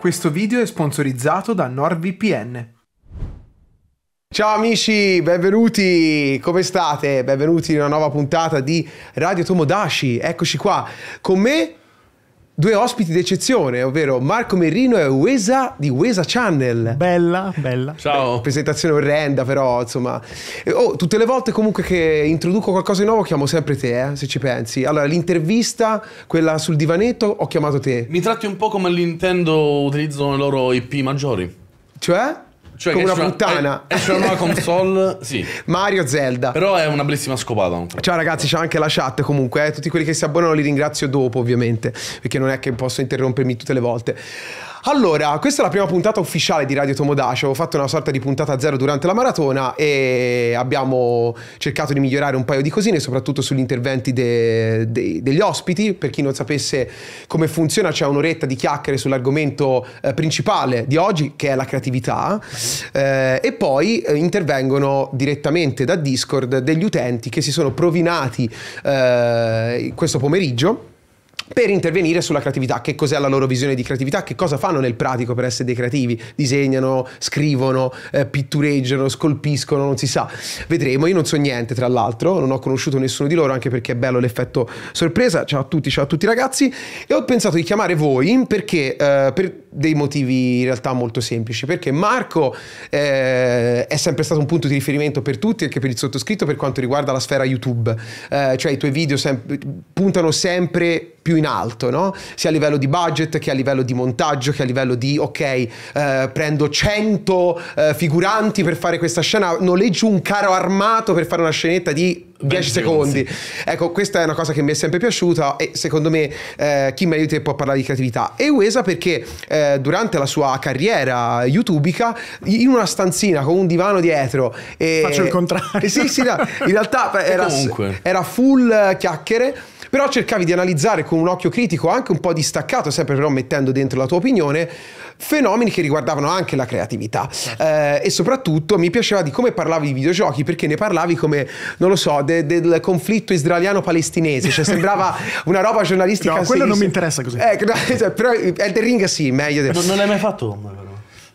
Questo video è sponsorizzato da NordVPN. Ciao amici, benvenuti, come state? Benvenuti in una nuova puntata di Radio Tomodachi. Eccoci qua con me due ospiti d'eccezione, ovvero Marco Merrino e Wesa di Wesa Channel. Bella, bella. Ciao. Presentazione orrenda, però insomma. E, Oh, tutte le volte comunque che introduco qualcosa di nuovo chiamo sempre te, eh, se ci pensi. Allora, l'intervista, quella sul divanetto, ho chiamato te. Mi tratti un po' come Nintendo utilizzano le loro IP maggiori. Cioè? Cioè come una puttana. eh, Esce una nuova console, sì. Mario Zelda. Però è una bellissima scopata. Ciao ragazzi, c'è anche la chat comunque, eh. tutti quelli che si abbonano li ringrazio dopo ovviamente, perché non è che posso interrompermi tutte le volte. Allora, questa è la prima puntata ufficiale di Radio Tomodaci, avevo fatto una sorta di puntata zero durante la maratona e abbiamo cercato di migliorare un paio di cosine, soprattutto sugli interventi de- de- degli ospiti, per chi non sapesse come funziona c'è un'oretta di chiacchiere sull'argomento eh, principale di oggi che è la creatività. Eh, e poi eh, intervengono direttamente da Discord degli utenti che si sono provinati eh, questo pomeriggio per intervenire sulla creatività, che cos'è la loro visione di creatività, che cosa fanno nel pratico per essere dei creativi, disegnano, scrivono, eh, pittureggiano, scolpiscono, non si sa. Vedremo, io non so niente tra l'altro, non ho conosciuto nessuno di loro anche perché è bello l'effetto sorpresa. Ciao a tutti, ciao a tutti ragazzi. E ho pensato di chiamare voi perché eh, per dei motivi in realtà molto semplici, perché Marco eh, è sempre stato un punto di riferimento per tutti, anche per il sottoscritto per quanto riguarda la sfera YouTube, Eh, cioè i tuoi video sem- puntano sempre più in alto, no? sia a livello di budget che a livello di montaggio, che a livello di ok, eh, prendo 100 eh, figuranti per fare questa scena, noleggio un carro armato per fare una scenetta di 10 secondi. Ecco, questa è una cosa che mi è sempre piaciuta e secondo me eh, chi meglio te può parlare di creatività. E Uesa perché eh, durante la sua carriera youtubica, in una stanzina con un divano dietro... E, Faccio il contrario. Eh, sì, sì, no, in realtà era, era full chiacchiere. Però cercavi di analizzare con un occhio critico, anche un po' distaccato, sempre però mettendo dentro la tua opinione, fenomeni che riguardavano anche la creatività. Eh, e soprattutto mi piaceva di come parlavi di videogiochi, perché ne parlavi come, non lo so, de- del conflitto israeliano-palestinese. Cioè sembrava una roba giornalistica. No, quello non mi interessa così. No, cioè, però Elden Ring sì, meglio. del- Non, l'hai mai fatto però.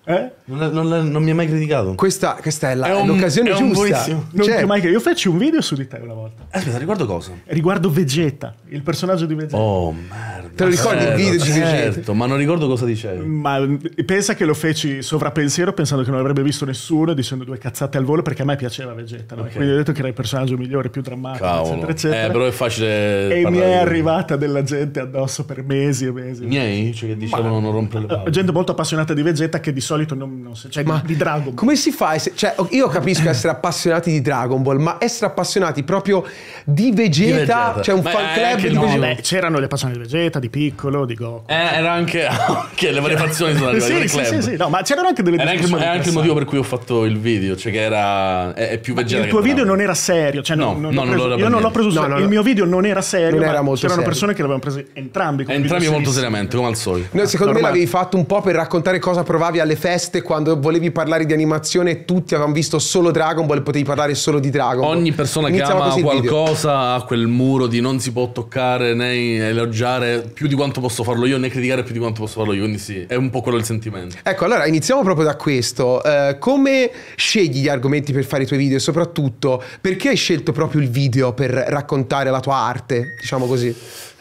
Eh? Non, non non mi hai mai criticato. Questa, questa è, la- È un- l'occasione è giusta. Cioè, mai Io feci un video su di te una volta. Aspetta, riguardo cosa? Riguardo Vegeta, il personaggio di Vegeta. Oh, merda. Te lo ricordi il Certo, video di Vegeta? Certo, ma non ricordo cosa dicevi. Ma pensa che lo feci sovrapensiero pensando che non avrebbe visto nessuno dicendo due cazzate al volo perché a me piaceva Vegeta. no? Ok. Quindi ho detto che era il personaggio migliore, più drammatico, Cavolo. eccetera, eccetera. Eh, però è facile. e mi è arrivata della gente addosso per mesi e mesi. I miei? Cioè che dicevano non rompere le palle. Gente molto appassionata di Vegeta che di solito non, non si- cioè Ma di Dragon Ball. Come si fa? Cioè, io capisco essere appassionati di Dragon Ball, ma essere appassionati proprio di Vegeta, Di Vegeta. cioè un Ma fan club di No, Vegeta. c'erano le passioni di Vegeta, di Piccolo, di Goku. Eh, era anche. che le varie fazioni sono arrivate. sì, sì, club. sì, sì, no, ma c'erano anche delle Era anche, anche il motivo per cui ho fatto il video, cioè che era. È, è più Vegeta Il tuo video Dragon. non era serio, cioè No, non- non no, l'ho non preso- per io non l'ho preso No, no, Il mio video non era serio, Non era molto c'erano serio. persone che l'avevano preso entrambi. Entrambi molto seriamente, come al solito. Secondo me l'avevi fatto un po' per raccontare cosa provavi alle feste quando volevi parlare di animazione tutti avevano visto solo Dragon Ball e potevi parlare solo di Dragon Ball. Ogni persona che Iniziava ama il video. qualcosa ha quel muro di non si può toccare né elogiare più di quanto posso farlo io né criticare più di quanto posso farlo io. Quindi sì, è un po' quello il sentimento. Ecco, allora iniziamo proprio da questo. Eh, come scegli gli argomenti per fare i tuoi video e soprattutto perché hai scelto proprio il video per raccontare la tua arte, diciamo così?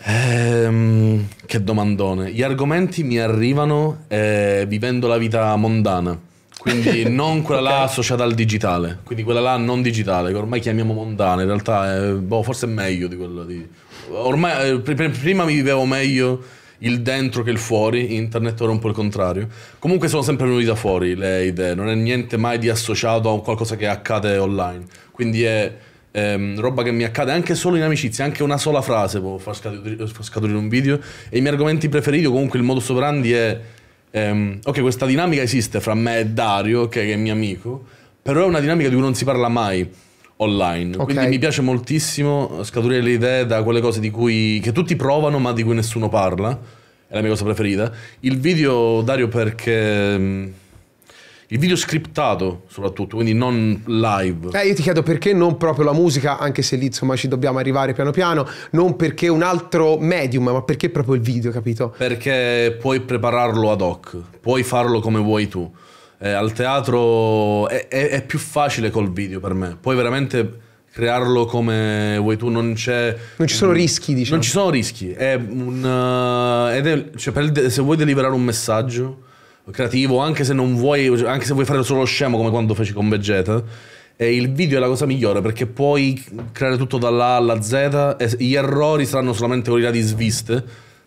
Ehm, che domandone. Gli argomenti mi arrivano eh, vivendo la vita mondana. Quindi non quella là associata al digitale, quindi quella là non digitale, che ormai chiamiamo mondana. In realtà è, boh, forse è meglio di quello di. Ormai eh, pr- pr- prima mi vivevo meglio il dentro che il fuori, internet ora è un po' il contrario. Comunque sono sempre venute da fuori le idee, non è niente mai di associato a qualcosa che accade online. Quindi è ehm, roba che mi accade anche solo in amicizia, anche una sola frase può far scaturire, far scaturire un video. E i miei argomenti preferiti, o comunque il modus operandi è... ehm, ok, questa dinamica esiste fra me e Dario, ok, che è mio amico, però è una dinamica di cui non si parla mai online. Ok. Quindi mi piace moltissimo scaturire le idee da quelle cose di cui, che tutti provano ma di cui nessuno parla. È la mia cosa preferita. Il video, Dario, perché... Il video scriptato, soprattutto, quindi non live. Eh, io ti chiedo perché non proprio la musica, anche se lì insomma ci dobbiamo arrivare piano piano, non perché un altro medium, ma perché proprio il video, capito? Perché puoi prepararlo ad hoc, puoi farlo come vuoi tu. Eh, al teatro è, è- è più facile col video per me. Puoi veramente crearlo come vuoi tu, non c'è... Non ci sono rischi, diciamo. Non ci sono rischi. È un, ed è- cioè, de- se vuoi deliberare un messaggio creativo, anche se non vuoi, anche se vuoi fare solo lo scemo come quando feci con Vegeta, eh, il video è la cosa migliore perché puoi creare tutto dalla A alla Z e gli errori saranno solamente quelli là di sviste,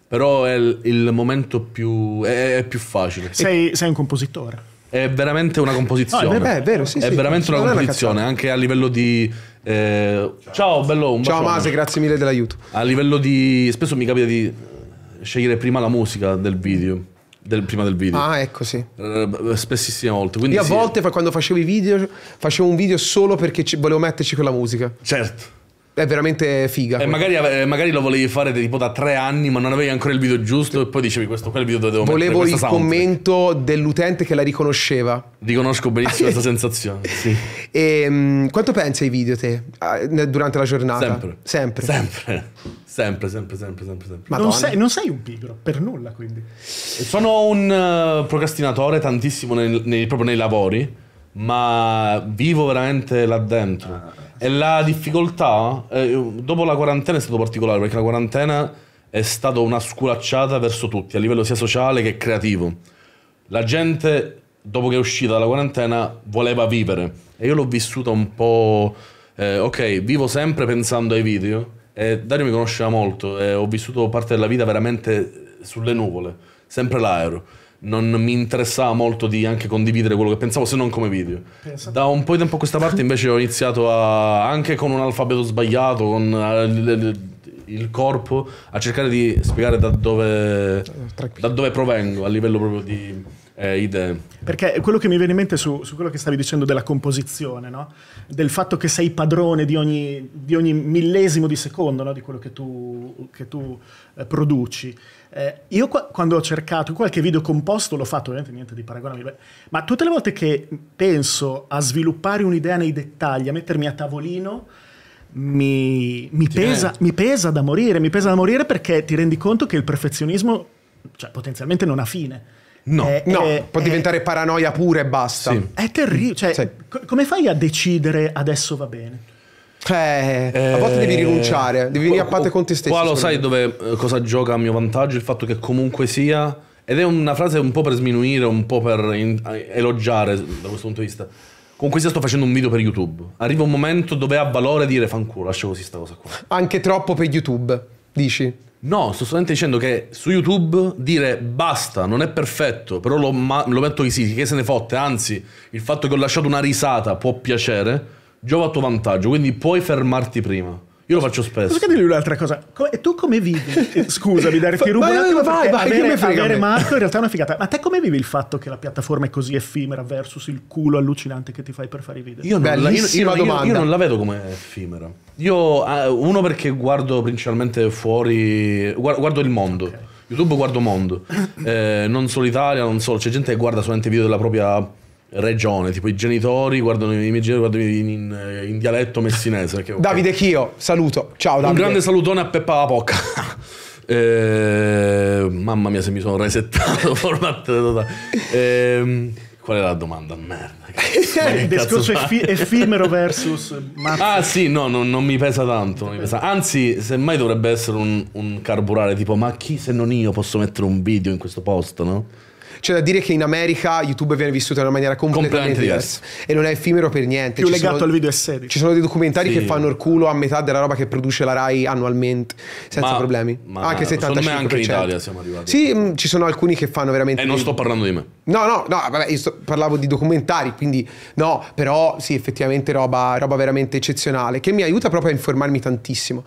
però è il, il momento più, è, è più facile. Sei, sei un compositore. È veramente una composizione. No, è vero, è vero, sì, È sì. veramente è una composizione, anche a livello di... eh, ciao, bello, un Ciao. Mase, grazie mille dell'aiuto. A livello di... Spesso mi capita di scegliere prima la musica del video, del- prima del video. Ah, ecco sì. Eh, Spessissime volte. Quindi Io a sì, volte quando facevo i video, facevo un video solo perché ci- volevo metterci quella musica. Certo. È veramente figa. E magari, magari lo volevi fare tipo da tre anni, ma non avevi ancora il video giusto. E poi dicevi questo qua è il video dove devo Volevo il soundtrack. commento dell'utente che la riconosceva. Riconosco benissimo questa sensazione. Sì. E mm, quanto pensi ai video te durante la giornata? Sempre. Sempre. Sempre. Sempre, sempre, sempre, sempre, sempre. Non sei, non sei un pigro, per nulla quindi. Sono un eh, procrastinatore tantissimo nei- nei- proprio nei lavori, ma vivo veramente là dentro. E la difficoltà, eh, dopo la quarantena è stato particolare, perché la quarantena è stata una sculacciata verso tutti, a livello sia sociale che creativo. La gente, dopo che è uscita dalla quarantena, voleva vivere. E io l'ho vissuta un po'... eh, ok, vivo sempre pensando ai video. E Dario mi conosceva molto e ho vissuto parte della vita veramente sulle nuvole, sempre l'aereo. Non mi interessava molto di anche condividere quello che pensavo, se non come video. Pensa. Da un po' di tempo a questa parte invece ho iniziato a, anche con un alfabeto sbagliato, con eh, il, il corpo, a cercare di spiegare da dove, da dove provengo a livello proprio di eh, idee. Perché quello che mi viene in mente su, su quello che stavi dicendo della composizione, no? Del fatto che sei padrone di ogni, di ogni millesimo di secondo no? di quello che tu, che tu, eh, produci. Eh, io qua- quando ho cercato qualche video composto l'ho fatto, ovviamente niente di paragonabile, ma tutte le volte che penso a sviluppare un'idea nei dettagli, a mettermi a tavolino, mi, mi pesa, mi pesa da morire, mi pesa da morire perché ti rendi conto che il perfezionismo cioè, potenzialmente non ha fine. No. È- No, è- può è- diventare paranoia pure e basta. Sì. è terribile. Cioè, Sì. co- come fai a decidere adesso va bene? Eh, a volte devi rinunciare, devi venire a parte con te stesso. Qua lo sai dove eh, cosa gioca a mio vantaggio? Il fatto che comunque sia. Ed è una frase un po' per sminuire, un po' per in- elogiare da questo punto di vista. Comunque sia sto facendo un video per YouTube. Arriva un momento dove ha valore dire fanculo, lascia così sta cosa qua. Anche troppo per YouTube, dici? No, sto solamente dicendo che su YouTube dire basta, non è perfetto, però lo, ma- lo metto così, che se ne fotte. Anzi, il fatto che ho lasciato una risata può piacere, giova a tuo vantaggio, quindi puoi fermarti prima. Io lo faccio spesso. Posso chiedergli un'altra cosa? Co- e tu come vivi? Scusami, Dario, ti rubo Vai, un attimo vai, vai, avere, a avere. Marco in realtà è una figata. Ma te come vivi il fatto che la piattaforma è così effimera versus il culo allucinante che ti fai per fare i video? Io non, la, io- io, io- non la vedo come effimera. Io, eh, uno perché guardo principalmente fuori, guar- guardo il mondo. YouTube guardo mondo. Eh, non solo Italia, non solo. C'è gente che guarda solamente video della propria regione. Tipo i genitori guardano i miei genitori guardano in, in- in dialetto messinese. che, ok. Davide Chio, saluto. Ciao Un Davide. grande salutone a Peppa la Pocca. Eh, mamma mia se mi sono resettato format. Ehm, qual è la domanda? Merda. il discorso effi- effimero versus mazza. Ah sì, no, non, non mi pesa tanto. non mi pesa. Anzi, semmai dovrebbe essere un, un carburare tipo, ma chi se non io posso mettere un video in questo posto, no? C'è da dire che in America YouTube viene vissuto in una maniera completamente, Completamente diversa. E non è effimero per niente. più Ci legato sono- al video è 16. Ci sono dei documentari Sì. che fanno il culo a metà della roba che produce la Rai annualmente, senza Ma- problemi. ma anche 75%. secondo me anche in Italia siamo arrivati. Sì, mh, ci sono alcuni che fanno veramente... E non dei- sto parlando di me. No, no, no, vabbè, io sto- parlavo di documentari, quindi no, però sì, effettivamente roba, roba veramente eccezionale, che mi aiuta proprio a informarmi tantissimo.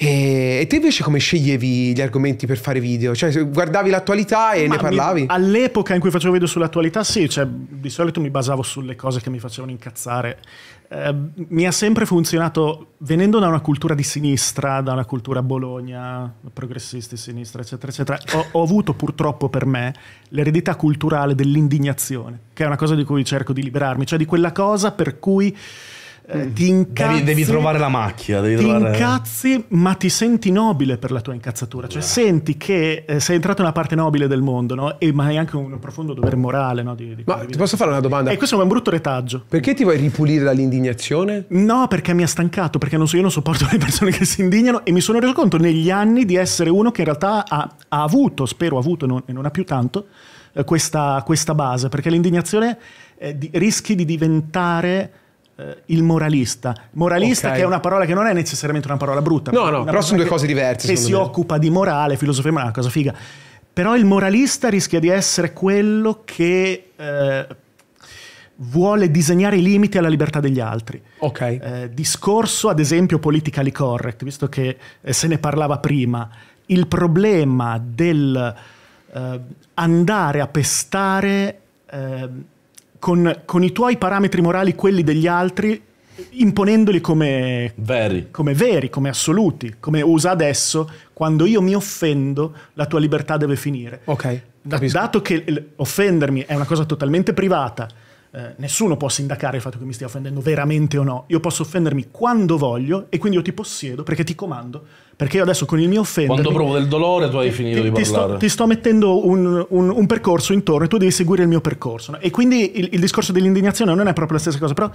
E, e te invece come sceglievi gli argomenti per fare video? Cioè, guardavi l'attualità e Ma ne mi- parlavi? all'epoca in cui facevo video sull'attualità, sì, cioè, di solito mi basavo sulle cose che mi facevano incazzare. Eh, mi ha sempre funzionato, venendo da una cultura di sinistra, da una cultura Bologna, progressisti, sinistra, eccetera, eccetera, ho, ho avuto purtroppo per me l'eredità culturale dell'indignazione, che è una cosa di cui cerco di liberarmi, cioè di quella cosa per cui eh, ti incazzi... Devi, devi trovare la macchia. Devi Ti trovare... incazzi, ma ti senti nobile per la tua incazzatura. Cioè, senti che eh, sei entrato nella parte nobile del mondo, no? E, ma hai anche un profondo dovere morale, no? Di, di Ma ti posso fare una domanda? E questo è un brutto retaggio. Perché ti vuoi ripulire dall'indignazione? No, perché mi ha stancato, perché non so, io non sopporto le persone che si indignano e mi sono reso conto negli anni di essere uno che in realtà ha, ha avuto, spero ha avuto e non, e non ha più tanto, eh, questa, questa base, perché l'indignazione eh, di- rischi di diventare eh, il moralista. Moralista Ok. che è una parola che non è necessariamente una parola brutta. No, no, però sono due cose diverse, Che si me. occupa di morale, filosofia, ma è una cosa figa. Però il moralista rischia di essere quello che... eh, vuole disegnare i limiti alla libertà degli altri. Ok. Eh, discorso, ad esempio, politically correct, visto che eh, se ne parlava prima, il problema del eh, andare a pestare eh, con, con i tuoi parametri morali quelli degli altri, imponendoli come, Veri. come veri, come assoluti, come usa adesso, quando io mi offendo, la tua libertà deve finire. Ok. Capisco. dato che offendermi è una cosa totalmente privata, eh, nessuno può sindacare il fatto che mi stia offendendo veramente o no. Io posso offendermi quando voglio e quindi io ti possiedo perché ti comando. Perché io adesso con il mio offendermi... Quando provo del dolore, tu hai ti- finito ti, di ti sto, parlare. ti sto mettendo un, un- un percorso intorno e tu devi seguire il mio percorso. no? E quindi il, il discorso dell'indignazione non è proprio la stessa cosa, però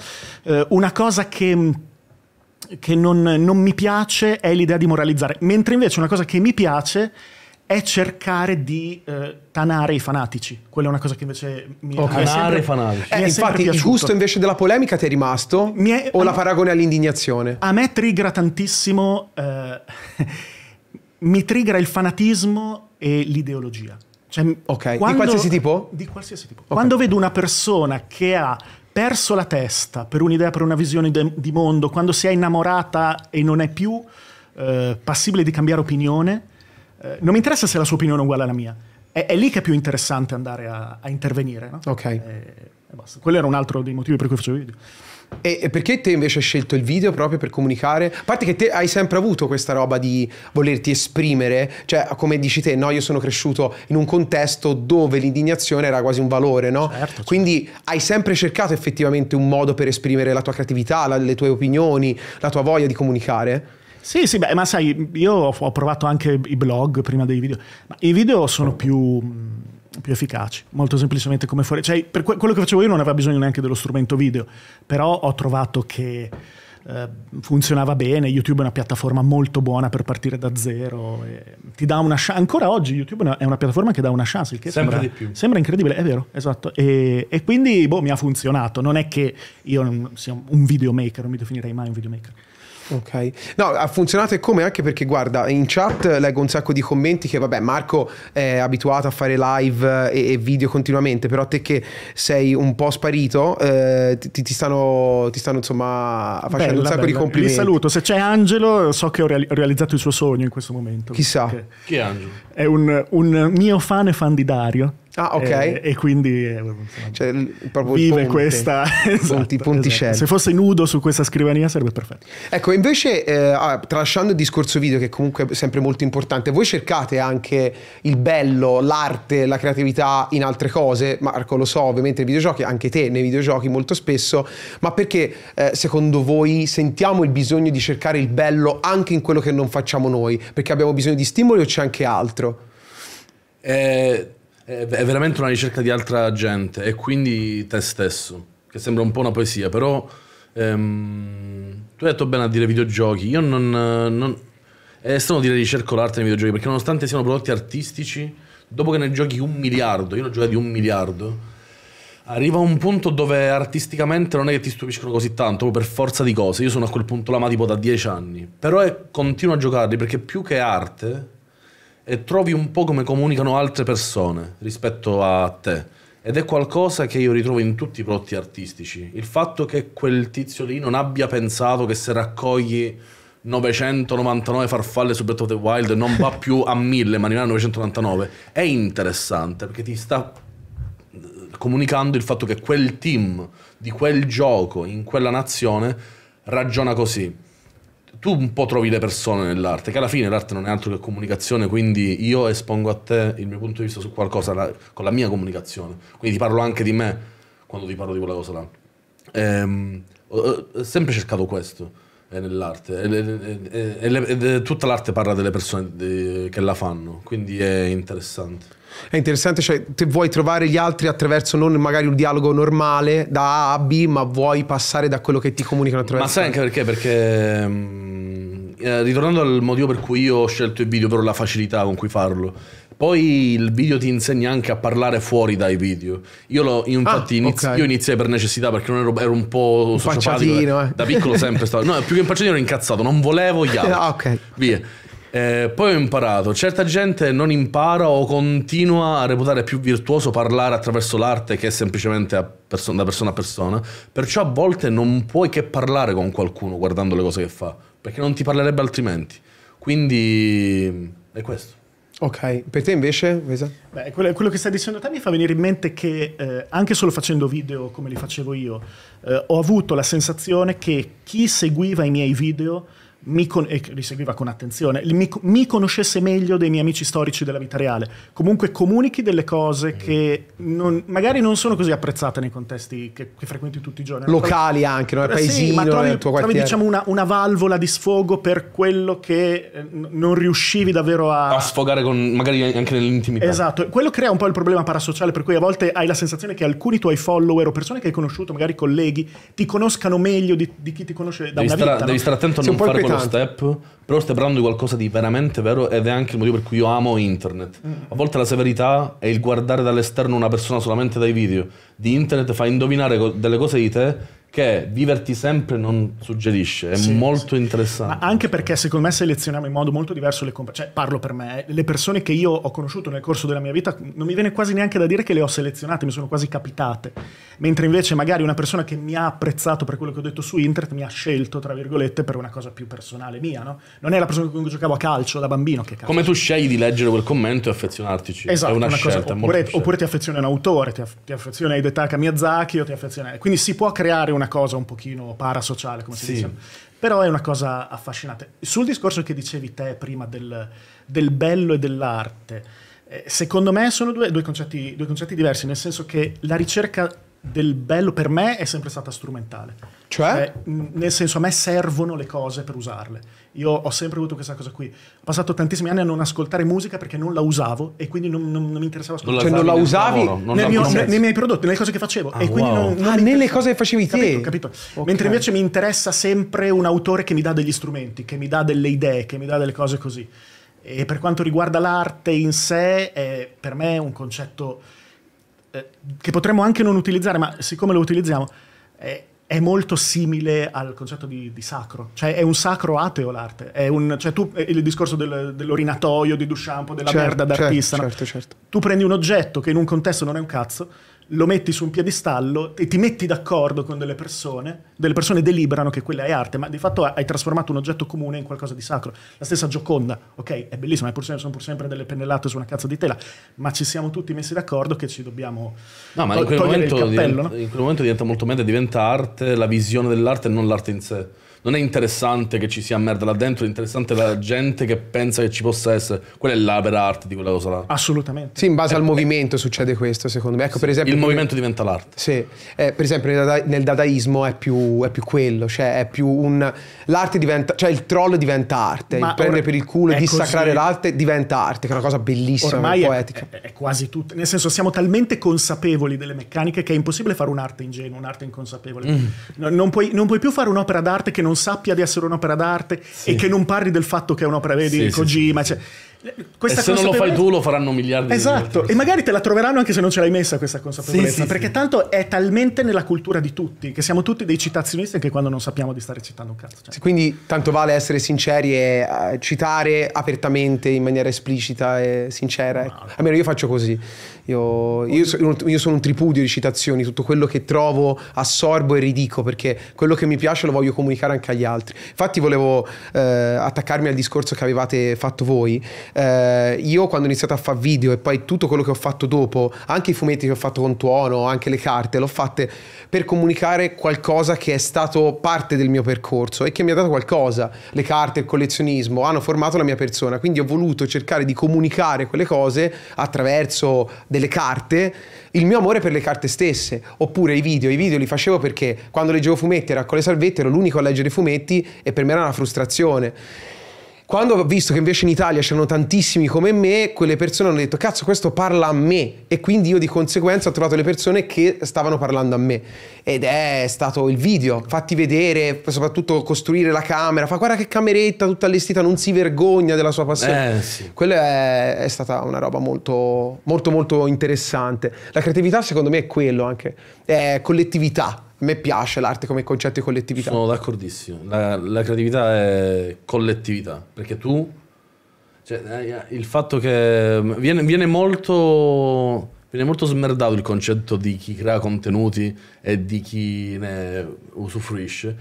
eh, una cosa che che non, non mi piace è l'idea di moralizzare, mentre invece una cosa che mi piace è cercare di eh, tanare i fanatici. Quella è una cosa che invece mi Ok. mi è Tanare sempre- i fanatici. mi Eh, infatti, il gusto invece della polemica ti è rimasto? Mi è- o la paragone all'indignazione? A me triggera tantissimo, eh, mi triggera il fanatismo e l'ideologia. Cioè, Ok, di qualsiasi tipo? Di qualsiasi tipo. Quando vedo una persona che ha perso la testa per un'idea, per una visione de- di mondo, quando si è innamorata e non è più eh, passibile di cambiare opinione, eh, non mi interessa se la sua opinione è uguale alla mia. È, è lì che è più interessante andare a, a intervenire. no? Ok. E- e basta. Quello era un altro dei motivi per cui facevo video. E, e perché te invece hai scelto il video proprio per comunicare? A parte che te hai sempre avuto questa roba di volerti esprimere, cioè come dici te, no, io sono cresciuto in un contesto dove l'indignazione era quasi un valore, no? Certo, certo. Quindi hai sempre cercato effettivamente un modo per esprimere la tua creatività, la- le tue opinioni, la tua voglia di comunicare? Sì, sì, beh, ma sai, io ho provato anche i blog prima dei video, ma i video sono più, mh, più efficaci, molto semplicemente come fuori. Cioè, per que- quello che facevo io non aveva bisogno neanche dello strumento video, però ho trovato che eh, funzionava bene, YouTube è una piattaforma molto buona per partire da zero, ti dà una chance, ancora oggi YouTube è una- è una piattaforma che dà una chance, il che Sempre sembra, di più. sembra incredibile, è vero, esatto, e, e quindi boh, mi ha funzionato, non è che io sia un videomaker, non mi definirei mai un videomaker. Ok, no, ha funzionato e come anche perché guarda, in chat leggo un sacco di commenti che vabbè, Marco è abituato a fare live e, e video continuamente, però te che sei un po' sparito, eh, ti, ti stanno, ti stanno insomma facendo un Bella, sacco di bella. complimenti. Li saluto. Se c'è Angelo, so che ho reali- realizzato il suo sogno in questo momento. Chissà. Chi è Angelo? È un, un mio fan e fan di Dario. Ah, ok. E, e quindi eh, insomma, Cioè, proprio il vive ponte. questa. esatto, Ponti- ponticelli. esatto. Se fosse nudo su questa scrivania sarebbe perfetto. Ecco, invece, eh, ah, tralasciando il discorso video, che comunque è sempre molto importante, voi cercate anche il bello, l'arte, la creatività in altre cose. Marco, lo so, ovviamente nei videogiochi, anche te nei videogiochi molto spesso, ma perché eh, secondo voi sentiamo il bisogno di cercare il bello anche in quello che non facciamo noi? Perché abbiamo bisogno di stimoli o c'è anche altro? È, è- veramente una ricerca di altra gente e quindi te stesso, che sembra un po' una poesia, però ehm, tu hai detto bene a dire videogiochi, io non... non è strano dire ricerco l'arte nei videogiochi perché nonostante siano prodotti artistici, dopo che ne giochi un miliardo, io ne ho giocati un miliardo, arriva un punto dove artisticamente non è che ti stupiscono così tanto, per forza di cose. Io sono a quel punto là ma tipo da dieci anni, però è- continuo a giocarli perché più che arte e trovi un po' come comunicano altre persone rispetto a te. Ed è qualcosa che io ritrovo in tutti i prodotti artistici. Il fatto che quel tizio lì non abbia pensato che se raccogli 999 farfalle su Breath of the Wild non va più a 1000 ma rimane a 999 è interessante perché ti sta eh, comunicando il fatto che quel team di quel gioco in quella nazione ragiona così tu un po' trovi le persone nell'arte, che alla fine l'arte non è altro che comunicazione, quindi io espongo a te il mio punto di vista su qualcosa la- con la mia comunicazione. Quindi ti parlo anche di me quando ti parlo di quella cosa là. Ehm, ho, ho sempre cercato questo eh, nell'arte. E e- e ed è- tutta l'arte parla delle persone eh, che la fanno, quindi è interessante. È interessante, cioè te vuoi trovare gli altri attraverso non magari un dialogo normale da A a B, ma vuoi passare da quello che ti comunicano Ma attraverso. sai anche perché? Perché mm, eh, ritornando al motivo per cui io ho scelto il video, ovvero la facilità con cui farlo. Poi il video ti insegna anche a parlare fuori dai video. Io, lo, io infatti Ah, inizi- ok. io iniziai per necessità perché non ero, ero un po' sociopatico. Impacciatino, eh. Da piccolo sempre stavo. No, più che impacciatino ero incazzato, non volevo gli altri. Ah, ok. Via. Eh, poi ho imparato, certa gente non impara o continua a reputare più virtuoso parlare attraverso l'arte che semplicemente a perso- da persona a persona, perciò a volte non puoi che parlare con qualcuno guardando le cose che fa, perché non ti parlerebbe altrimenti. Quindi è questo. Ok, per te invece? Beh, quello, quello che stai dicendo te mi fa venire in mente che eh, anche solo facendo video come li facevo io, eh, ho avuto la sensazione che chi seguiva i miei video mi con- e li seguiva con attenzione, mi, mi conoscesse meglio dei miei amici storici della vita reale. Comunque comunichi delle cose che non- magari non sono così apprezzate nei contesti che, che frequenti tutti i giorni. Locali anche, no? Eh, sì, Paesino, ma trovi, tuo trovi, diciamo una, una valvola di sfogo per quello che eh, n- non riuscivi davvero A sfogare con, magari anche nell'intimità. Esatto, quello crea un po' il problema parasociale per cui a volte hai la sensazione che alcuni tuoi follower o persone che hai conosciuto, magari colleghi, ti conoscano meglio di, di chi ti conosce da Devi una stare, vita. devi no? stare attento a Sì, non fare quello inquietante. step, però stai parlando di qualcosa di veramente vero ed è anche il motivo per cui io amo internet. Mm. A volte la severità è il guardare dall'esterno una persona solamente dai video di internet fa indovinare delle cose di te che viverti sempre non suggerisce. È Sì, molto Ma interessante. anche perché secondo me selezioniamo in modo molto diverso le comp- cioè parlo per me, le persone che io ho conosciuto nel corso della mia vita non mi viene quasi neanche da dire che le ho selezionate, mi sono quasi capitate. Mentre invece magari una persona che mi ha apprezzato per quello che ho detto su internet mi ha scelto, tra virgolette, per una cosa più personale mia, no? Non è la persona con cui giocavo a calcio da bambino che cazzo. Come tu scegli di leggere quel commento e affezionartici. Esatto, è una, una cosa- scelta. molto oppure, oppure ti affezioni a un autore, ti, aff- ti affezioni a Hidetaka Miyazaki o ti affezioni a... Quindi si può creare una cosa un pochino parasociale, come si Sì. dice. Però è una cosa affascinante. Sul discorso che dicevi te prima del, del bello e dell'arte, eh, secondo me sono due, due concetti, due concetti diversi, nel senso che la ricerca del bello per me è sempre stata strumentale. Cioè? mh, nel senso, a me servono le cose per usarle. Io ho sempre avuto questa cosa qui. Ho passato tantissimi anni a non ascoltare musica perché non la usavo e quindi non, non- non mi interessava Non ascoltare. Cioè, non la usavi non Nel mio- nei miei prodotti, nelle cose che facevo. Ah, e quindi wow. non, non Ah, nelle cose che facevi te? Capito, capito. Ok. Mentre invece mi interessa sempre un autore che mi dà degli strumenti, che mi dà delle idee, che mi dà delle cose così. E per quanto riguarda l'arte in sé, è per me un concetto eh, che potremmo anche non utilizzare, ma siccome lo utilizziamo, è, è molto simile al concetto di, di sacro. Cioè è un sacro ateo l'arte. È un, cioè tu, è il discorso del- dell'orinatoio, di Duchamp, della Certo, merda certo, d'artista. no? certo, certo. Tu prendi un oggetto che in un contesto non è un cazzo, lo metti su un piedistallo e ti metti d'accordo con delle persone, delle persone deliberano che quella è arte, ma di fatto hai trasformato un oggetto comune in qualcosa di sacro. La stessa Gioconda, ok, è bellissima, è pur sempre- sono pur sempre delle pennellate su una cazzo di tela, ma ci siamo tutti messi d'accordo che ci dobbiamo No, ma to- in quel, togliere il cappello, diventa, no? in quel momento diventa molto meglio, diventa arte, la visione dell'arte e non l'arte in sé. Non è interessante che ci sia merda là dentro, è interessante la gente che pensa che ci possa essere. Quella è la vera arte di quella cosa là. Assolutamente. Sì, in base al movimento succede questo, secondo me. Ecco, per esempio... Il movimento diventa l'arte. Sì, eh, per esempio nel, dada- nel dadaismo è più, è più quello, cioè è più un... L'arte diventa, cioè il troll diventa arte, Ma il prendere or- per il culo e dissacrare così. l'arte diventa arte, che è una cosa bellissima, Ormai è, poetica. è- è quasi tutto, nel senso siamo talmente consapevoli delle meccaniche che è impossibile fare un'arte ingenua, un'arte inconsapevole. Mm. No- non, puoi, non puoi più fare un'opera d'arte che non sappia di essere un'opera d'arte e che non parli del fatto che è un'opera, vedi, Sì, sì, Kojima, cioè, Questa e se non lo fai tu lo faranno miliardi di Esatto, altri. e magari te la troveranno anche se non ce l'hai messa questa consapevolezza, Sì, sì, perché sì. tanto è talmente nella cultura di tutti, che siamo tutti dei citazionisti anche quando non sappiamo di stare citando un cazzo. Cioè, Quindi tanto vale essere sinceri e eh, citare apertamente in maniera esplicita e sincera. ecco. Almeno io faccio così. Io, io so- io sono un tripudio di citazioni, tutto quello che trovo assorbo e ridico perché quello che mi piace lo voglio comunicare anche agli altri. Infatti volevo eh, attaccarmi al discorso che avevate fatto voi. Eh, io quando ho iniziato a fare video e poi tutto quello che ho fatto dopo, anche i fumetti che ho fatto con Tuono, anche le carte, l'ho fatte per comunicare qualcosa che è stato parte del mio percorso e che mi ha dato qualcosa. Le carte, il collezionismo hanno formato la mia persona, quindi ho voluto cercare di comunicare quelle cose attraverso delle carte, il mio amore per le carte stesse, oppure i video. I video li facevo perché quando leggevo fumetti era con le salvette, ero l'unico a leggere i fumetti e per me era una frustrazione. Quando ho visto che invece in Italia c'erano tantissimi come me, quelle persone hanno detto cazzo questo parla a me e quindi io di conseguenza ho trovato le persone che stavano parlando a me ed è stato il video, fatti vedere, soprattutto costruire la camera, fa guarda che cameretta tutta allestita, non si vergogna della sua passione. Eh, sì. Quella è, è stata una roba molto molto molto interessante. La creatività secondo me è quello anche, è collettività. A me piace l'arte come concetto di collettività. Sono d'accordissimo. La, la creatività è collettività. Perché tu. Cioè, eh, il fatto che. Viene, viene molto. Viene molto smerdato il concetto di chi crea contenuti e di chi ne usufruisce.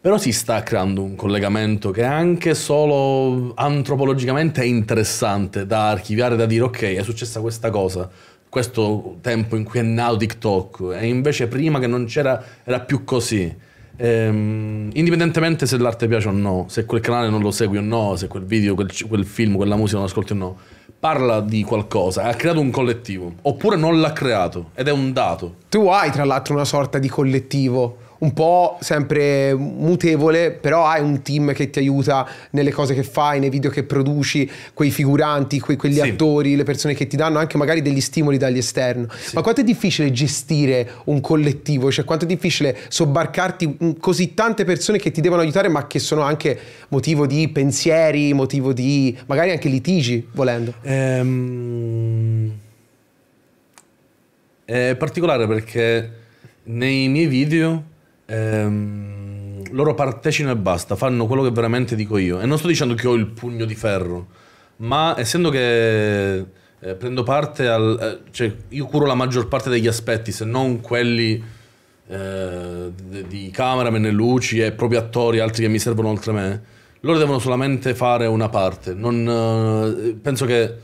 Però si sta creando un collegamento che anche solo antropologicamente è interessante da archiviare, da dire ok, è successa questa cosa, questo tempo in cui è nato TikTok e invece prima che non c'era era più così. Ehm, indipendentemente se l'arte piace o no, se quel canale non lo segui o no, se quel video, quel, quel film, quella musica non lo ascolti o no, parla di qualcosa, ha creato un collettivo, oppure non l'ha creato ed è un dato. Tu hai tra l'altro una sorta di collettivo, un po' sempre mutevole, però hai un team che ti aiuta nelle cose che fai, nei video che produci, quei figuranti, quei- quegli Sì. attori, le persone che ti danno anche magari degli stimoli dall'esterno. Ma quanto è difficile gestire un collettivo? Cioè quanto è difficile sobbarcarti in così tante persone che ti devono aiutare ma che sono anche motivo di pensieri, motivo di magari anche litigi, volendo. Ehm, È particolare perché nei miei video ehm, loro partecipano e basta, fanno quello che veramente dico io. E non sto dicendo che ho il pugno di ferro, ma essendo che eh, prendo parte al... eh, cioè io curo la maggior parte degli aspetti, se non quelli eh, di- cameraman e luci e propri attori, altri che mi servono oltre me, loro devono solamente fare una parte. Non, eh, penso che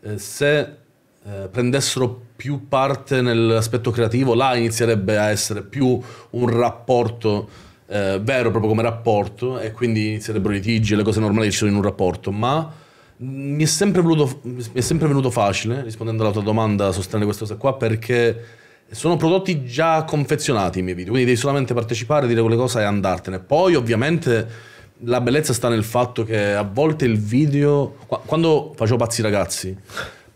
eh, se eh, prendessero più parte nell'aspetto creativo, là inizierebbe a essere più un rapporto eh, vero proprio come rapporto e quindi inizierebbero i litigi e le cose normali che ci sono in un rapporto, ma mi è sempre, voluto, mi è sempre venuto facile, rispondendo alla tua domanda, sostenere queste cose qua perché sono prodotti già confezionati i miei video, quindi devi solamente partecipare, dire quelle cose e andartene. Poi ovviamente la bellezza sta nel fatto che a volte il video, qua- quando facevo Pazzi Ragazzi,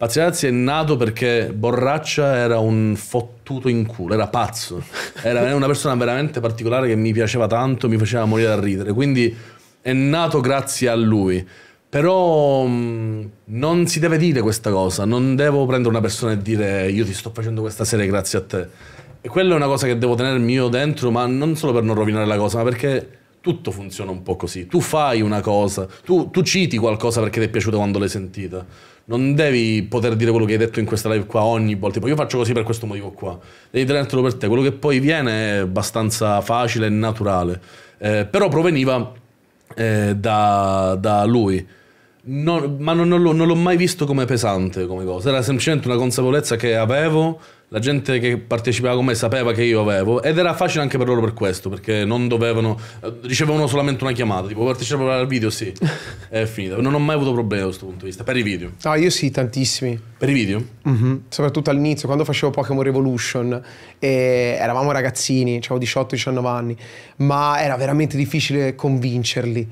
Pazzi Ragazzi è nato perché Borraccia era un fottuto in culo, era pazzo, era una persona veramente particolare che mi piaceva tanto, mi faceva morire da ridere, quindi è nato grazie a lui. Però mh, non si deve dire questa cosa, non devo prendere una persona e dire io ti sto facendo questa serie grazie a te. E quella è una cosa che devo tenermi io dentro, ma non solo per non rovinare la cosa, ma perché tutto funziona un po' così. Tu fai una cosa, tu, tu citi qualcosa perché ti è piaciuta quando l'hai sentita. Non devi poter dire quello che hai detto in questa live qua ogni volta. Tipo, io faccio così per questo motivo qua. Devi tenertelo per te. Quello che poi viene è abbastanza facile e naturale. Eh, però proveniva eh, da, da lui. Non- ma non, non l'ho, non l'ho mai visto come pesante come cosa. Era semplicemente una consapevolezza che avevo. La gente che partecipava con me sapeva che io avevo. Ed era facile anche per loro per questo. Perché non dovevano. eh, Ricevevano solamente una chiamata. Tipo, partecipare al video? Sì. È finita. Non ho mai avuto problemi da questo punto di vista. Per i video. No, io sì, tantissimi. Per i video? Mhm. Soprattutto all'inizio, quando facevo Pokémon Revolution, e eravamo ragazzini, avevo 18-19 anni, ma era veramente difficile convincerli.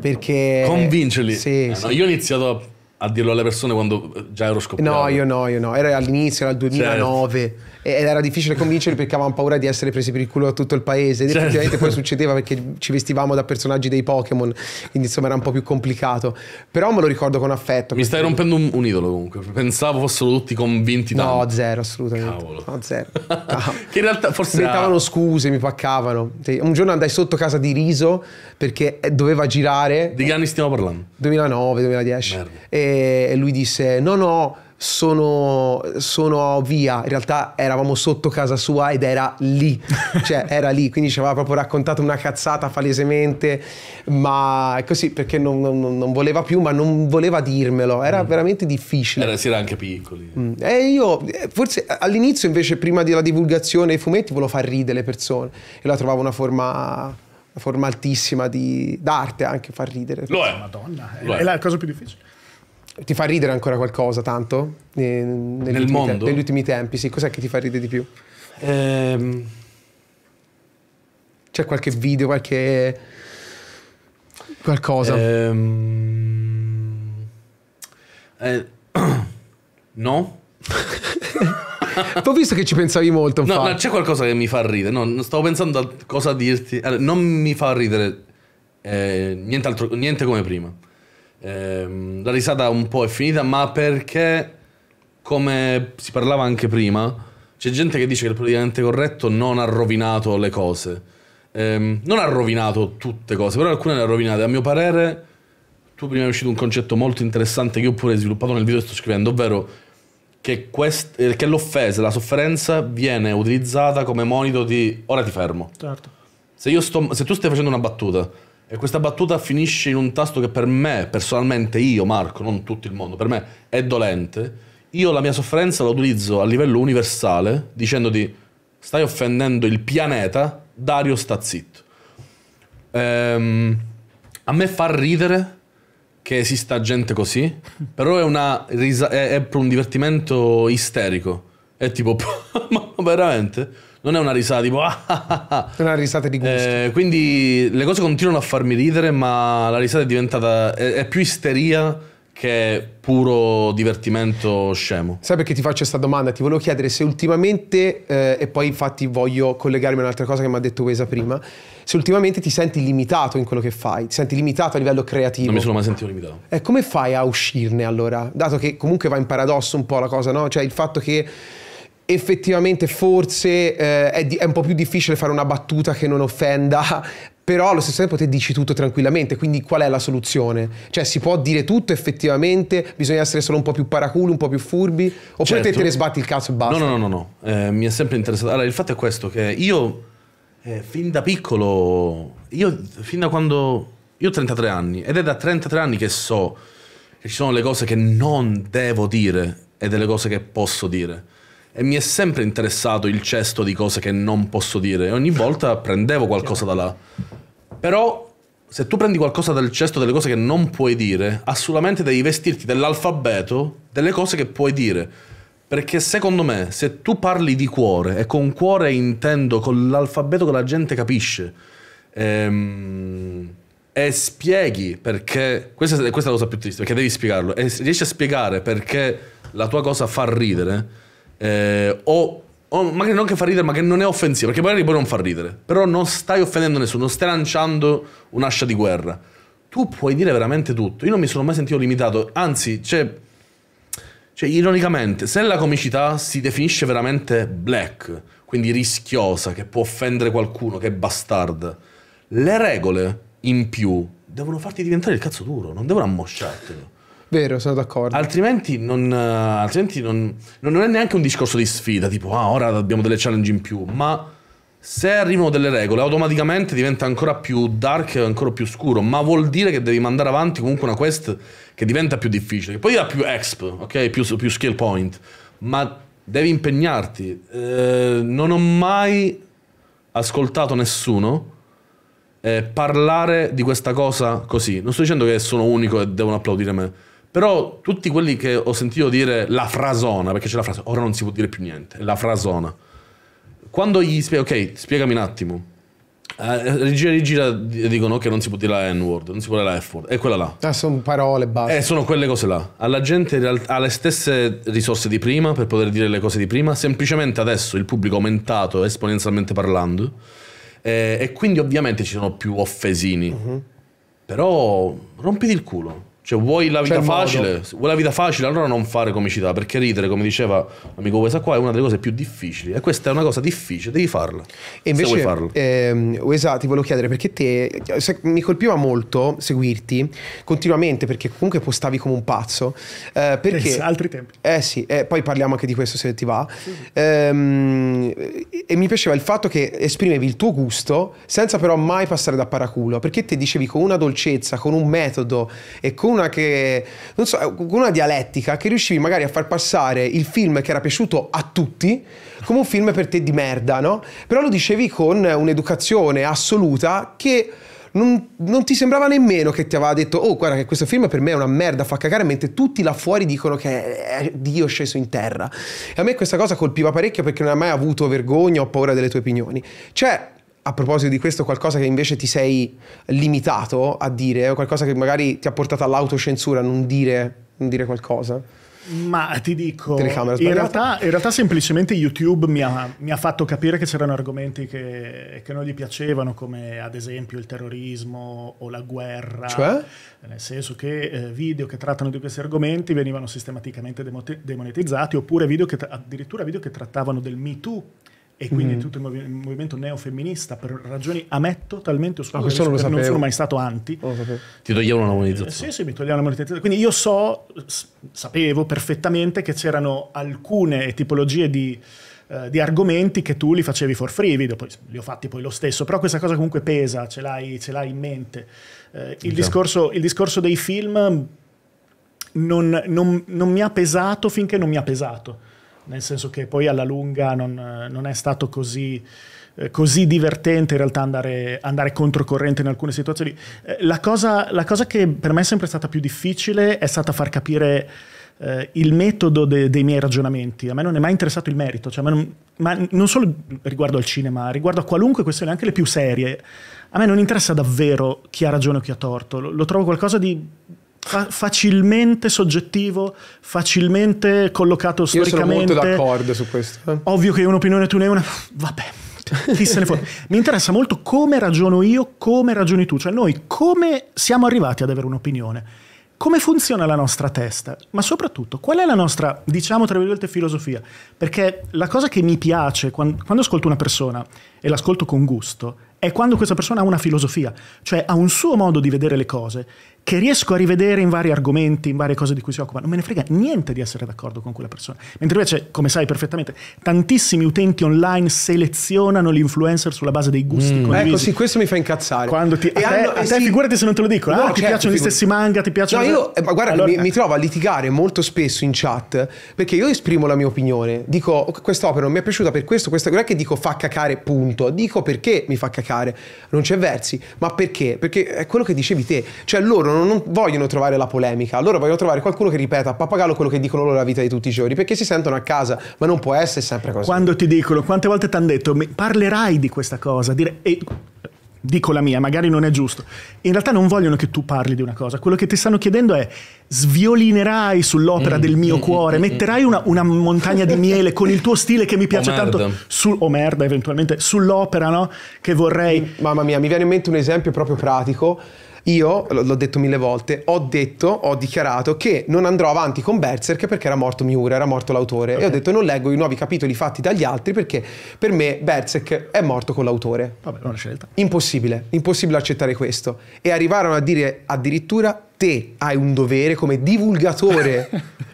Perché. Convincerli. Sì, Eh, sì. no, io ho iniziato a, a dirlo alle persone quando eh, già ero scoppiato. No, io no, io no. Era all'inizio, era il 2009 Certo. ed era difficile convincerli perché avevamo paura di essere presi per il culo da tutto il paese. Ed Certo. effettivamente poi succedeva perché ci vestivamo da personaggi dei Pokémon, quindi insomma era un po' più complicato. Però me lo ricordo con affetto. Mi stai perché- rompendo un, un idolo comunque. Pensavo fossero tutti convinti No, tanto. zero, assolutamente. Cavolo. No, zero. che in realtà forse inventavano scuse, mi paccavano. Un giorno andai sotto casa di Riso perché eh, doveva girare Di che anni stiamo parlando? 2009-2010 Merda. e e lui disse no no sono, sono via in realtà eravamo sotto casa sua ed era lì cioè era lì quindi ci aveva proprio raccontato una cazzata palesemente ma è così perché non, non- non voleva più ma non voleva dirmelo era veramente difficile Era, si era anche piccoli. Mm. E io eh, forse all'inizio invece prima della divulgazione dei fumetti volevo far ridere le persone e la trovavo una forma, una forma altissima di, d'arte anche far ridere Lo è. Madonna, è, Lo è. è la cosa più difficile. Ti fa ridere ancora qualcosa tanto? Eh, negli ultimi mondo? te- negli ultimi tempi, sì. Cos'è che ti fa ridere di più? Ehm, C'è qualche video, qualche... qualcosa? ehm, eh, no? Ho visto che ci pensavi molto, No, infatti. no, c'è qualcosa che mi fa ridere. No, non stavo pensando a cosa dirti. Allora, non mi fa ridere eh, nient'altro- niente come prima. Ehm, la risata un po' è finita, ma perché, come si parlava anche prima, c'è gente che dice che il politicamente corretto non ha rovinato le cose. Ehm, non ha rovinato tutte cose, però alcune le ha rovinate. A mio parere, tu prima è uscito un concetto molto interessante che io pure ho sviluppato nel video che sto scrivendo, ovvero che, quest- eh, che l'offesa, la sofferenza viene utilizzata come monito di ora ti fermo. Certo. Se, io sto- se tu stai facendo una battuta e questa battuta finisce in un tasto che per me, personalmente io, Marco, non tutto il mondo, per me è dolente, io la mia sofferenza la utilizzo a livello universale dicendoti stai offendendo il pianeta, Dario sta zitto. Ehm, a me fa ridere che esista gente così, però è, una risa- è, è per un divertimento isterico. È tipo, ma veramente? Non è una risata tipo, ah, ah, ah. Una risata di gusto. Eh, quindi le cose continuano a farmi ridere, ma la risata è diventata. è, è più isteria che puro divertimento scemo. Sai perché ti faccio questa domanda? Ti volevo chiedere se ultimamente, eh, e poi infatti voglio collegarmi a un'altra cosa che mi ha detto Wesa prima, se ultimamente ti senti limitato in quello che fai, ti senti limitato a livello creativo. Non mi sono mai sentito limitato. E come fai a uscirne allora? Dato che comunque va in paradosso un po' la cosa, no? Cioè il fatto che effettivamente forse eh, è, di- è un po' più difficile fare una battuta che non offenda, però allo stesso tempo te dici tutto tranquillamente, quindi qual è la soluzione? Cioè si può dire tutto effettivamente, bisogna essere solo un po' più paraculi, un po' più furbi, oppure te Certo. te ne sbatti il cazzo e basta? No, no, no, no, no. Eh, mi è sempre interessato. Allora, il fatto è questo: che io, eh, fin da piccolo, io fin da quando. Io ho 33 anni ed è da 33 anni che so che ci sono le cose che non devo dire e delle cose che posso dire. E mi è sempre interessato il cesto di cose che non posso dire. E ogni volta prendevo qualcosa da là. Però, se tu prendi qualcosa dal cesto delle cose che non puoi dire, assolutamente devi vestirti dell'alfabeto delle cose che puoi dire. Perché secondo me, se tu parli di cuore, e con cuore intendo con l'alfabeto che la gente capisce, ehm, e spieghi perché. Questa, questa è la cosa più triste, perché devi spiegarlo. E riesci a spiegare perché la tua cosa fa ridere, eh, o, o magari non che fa ridere, ma che non è offensiva, perché magari poi non fa ridere. Però non stai offendendo nessuno, non stai lanciando un'ascia di guerra. Tu puoi dire veramente tutto. Io non mi sono mai sentito limitato, anzi, c'è. Cioè, ironicamente, se la comicità si definisce veramente black, quindi rischiosa, che può offendere qualcuno, che è bastarda, le regole in più devono farti diventare il cazzo duro, non devono ammosciartelo. Vero, sono d'accordo. Altrimenti, non, eh, altrimenti non, non è neanche un discorso di sfida, tipo, ah, ora abbiamo delle challenge in più, ma se arrivano delle regole, automaticamente diventa ancora più dark e ancora più scuro, ma vuol dire che devi mandare avanti comunque una quest che diventa più difficile. Poi ha più exp, ok? Più, più skill point, ma devi impegnarti. Eh, non ho mai ascoltato nessuno eh, parlare di questa cosa così. Non sto dicendo che sono unico e devono applaudire me. Però tutti quelli che ho sentito dire la frasona, perché c'è la frase, ora non si può dire più niente, la frasona. Quando gli spiego, ok, spiegami un attimo. Eh, rigira rigira di- dicono che non si può dire la N-word, non si può dire la F-word. È quella là. Ah, sono parole, basta. Eh, sono quelle cose là. Alla gente ha le stesse risorse di prima per poter dire le cose di prima, semplicemente adesso il pubblico è aumentato esponenzialmente parlando eh, e quindi ovviamente ci sono più offesini. Mhm. Però rompiti il culo. Cioè, vuoi la vita facile? Vuoi la vita facile? Allora non fare comicità, perché ridere, come diceva l'amico Wesa qua, è una delle cose più difficili. E questa è una cosa difficile, devi farla. E invece, se vuoi farla. ehm, Uesa, ti volevo chiedere perché te se- mi colpiva molto seguirti continuamente perché comunque postavi come un pazzo. eh, perché Pensa, altri tempi. Eh sì, eh, poi parliamo anche di questo se ti va. Ehm, e mi piaceva il fatto che esprimevi il tuo gusto senza però mai passare da paraculo, perché te dicevi con una dolcezza, con un metodo e con una che non so, con una dialettica che riuscivi magari a far passare il film che era piaciuto a tutti come un film per te di merda, no? Però lo dicevi con un'educazione assoluta che non, non ti sembrava nemmeno che ti aveva detto oh guarda che questo film per me è una merda, fa cagare, mentre tutti là fuori dicono che è Dio sceso in terra. E a me questa cosa colpiva parecchio perché non hai mai avuto vergogna o paura delle tue opinioni. C'è, a proposito di questo, qualcosa che invece ti sei limitato a dire, o qualcosa che magari ti ha portato all'autocensura a non dire, non dire qualcosa? Ma ti dico, in realtà, in realtà semplicemente YouTube mi ha, mi ha fatto capire che c'erano argomenti che, che non gli piacevano, come ad esempio il terrorismo o la guerra. Cioè? Nel senso che eh, video che trattano di questi argomenti venivano sistematicamente demonetizzati, oppure video che, addirittura video che trattavano del Me Too. E quindi tutto il, movi- il movimento neofemminista per ragioni a me totalmente oscure, Ah, questo non non sono mai stato anti. Ti toglievano la Eh, monetizzazione. Sì, sì, mi toglievano la monetizzazione. Quindi io so, s- sapevo perfettamente che c'erano alcune tipologie di, eh, di argomenti che tu li facevi for free, video poi li ho fatti poi lo stesso, però questa cosa comunque pesa, ce l'hai, ce l'hai in mente. Eh, il, discorso, il discorso dei film non, non- non mi ha pesato finché non mi ha pesato, nel senso che poi alla lunga non, non è stato così, eh, così divertente in realtà andare, andare controcorrente in alcune situazioni. Eh, La cosa, la cosa che per me è sempre stata più difficile è stata far capire eh, il metodo de- dei miei ragionamenti. A me non è mai interessato il merito, cioè non- ma non solo riguardo al cinema, riguardo a qualunque questione, anche le più serie. A me non interessa davvero chi ha ragione o chi ha torto, lo, lo trovo qualcosa di fa- facilmente soggettivo, facilmente collocato Io sono storicamente. molto d'accordo su questo. eh. Ovvio che un'opinione, tu ne hai una. Vabbè. Chi se ne fotte. Mi interessa molto come ragiono io, come ragioni tu, cioè noi come siamo arrivati ad avere un'opinione, come funziona la nostra testa, ma soprattutto qual è la nostra, diciamo tra virgolette, filosofia. Perché la cosa che mi piace quando, quando ascolto una persona e l'ascolto con gusto è quando questa persona ha una filosofia, cioè ha un suo modo di vedere le cose che riesco a rivedere in vari argomenti, in varie cose di cui si occupa. Non me ne frega niente di essere d'accordo con quella persona. Mentre invece, come sai perfettamente, tantissimi utenti online selezionano l'influencer sulla base dei gusti condivisi. Ecco, sì, questo mi fa incazzare. Quando ti, a E te, hanno- a eh te sì. figurati se non te lo dico. No, ah, ti certo, piacciono gli figurati. stessi manga, ti piacciono... No, io, eh, guarda, Allora- mi, mi trovo a litigare molto spesso in chat perché io esprimo la mia opinione. Dico, "Oh, quest'opera non mi è piaciuta per questo, questa non è che dico fa cacare, punto. Dico perché mi fa cacare. Non c'è versi. Ma perché? Perché è quello che dicevi te. Cioè, loro non, non vogliono trovare la polemica, loro vogliono trovare qualcuno che ripeta a pappagallo quello che dicono loro la vita di tutti i giorni, perché si sentono a casa, ma non può essere sempre così. Quando ti dicono, quante volte ti hanno detto, "Mi- parlerai di questa cosa, dire, e dico la mia, magari non è giusto. In realtà non vogliono che tu parli di una cosa, quello che ti stanno chiedendo è sviolinerai sull'opera del mio cuore, metterai una, una montagna di miele con il tuo stile che mi piace merda. tanto, sul, o merda eventualmente, sull'opera no? che vorrei... Mamma mia, mi viene in mente un esempio proprio pratico. Io, l'ho detto mille volte, ho detto, ho dichiarato che non andrò avanti con Berserk perché era morto Miura, era morto l'autore. E ho detto non leggo i nuovi capitoli fatti dagli altri perché per me Berserk è morto con l'autore. Vabbè, è una scelta. Impossibile, impossibile accettare questo. E arrivarono a dire addirittura te hai un dovere come divulgatore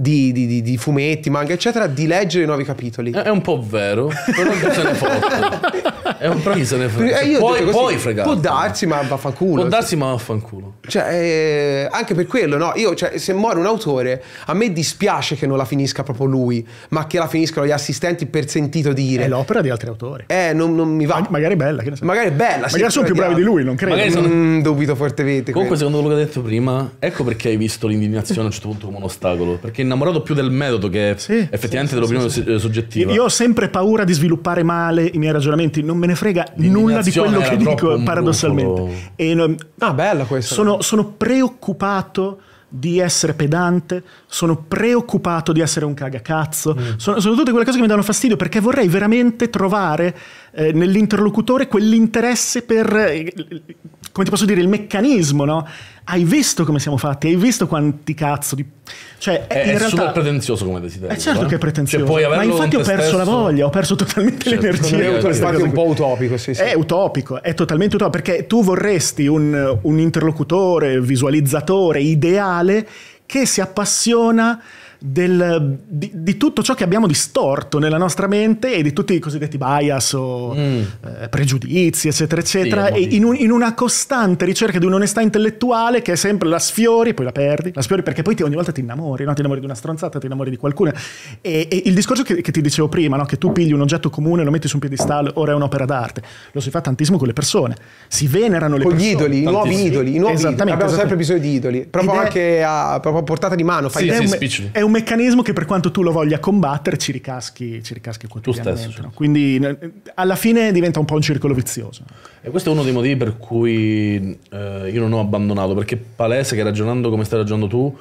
di, di- di- di fumetti, manga, eccetera, di leggere i nuovi capitoli. È un po' vero, però se ne fotte. È un po' se ne così, puoi fregarti. Può darsi, ma vaffanculo. Può darsi, ma vaffanculo. Cioè, eh, anche per quello, no? Io, cioè, se muore un autore, a me dispiace che non la finisca proprio lui, ma che la finiscano gli assistenti per sentito dire. È l'opera di altri autori. Eh, non, non mi va. Ma- magari è bella, che ne so. Magari è bella. sì, Magari sono più bravi di lui, non credo. Magari sono- Mm, dubito fortemente. Comunque, quello. secondo quello che hai detto prima, ecco perché hai visto l'indignazione a un certo punto come un ostacolo. Perché innamorato più del metodo che Sì, effettivamente sì, dell'opinione sì, eh, soggettiva. Io ho sempre paura di sviluppare male i miei ragionamenti. non me ne frega nulla di quello che dico paradossalmente. E, no, Ah, bella questa. sono, sono preoccupato di essere pedante, sono preoccupato di essere un cagacazzo, Mm. sono, sono tutte quelle cose che mi danno fastidio perché vorrei veramente trovare eh, nell'interlocutore quell'interesse per, eh, come ti posso dire, il meccanismo, no? Hai visto come siamo fatti? Hai visto quanti cazzo di... Cioè, È, in è realtà... super pretenzioso come desiderio. Eh certo eh. che è pretenzioso, Cioè, ma infatti ho perso la stesso. voglia, ho perso totalmente Certo, l'energia. è è cose un po' utopico, sì, sì. È utopico, è totalmente utopico, perché tu vorresti un, un interlocutore, visualizzatore ideale che si appassiona del- di, di tutto ciò che abbiamo distorto nella nostra mente e di tutti i cosiddetti bias o eh, pregiudizi, eccetera, eccetera, Sì, e in, un- in una costante ricerca di un'onestà intellettuale che è sempre la sfiori, poi la perdi, la sfiori perché poi ti- ogni volta ti innamori, no? ti innamori di una stronzata, ti innamori di qualcuno. E, e il discorso che, che ti dicevo prima, no? che tu pigli un oggetto comune, lo metti su un piedistallo, ora è un'opera d'arte, lo si fa tantissimo con le persone, si venerano le Con gli persone. idoli, i nuovi idoli, i nuovi idoli. Abbiamo sempre bisogno di idoli, proprio Ed è- anche a, proprio a portata di mano. Fai Sì, è, un, è un meccanismo che per quanto tu lo voglia combattere ci ricaschi, ci ricaschi quotidianamente. stesso, no? Quindi eh, alla fine diventa un po' un circolo vizioso. E questo è uno dei motivi per cui eh, io non ho abbandonato, perché è palese che ragionando come stai ragionando tu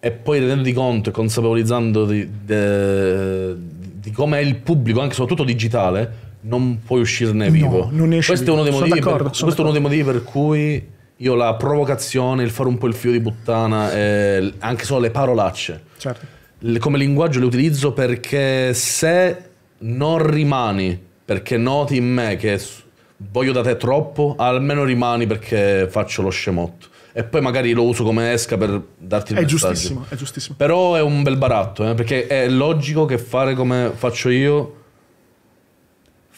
e poi rendendoti conto e consapevolizzando di, de- di come è il pubblico, anche soprattutto digitale, non puoi uscirne vivo. non esci questo, è uno dei vivo. motivi per, questo è uno dei motivi per cui io la provocazione, il fare un po' il fio di puttana, e anche solo le parolacce, Certo. come linguaggio le utilizzo perché se non rimani perché noti in me che voglio da te troppo, almeno rimani perché faccio lo scemotto. E poi magari lo uso come esca per darti il È messaggio. giustissimo, è giustissimo. Però è un bel baratto, eh, perché è logico che fare come faccio io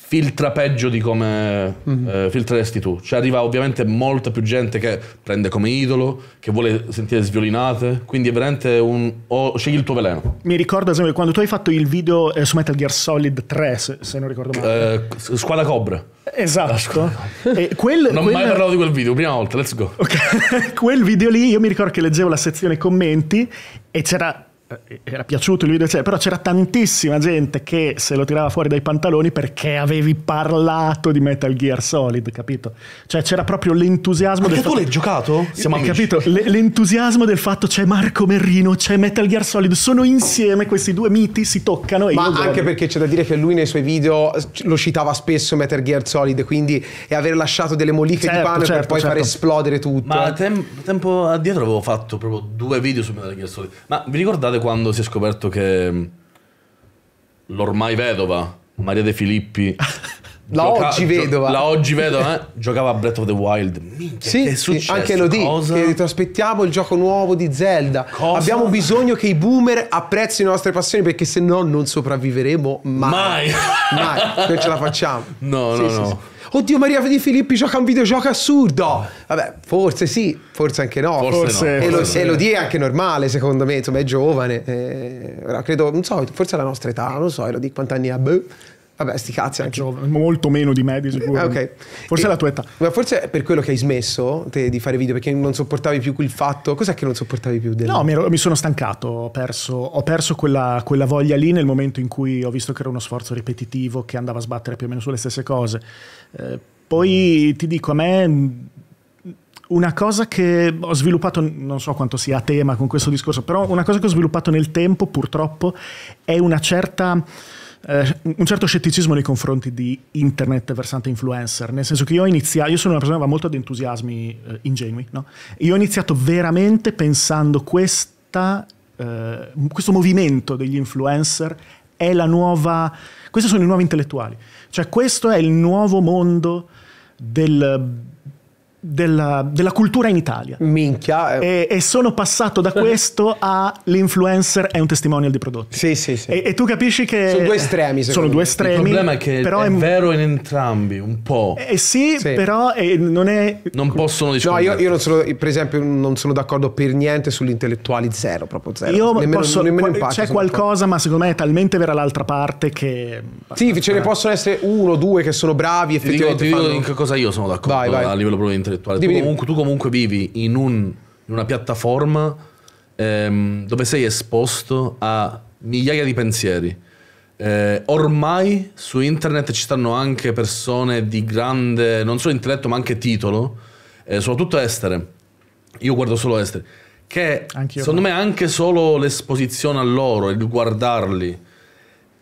filtra peggio di come Mhm. eh, filtreresti tu. Cioè arriva ovviamente molta più gente che prende come idolo, che vuole sentire sviolinate, quindi è veramente un... o scegli il tuo veleno. Mi ricordo, ad esempio, quando tu hai fatto il video eh, su Metal Gear Solid 3, se, se non ricordo male. Eh, squadra Cobra. esatto. E quel, Non ho quel- mai parlato di quel video, prima volta, let's go. Ok, quel video lì io mi ricordo che leggevo la sezione commenti e c'era era piaciuto il video, però c'era tantissima gente che se lo tirava fuori dai pantaloni perché avevi parlato di Metal Gear Solid, capito? Cioè c'era proprio l'entusiasmo Anche del tu fatto- l'hai giocato? Siamo amici. capito? Le- l'entusiasmo del fatto c'è Marco Merrino, c'è Metal Gear Solid, sono insieme questi due miti, si toccano e Ma anche guardo- perché c'è da dire che lui nei suoi video lo citava spesso Metal Gear Solid, quindi e aver lasciato delle moliche di Certo, pane per certo, poi far certo. esplodere tutto. Ma tem- tempo addietro avevo fatto proprio due video su Metal Gear Solid. Ma vi ricordate quando si è scoperto che mh, l'ormai vedova Maria De Filippi La oggi vedova. la oggi vedova eh, giocava a Breath of the Wild. Minchia, Sì, che è sì, successo? anche lo dico. Che aspettiamo il gioco nuovo di Zelda. Cosa? Abbiamo bisogno che i boomer apprezzino le nostre passioni perché se no non sopravviveremo mai. Mai. Mai. Non ce la facciamo. No, Sì, no, sì, no. Oddio, Maria Di Filippi gioca un videogioco assurdo. Vabbè, forse sì, forse anche no. Forse Forse- no, E lo, forse e lo di è anche normale, secondo me, insomma, è giovane. eh, credo, non so, forse è la nostra età, non so, lo di quanti anni ha. boh. Vabbè, sti cazzi anche. Giovane, molto meno di me di sicuro. Ah, ok. Forse E- è la tua età. Ma forse è per quello che hai smesso te, di fare video, perché non sopportavi più quel fatto. Cos'è che non sopportavi più? Del... No, mi, ero- mi sono stancato, ho perso, ho perso quella, quella voglia lì nel momento in cui ho visto che era uno sforzo ripetitivo che andava a sbattere più o meno sulle stesse cose. Eh, poi ti dico, a me una cosa che ho sviluppato, non so quanto sia a tema con questo discorso, però una cosa che ho sviluppato nel tempo purtroppo è una certa... eh, un certo scetticismo nei confronti di internet versante influencer, nel senso che io ho iniziato, io sono una persona che va molto ad entusiasmi eh, ingenui, no? Io ho iniziato veramente pensando questa, eh, questo movimento degli influencer è la nuova, questi sono i nuovi intellettuali, cioè questo è il nuovo mondo del, della, della cultura in Italia. Minchia. eh, E, e sono passato da questo a l'influencer è un testimonial di prodotti. Sì, sì, sì. E, e tu capisci che Sono due estremi, Sono due me. Il estremi. problema è che però è vero in entrambi, un po'. Eh sì, Sì. però eh, non è non possono No, discutere. io, io non sono, per esempio, non sono d'accordo per niente sugli intellettuali, zero, proprio zero. Io Nemmeno- posso, nemmeno in qua- parte c'è qualcosa, ma secondo me è talmente vera l'altra parte che. Sì, ce ne possono essere uno o due che sono bravi, Ti dico, effettivamente. ti dico fanno- in che cosa io sono d'accordo Vai, vai. a livello proprio intellettuale. Dimmi, tu, comunque, tu comunque vivi in, un- in una piattaforma ehm, dove sei esposto a migliaia di pensieri. Eh, ormai su internet ci stanno anche persone di grande, non solo intelletto, ma anche titolo, eh, soprattutto estere. Io guardo solo estere. Che Anch'io secondo me anche solo l'esposizione a loro, il guardarli,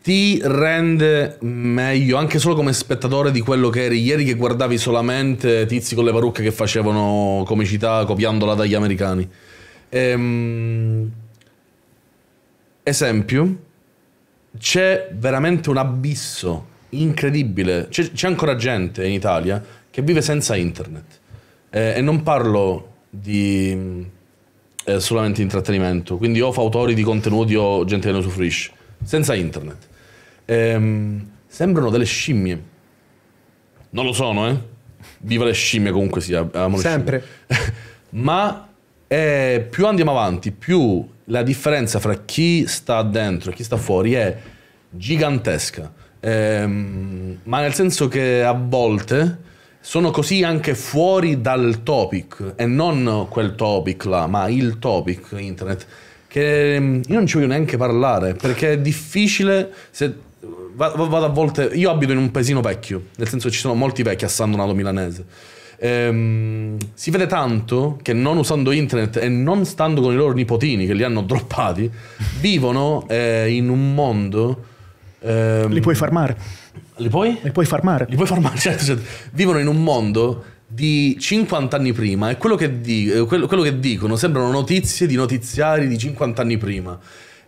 ti rende meglio anche solo come spettatore di quello che eri ieri che guardavi solamente tizi con le parrucche che facevano comicità copiandola dagli americani. Ehm, esempio, c'è veramente un abisso incredibile. C'è, c'è ancora gente in Italia che vive senza internet. Eh, e non parlo di eh, solamente intrattenimento, quindi o fautori di contenuti o gente che ne usufruisce, senza internet. Ehm, sembrano delle scimmie. Non lo sono, eh? Viva le scimmie comunque sia. Sempre. Ma eh, più andiamo avanti, più la differenza fra chi sta dentro e chi sta fuori è gigantesca. Ehm, ma nel senso che a volte sono così anche fuori dal topic e non quel topic là, ma il topic internet che mm, io non ci voglio neanche parlare perché è difficile se va- va- vado a volte io abito in un paesino vecchio, nel senso che ci sono molti vecchi a San Donato Milanese. Ehm, si vede tanto che non usando internet e non stando con i loro nipotini che li hanno droppati, vivono eh, in un mondo. ehm, Li puoi farmare. li puoi? Li puoi farmare. Li puoi farmare, certo, certo. Vivono in un mondo di 50 anni prima e quello che, di- eh, quello- quello che dicono sembrano notizie di notiziari di 50 anni prima.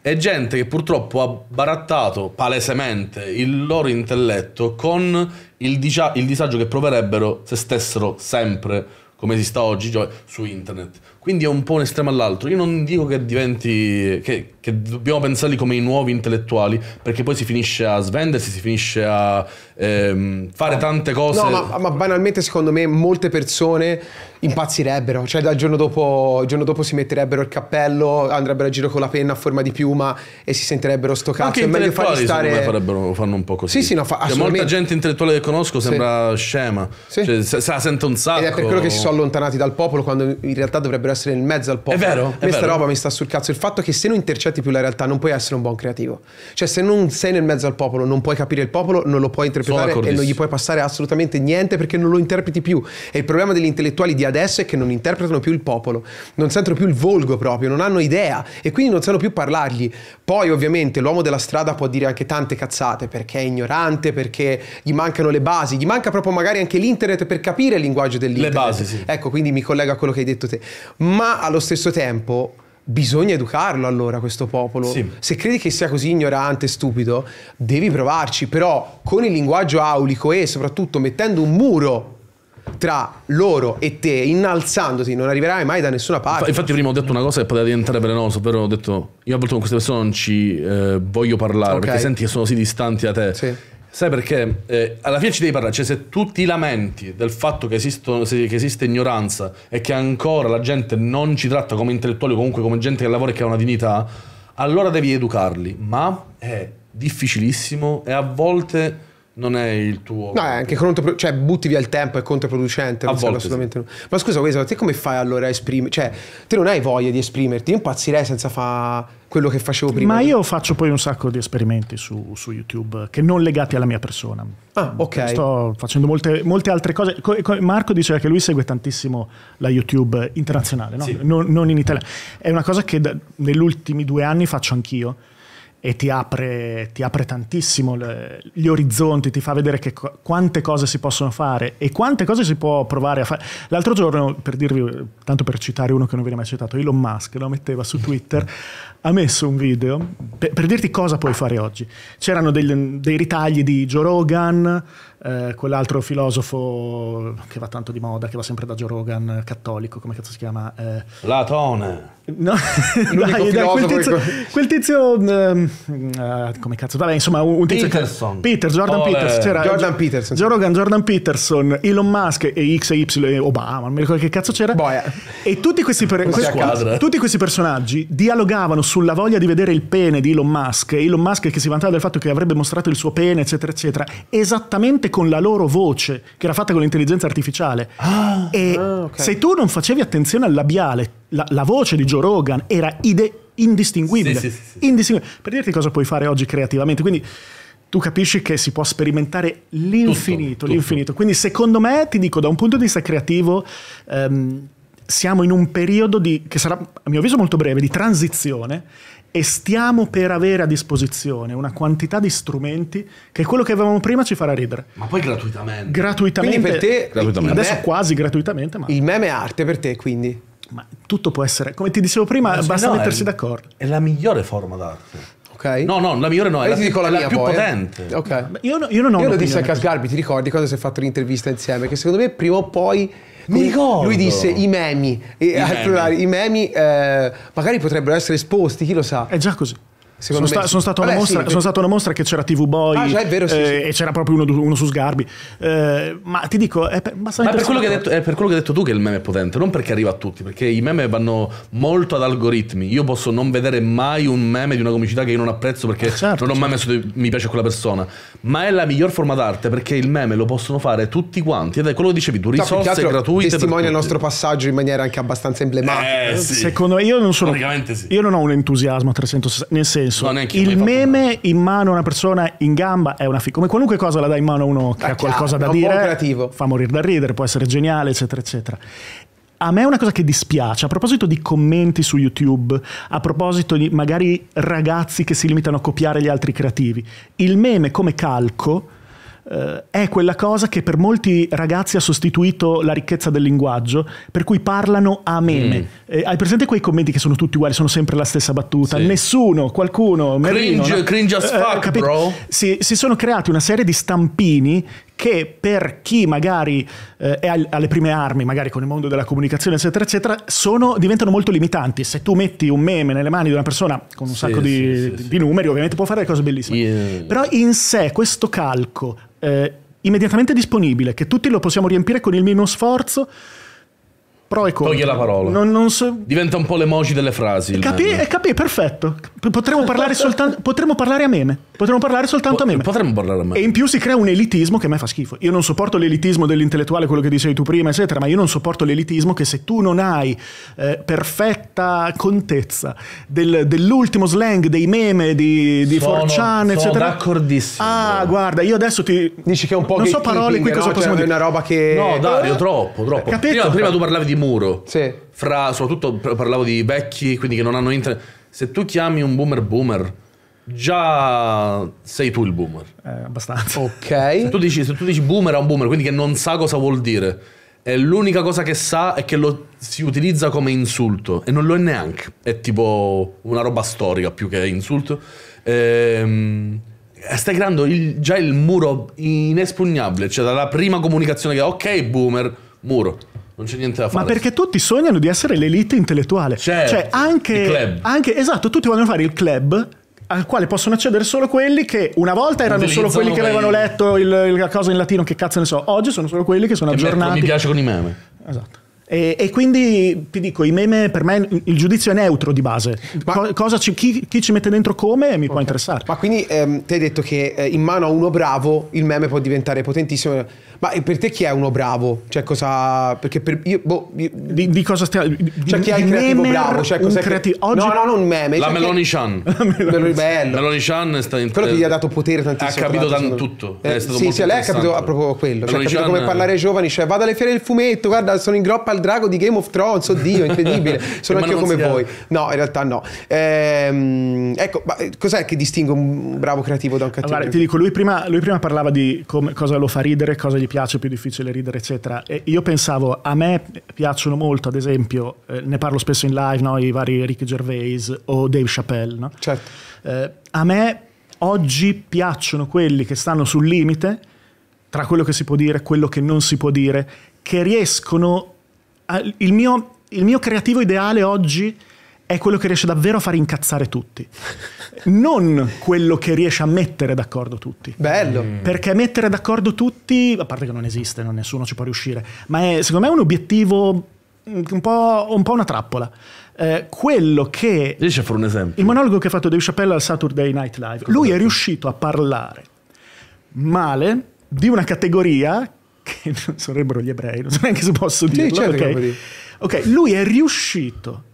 È gente che purtroppo ha barattato palesemente il loro intelletto con il, dicia- il disagio che proverebbero se stessero sempre come si sta oggi cioè, su internet. Quindi è un po' un estremo all'altro. Io non dico che diventi. Che, che dobbiamo pensarli come i nuovi intellettuali, perché poi si finisce a svendersi, si finisce a ehm, fare tante cose. No, ma, ma banalmente secondo me molte persone impazzirebbero, cioè dal giorno dopo, il giorno dopo si metterebbero il cappello, andrebbero a giro con la penna a forma di piuma e si sentirebbero sto cazzo. Anche è meglio farli stare... farebbero, fanno un po' così. Sì, sì, no, fa- Cioè, molta gente intellettuale che conosco sembra scema. Sì. Cioè, se, se la sente un sacco. Ed è per quello che si sono allontanati dal popolo quando in realtà dovrebbero essere nel mezzo al popolo. È vero, è Questa vero. roba mi sta sul cazzo. Il fatto che se non intercetti più la realtà non puoi essere un buon creativo. Cioè se non sei nel mezzo al popolo, non puoi capire il popolo, non lo puoi interpretare e non gli puoi passare assolutamente niente perché non lo interpreti più. E il problema degli intellettuali di adesso è che non interpretano più il popolo, non sentono più il volgo proprio, non hanno idea e quindi non sanno più parlargli. Poi ovviamente l'uomo della strada può dire anche tante cazzate perché è ignorante, perché gli mancano le basi, gli manca proprio magari anche l'internet per capire il linguaggio dell'internet. basi, sì. Ecco, quindi mi collego a quello che hai detto te. Ma allo stesso tempo bisogna educarlo allora questo popolo. Sì. Se credi che sia così ignorante e stupido, devi provarci, però con il linguaggio aulico e soprattutto mettendo un muro tra loro e te, innalzandoti, non arriverai mai da nessuna parte. Infa- Infatti, prima ho detto una cosa che poteva diventare velenosa, ovvero ho detto: Io a volte con queste persone non ci eh, voglio parlare Ok. perché senti che sono così distanti da te. Sì. Sai perché? Eh, alla fine ci devi parlare, cioè se tu ti lamenti del fatto che, esistono- che esiste ignoranza e che ancora la gente non ci tratta come intellettuali o comunque come gente che lavora e che ha una dignità, allora devi educarli, ma è difficilissimo e a volte non è il tuo... No, è anche contro, cioè butti via il tempo, è controproducente, A volte assolutamente nulla. Ma scusa, Wesa, te come fai allora a esprimere? Cioè, te non hai voglia di esprimerti, io impazzirei senza fare quello che facevo prima. Ma io faccio poi un sacco di esperimenti su, su YouTube che non legati alla mia persona. Ah, ok. Sto facendo molte, molte altre cose. Co- co- Marco diceva che lui segue tantissimo la YouTube internazionale, no? Sì. non, non in Italia. È una cosa che da- negli ultimi due anni faccio anch'io e ti apre, ti apre tantissimo le- gli orizzonti, ti fa vedere che quante cose si possono fare e quante cose si può provare a fare. L'altro giorno, per dirvi, tanto per citare uno che non viene mai citato, Elon Musk lo metteva su Twitter, ha messo un video per, per dirti cosa puoi fare oggi. C'erano degli- dei ritagli di Joe Rogan, eh, quell'altro filosofo che va tanto di moda, che va sempre da Joe Rogan, cattolico, come cazzo si chiama? Eh, Latone. No, dai, dai, quel tizio, che- quel tizio ehm, eh, come cazzo, vabbè, insomma, un, un tizio che- Peterson. Peter, Jordan Ole. Peters, c'era Jordan Peterson. Joe Rogan, Jordan Peterson, Elon Musk e X e Y e Obama, non mi ricordo che cazzo c'era. Boia. E tutti questi, per- Questa que- squadra. tutti questi personaggi dialogavano sulla voglia di vedere il pene di Elon Musk, Elon Musk che si vantava del fatto che avrebbe mostrato il suo pene, eccetera, eccetera, esattamente con la loro voce, che era fatta con l'intelligenza artificiale. e Ah, ok. se tu non facevi attenzione al labiale, la, la voce di Joe Rogan era ide- indistinguibile. Sì, sì, sì, sì. Indistinguibile. Per dirti cosa puoi fare oggi creativamente. Quindi tu capisci che si può sperimentare l'infinito, Tutto, tutto. l'infinito. Quindi secondo me, ti dico, da un punto di vista creativo, ehm, siamo in un periodo di, che sarà a mio avviso molto breve, di transizione e stiamo per avere a disposizione una quantità di strumenti che quello che avevamo prima ci farà ridere. Ma poi gratuitamente. Gratuitamente. Quindi per te Gratuitamente. Adesso quasi gratuitamente, ma, il meme è arte per te, quindi. ma tutto può essere, come ti dicevo prima, basta no, mettersi è- d'accordo. È la migliore forma d'arte. Ok? No, no, la migliore no, è Io la, ti più, dico la è la mia più poi, eh. potente. Ok. Io, no- io non ho Io lo dissi a Sgarbi, ti ricordi quando si è fatto l'intervista insieme? Che secondo me prima o poi. Mi ricordo. Lui disse i memi, e, al memi. plurale, i memi eh, magari potrebbero essere esposti, chi lo sa. È già così. Sono, me sta- sono stato a una Vabbè, mostra, sì, sono stato a una mostra che c'era TV Boy Ah, già, è vero, sì, eh, sì. e c'era proprio uno, uno su Sgarbi. Eh, ma ti dico, è per, basta Ma per, quello che hai detto, è per quello che hai detto tu che il meme è potente, non perché arriva a tutti, perché i meme vanno molto ad algoritmi. Io posso non vedere mai un meme di una comicità che io non apprezzo perché Certo, non ho mai messo di- mi piace quella persona. Ma è la miglior forma d'arte perché il meme lo possono fare tutti quanti. Ed è quello che dicevi tu, No, risorse altro gratuite. Testimonia il nostro passaggio in maniera anche abbastanza emblematica. Eh, sì. Secondo me, io non sono. Io non ho un entusiasmo a 360, nel senso, No, neanche io, il meme in mano a una persona in gamba è una figa. Come qualunque cosa la dai in mano a uno che Ah, ha qualcosa chiaro, da dire, creativo. fa morire da ridere, può essere geniale, eccetera, eccetera. A me è una cosa che dispiace, a proposito di commenti su YouTube, a proposito di magari ragazzi che si limitano a copiare gli altri creativi, il meme come calco eh, è quella cosa che per molti ragazzi ha sostituito la ricchezza del linguaggio, per cui parlano a meme. Mm. Eh, hai presente quei commenti che sono tutti uguali, sono sempre la stessa battuta? Sì. Nessuno, qualcuno, Merlino, Cringe- cringe as fuck, capito? bro. Si, si sono creati una serie di stampini che per chi magari eh, è al- alle prime armi, magari con il mondo della comunicazione, eccetera, eccetera, sono- diventano molto limitanti. Se tu metti un meme nelle mani di una persona con un Sì, sacco di, sì, sì, di numeri, ovviamente può fare cose bellissime. Yeah. Però in sé questo calco eh, immediatamente disponibile, che tutti lo possiamo riempire con il minimo sforzo, pro e contro. Toglie la parola. Non, non so- Diventa un po' l'emoji delle frasi. Capì, meme. capì, perfetto. Potremmo parlare soltanto potremmo parlare a meme. Potremmo parlare soltanto a meme. Potremmo parlare a me. E in più si crea un elitismo che a me fa schifo. Io non sopporto l'elitismo dell'intellettuale, quello che dicevi tu prima, eccetera, ma io non sopporto l'elitismo che se tu non hai eh, perfetta contezza del- dell'ultimo slang dei meme di, di Sono- 4chan, sono eccetera. d'accordissimo, Ah, guarda, io adesso ti. Dici che è un po' Non so parole qui cosa no? possiamo Cioè, dire. È una roba che. No, Dario, troppo, troppo. Capito? Prima, prima tu parlavi di muro. Sì. Fra, soprattutto par- parlavo di vecchi, quindi che non hanno internet. Se tu chiami un boomer boomer, già sei tu il boomer. Eh, abbastanza. Se Ok. tu, dici, se tu dici boomer a un boomer, quindi che non sa cosa vuol dire, e l'unica cosa che sa è che lo si utilizza come insulto, e non lo è neanche. È tipo una roba storica più che insulto. Ehm, e stai creando il- già il muro inespugnabile, cioè dalla prima comunicazione che ok boomer, muro, non c'è niente da Ma fare. perché tutti sognano di essere l'elite intellettuale. Certo, cioè, anche, il club. anche- esatto, tutti vogliono fare il club al quale possono accedere solo quelli che una volta erano solo quelli che avevano letto il, la cosa in latino, che cazzo ne so. Oggi sono solo quelli che sono Che aggiornati. mi piace con i meme. Esatto. E, e quindi ti dico, i meme per me il giudizio è neutro di base. Co- cosa ci- chi, chi ci mette dentro come mi può interessare. Ma quindi ehm, ti hai detto che eh, in mano a uno bravo il meme può diventare potentissimo. Ma per te chi è uno bravo? Cioè cosa... Perché per io... Boh, io- Di, di cosa stiamo? cioè chi è il creativo memer, bravo? Cioè, cos'è che- creativo- Oggi No, no, non meme. La cioè, Meloni che- Chan. Meloni bello. Meloni Chan sta in Quello che gli ha dato potere tantissimo. Ha capito tanto tutto. Eh, È stato sì, molto sì, lei ha capito proprio quello. Cioè, ha Meloni capito come parlare ai giovani. Cioè, vado alle fiere del fumetto, guarda, sono in groppa al drago di Game of Thrones, oddio, incredibile. Sono anche io come voi. No, in realtà no. Ehm, ecco, ma eh, cos'è che distingue un bravo creativo da un cattivo? Guarda, ti dico, lui prima, lui prima parlava di come- cosa lo fa ridere, cosa gli piace, è più difficile ridere, eccetera. E io pensavo, a me piacciono molto, ad esempio, eh, ne parlo spesso in live, no? i vari Ricky Gervais o Dave Chappelle. no? Certo. Eh, a me oggi piacciono quelli che stanno sul limite tra quello che si può dire e quello che non si può dire, che riescono... a- il, mio, il mio creativo ideale oggi è quello che riesce davvero a far incazzare tutti, non quello che riesce a mettere d'accordo tutti. Bello. Perché mettere d'accordo tutti, a parte che non esiste, non nessuno ci può riuscire, ma è secondo me un obiettivo mm, un po', un po' una trappola. Eh, quello che Riesci a fare un esempio? il monologo che ha fatto Dave Chappelle al Saturday Night Live, lui è riuscito a parlare male di una categoria che non sarebbero gli ebrei, non so neanche se posso dirlo. certo che ok? lo puoi dire. Ok, lui è riuscito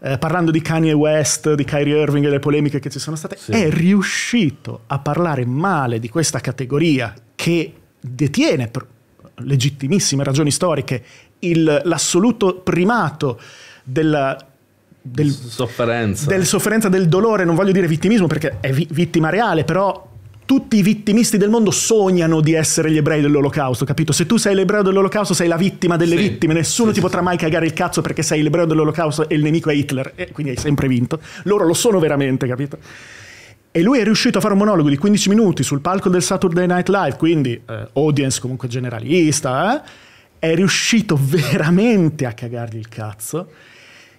eh, parlando di Kanye West, di Kyrie Irving e delle polemiche che ci sono state, Sì. è riuscito a parlare male di questa categoria che detiene per legittimissime ragioni storiche il- l'assoluto primato della, del, Sofferenza. del sofferenza del dolore, non voglio dire vittimismo perché è vi- vittima reale, però tutti i vittimisti del mondo sognano di essere gli ebrei dell'olocausto, capito? Se tu sei l'ebreo dell'olocausto sei la vittima delle Sì. vittime, nessuno Sì, ti sì, potrà mai cagare il cazzo perché sei l'ebreo dell'olocausto e il nemico è Hitler, e quindi hai sempre vinto. Loro lo sono veramente, capito? E lui è riuscito a fare un monologo di 15 minuti sul palco del Saturday Night Live, quindi eh, audience comunque generalista, eh? è riuscito veramente a cagargli il cazzo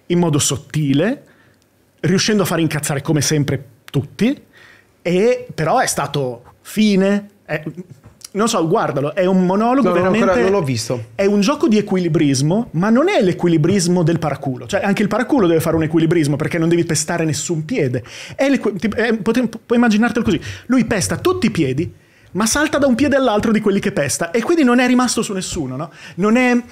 in modo sottile, riuscendo a far incazzare come sempre tutti, e però è stato fine. è- non so, guardalo, è un monologo No, no, veramente... ancora non l'ho visto. È un gioco di equilibrismo, ma non è l'equilibrismo del paraculo. Cioè, anche il paraculo deve fare un equilibrismo perché non devi pestare nessun piede. È puoi immaginartelo così. Lui pesta tutti i piedi, ma salta da un piede all'altro di quelli che pesta. E quindi non è rimasto su nessuno, no? Non è.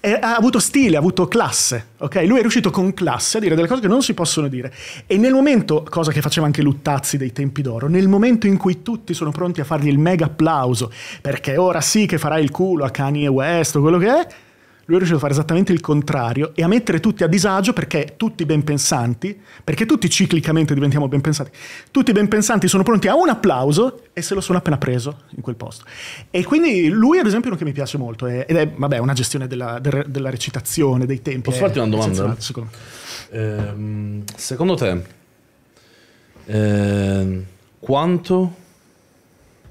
È- ha avuto stile, ha avuto classe, ok? Lui è riuscito con classe a dire delle cose che non si possono dire. E nel momento, cosa che faceva anche Luttazzi dei tempi d'oro, nel momento in cui tutti sono pronti a fargli il mega applauso, perché ora sì che farà il culo a Kanye West o quello che è, lui è riuscito a fare esattamente il contrario e a mettere tutti a disagio perché tutti ben pensanti, perché tutti ciclicamente diventiamo ben pensanti, tutti ben pensanti sono pronti a un applauso e se lo sono appena preso in quel posto. E quindi lui ad esempio è uno che mi piace molto è- ed è vabbè, una gestione della, del- della recitazione, dei tempi. Posso farti una domanda? secondo. Ehm, secondo te, ehm, quanto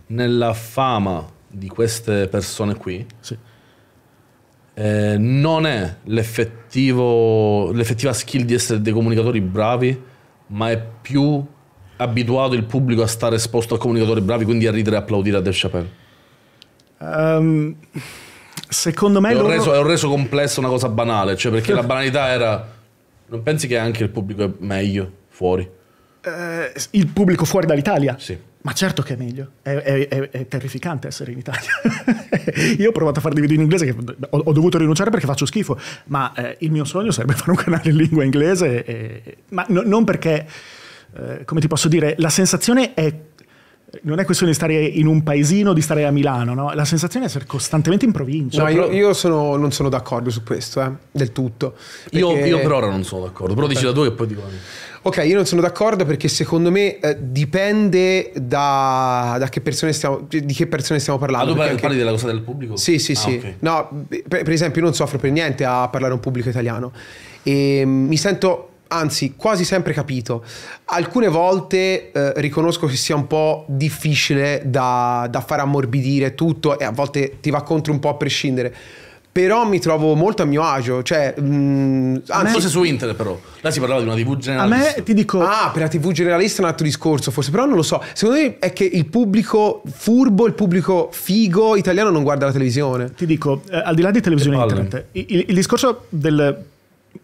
nella fama di queste persone qui Sì. Eh, non è l'effettivo, l'effettiva skill di essere dei comunicatori bravi, ma è più abituato il pubblico a stare esposto a comunicatori bravi, quindi a ridere e applaudire a Dave Chappelle? Ehm, secondo me E ho, loro- reso, ho reso complessa una cosa banale, cioè perché la banalità era... Non pensi che anche il pubblico è meglio fuori? eh, il pubblico fuori dall'Italia? Sì. Ma certo che è meglio, è, è- è- è terrificante essere in Italia. Io ho provato a fare dei video in inglese che ho, ho dovuto rinunciare perché faccio schifo, ma eh, il mio sogno sarebbe fare un canale in lingua inglese, e- ma no- non perché, eh, come ti posso dire, la sensazione è... Non è questione di stare in un paesino, di stare a Milano, no? La sensazione è essere costantemente in provincia. No, io, però- io sono- non sono d'accordo su questo, eh, del tutto. Io, Perché- io per ora non sono d'accordo, però dici la tua e poi dico. Ok, io non sono d'accordo perché secondo me eh, dipende da, da che persone stiamo, di che persone stiamo Ah, parlando. tu perché parli, anche- della cosa del pubblico? Sì, sì, Ah, sì. ok. No, per, per esempio, io non soffro per niente a parlare a un pubblico italiano e mm, mi sento, anzi, quasi sempre capito. Alcune volte eh, riconosco che sia un po' difficile da, da far ammorbidire tutto e a volte ti va contro un po' a prescindere. Però mi trovo molto a mio agio, cioè, mm, anzi, Forse su internet però. Là si parlava di una TV A generalista. me ti dico... Ah, per la TV generalista è un altro discorso, forse, però non lo so. Secondo me è che il pubblico furbo, il pubblico figo italiano non guarda la televisione. Ti dico, eh, al di là di televisione e internet, il- il discorso del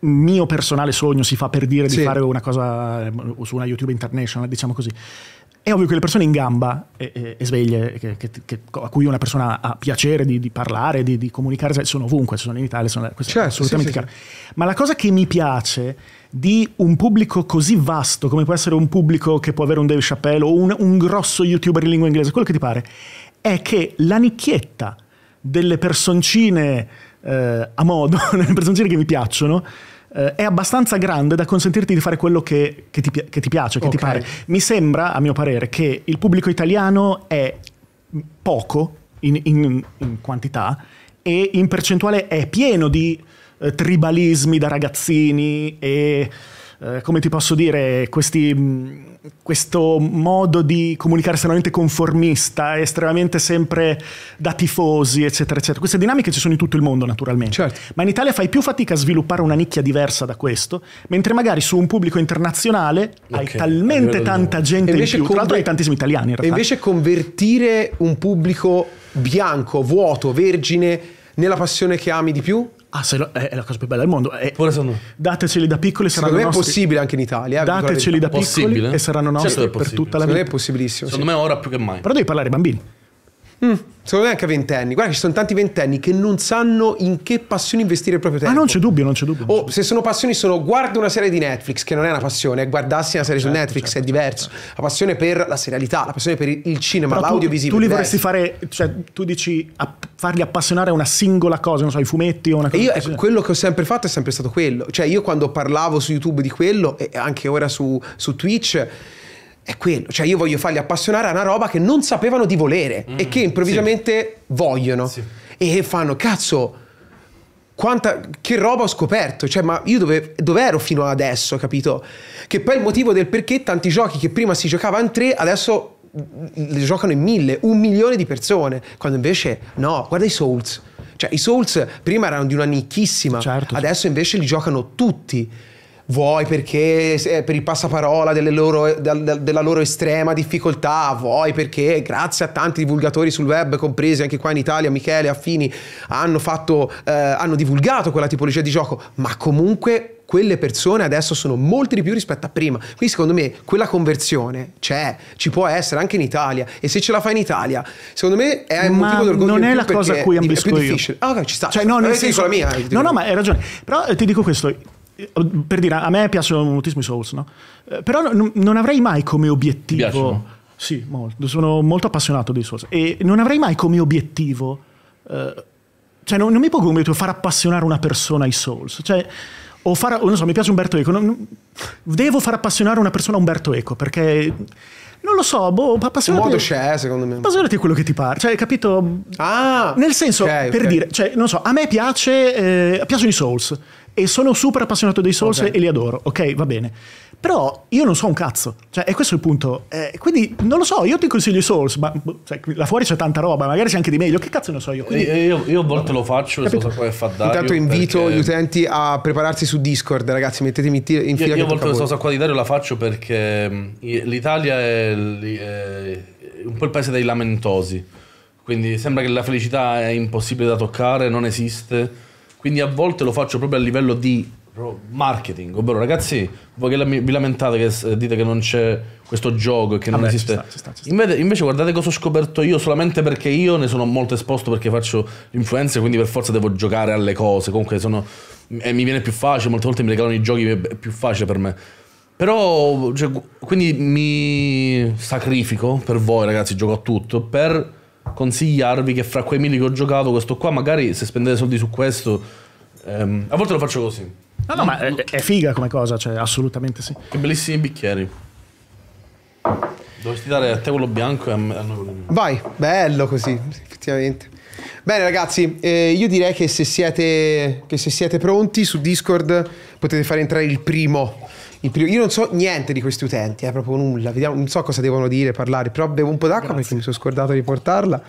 mio personale sogno si fa per dire di Sì. fare una cosa eh, su una YouTube International, diciamo così. È ovvio che le persone in gamba e, e- e sveglie, che- che- che- a cui una persona ha piacere di, di parlare, di, di comunicare, sono ovunque, sono in Italia, sono, questo Certo, assolutamente sì, sì, chiaro. Ma la cosa che mi piace di un pubblico così vasto, come può essere un pubblico che può avere un Dave Chappelle o un, un grosso youtuber in lingua inglese, quello che ti pare, è che la nicchietta delle personcine eh, a modo, delle personcine che mi piacciono, eh, è abbastanza grande da consentirti di fare quello che, che ti, che ti piace, che ti Ok. pare. Mi sembra, a mio parere, che il pubblico italiano è poco in, in- in quantità e in percentuale è pieno di eh, tribalismi da ragazzini e eh, come ti posso dire questi, mh, questo modo di comunicare estremamente conformista estremamente sempre da tifosi eccetera eccetera queste dinamiche ci sono in tutto il mondo naturalmente Certo. ma in Italia fai più fatica a sviluppare una nicchia diversa da questo mentre magari su un pubblico internazionale hai Ok, a talmente tanta numero. gente E in più tra l'altro hai tantissimi italiani in E realtà invece convertire un pubblico bianco, vuoto, vergine nella passione che ami di più? Ah, se lo- è è la cosa più bella del mondo. Me. dateceli da piccoli saranno Secondo me è nostri. possibile anche in Italia. Dateceli da piccoli Possibile? e saranno Certo nostri è per tutta la Secondo me è vita. possibilissimo. sì. Secondo me ora più che mai. Però devi parlare ai bambini. Mm, secondo me anche a ventenni. Guarda, ci sono tanti ventenni che non sanno in che passione investire il proprio Ah, tempo. non c'è dubbio, non c'è dubbio. O se sono passioni sono guardo una serie di Netflix, che non è una passione, guardarsi una serie Certo, su Netflix è diverso. La passione per la serialità, la passione per il cinema, Però tu- l'audiovisivo. Tu, li è vorresti fare, cioè tu dici app- farli appassionare a una singola cosa, non so, i fumetti o una E cosa io così. ecco, quello che ho sempre fatto è sempre stato quello. Cioè, io quando parlavo su YouTube di quello, e anche ora su, su Twitch, è quello. Cioè, io voglio farli appassionare a una roba che non sapevano di volere e che improvvisamente vogliono. Sì. E fanno, cazzo. Quanta, che roba ho scoperto, cioè, ma io dove, dove ero fino adesso, capito? Che poi il motivo del perché tanti giochi che prima si giocava in tre, adesso li giocano in mille, un milione di persone, quando invece no, guarda i Souls. Cioè, i Souls prima erano di una nicchissima, Certo. adesso invece li giocano tutti. Vuoi perché eh, per il passaparola delle loro- del- del- della loro estrema difficoltà, vuoi perché grazie a tanti divulgatori sul web, compresi anche qua in Italia, Michele, Affini, hanno, fatto, eh, hanno divulgato quella tipologia di gioco, ma comunque quelle persone adesso sono molte di più rispetto a prima. Quindi secondo me quella conversione c'è, ci può essere anche in Italia e se ce la fai in Italia, secondo me è un Ma motivo d'orgoglio non è la cosa a cui di- è ambisco più io. difficile. Ah, ok, ci sta. Cioè, no, nel Eh, senso, la mia. dico no, no, ma hai ragione. Però eh, ti dico questo. Per dire, a me piacciono moltissimo i Souls, no? Eh, Però non, non avrei mai come obiettivo. Sì, molto. Sono molto appassionato dei Souls. E non avrei mai come obiettivo. eh, cioè, non, non mi pongo come obiettivo far appassionare una persona ai Souls. Cioè, o far, o non so, mi piace Umberto Eco. non- non- devo far appassionare una persona a Umberto Eco perché. Non lo so, boh, Un appassionati. modo c'è, secondo me. Appassionati a quello che ti pare. Cioè, capito? Ah, Nel senso, ok, per ok. dire, cioè, non so, a me piace, eh, piacciono i Souls e sono super appassionato dei Souls Ok. e li adoro, ok, va bene. Però io non so un cazzo, cioè, e questo è il punto. Eh, quindi non lo so, io ti consiglio i Souls, ma boh, cioè, là fuori c'è tanta roba, magari c'è anche di meglio, che cazzo ne so io? Quindi, E- e Io, io a volte lo faccio, questa cosa qua che fa Dario. Intanto invito perché- gli utenti a prepararsi su Discord, ragazzi, mettetemi in in Io, fila io che a volte questa cosa qua di Dario la faccio perché mh, l'Italia è, è un po' il paese dei lamentosi. Quindi sembra che la felicità è impossibile da toccare, non esiste. Quindi a volte lo faccio proprio a livello di marketing. Ovvero, ragazzi, voi che la- vi lamentate che dite che non c'è questo gioco e che non Vabbè, ci esiste. sta, ci sta, ci sta. Invece, invece guardate cosa ho scoperto io solamente perché io ne sono molto esposto perché faccio l'influencer, quindi per forza devo giocare alle cose. Comunque sono e mi viene più facile, molte volte mi regalano i giochi, è più facile per me. Però cioè, quindi mi sacrifico per voi ragazzi, gioco a tutto per consigliarvi che fra quei mille che ho giocato questo qua magari se spendete soldi su questo ehm, a volte lo faccio così. no, no, ma è, è figa come cosa, cioè, assolutamente sì. Che bellissimi bicchieri. Dovresti dare a te quello bianco e a me quello nero. Vai, bello così, effettivamente. Bene ragazzi, eh, io direi che se, siete, che se siete pronti su Discord potete fare entrare il primo. Il primo- Io non so niente di questi utenti, eh, proprio nulla. Vediamo, non so cosa devono dire, parlare, però bevo un po' d'acqua perché mi sono scordato di portarla.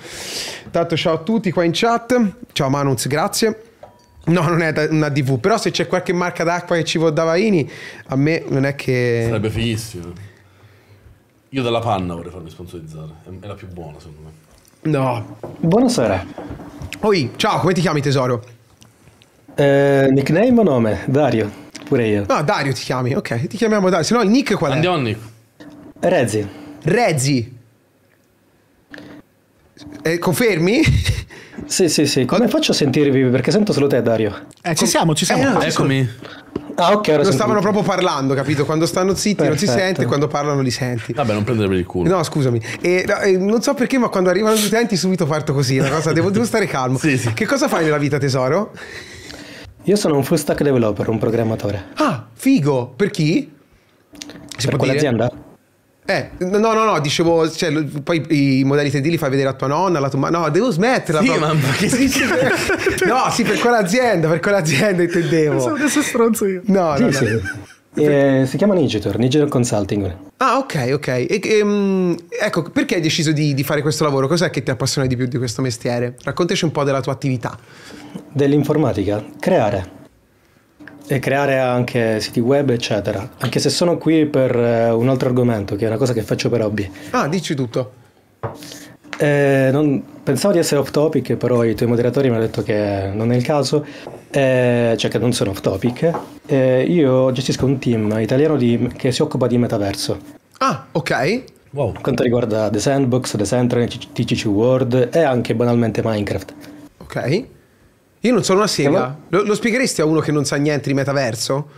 Tanto ciao a tutti qua in chat. Ciao Manuz, grazie. No, non è una DV, però se c'è qualche marca d'acqua che ci vuol da Vaini, a me non è che... Sarebbe fighissimo. Io della panna vorrei farmi sponsorizzare. È- È la più buona, secondo me. No. Buonasera. Oi, ciao, come ti chiami tesoro? Eh, nickname o nome? Dario. Pure io. No, Dario ti chiami, ok, ti chiamiamo Dario. Se no il nick qual è? Andiamo Nick. Rezzi. Rezzi. Eh, confermi? Sì, sì, sì. Come faccio a sentirvi? Perché sento solo te, Dario. Eh, ci siamo, ci siamo. Eh, no, Eccomi. Ah, ok, ora Non stavano proprio parlando, capito? Quando stanno zitti non si Perfetto. sente, quando parlano li senti. Vabbè, non prendere per il culo. No, scusami. E, no, e non so perché, ma quando arrivano gli utenti subito parto così. Una cosa, devo, devo stare calmo. Sì, sì. Che cosa fai nella vita, tesoro? Io sono un full stack developer, un programmatore. Ah, figo. Per chi? Si per quell'azienda? Eh, no, no, no, dicevo, cioè, poi i modelli 3D li fai vedere a tua nonna, alla tua ma- No, devo smetterla. Sì, proprio. ma- ma che- Sì, sì. no, sì, per quell'azienda, per quell'azienda intendevo. Adesso stronzo io. No, no, Sì, no. sì. Eh, si chiama Nigitor, Nigitor Consulting. Ah, ok, ok. E, ehm, ecco, perché hai deciso di, di fare questo lavoro? Cos'è che ti appassiona di più di questo mestiere? Raccontaci un po' della tua attività. Dell'informatica. Creare. E creare anche siti web, eccetera. Anche se sono qui per eh, un altro argomento, che è una cosa che faccio per hobby. Ah, dici tutto. Eh, non- pensavo di essere off topic, però i tuoi moderatori mi hanno detto che non è il caso, eh, cioè che non sono off topic. Eh, io gestisco un team italiano di- che si occupa di metaverso. Ah, ok. Wow. Quanto riguarda The Sandbox, The Central, TCC World e anche banalmente Minecraft. Ok. Io non sono una sega. Lo, lo spiegheresti a uno che non sa niente di metaverso?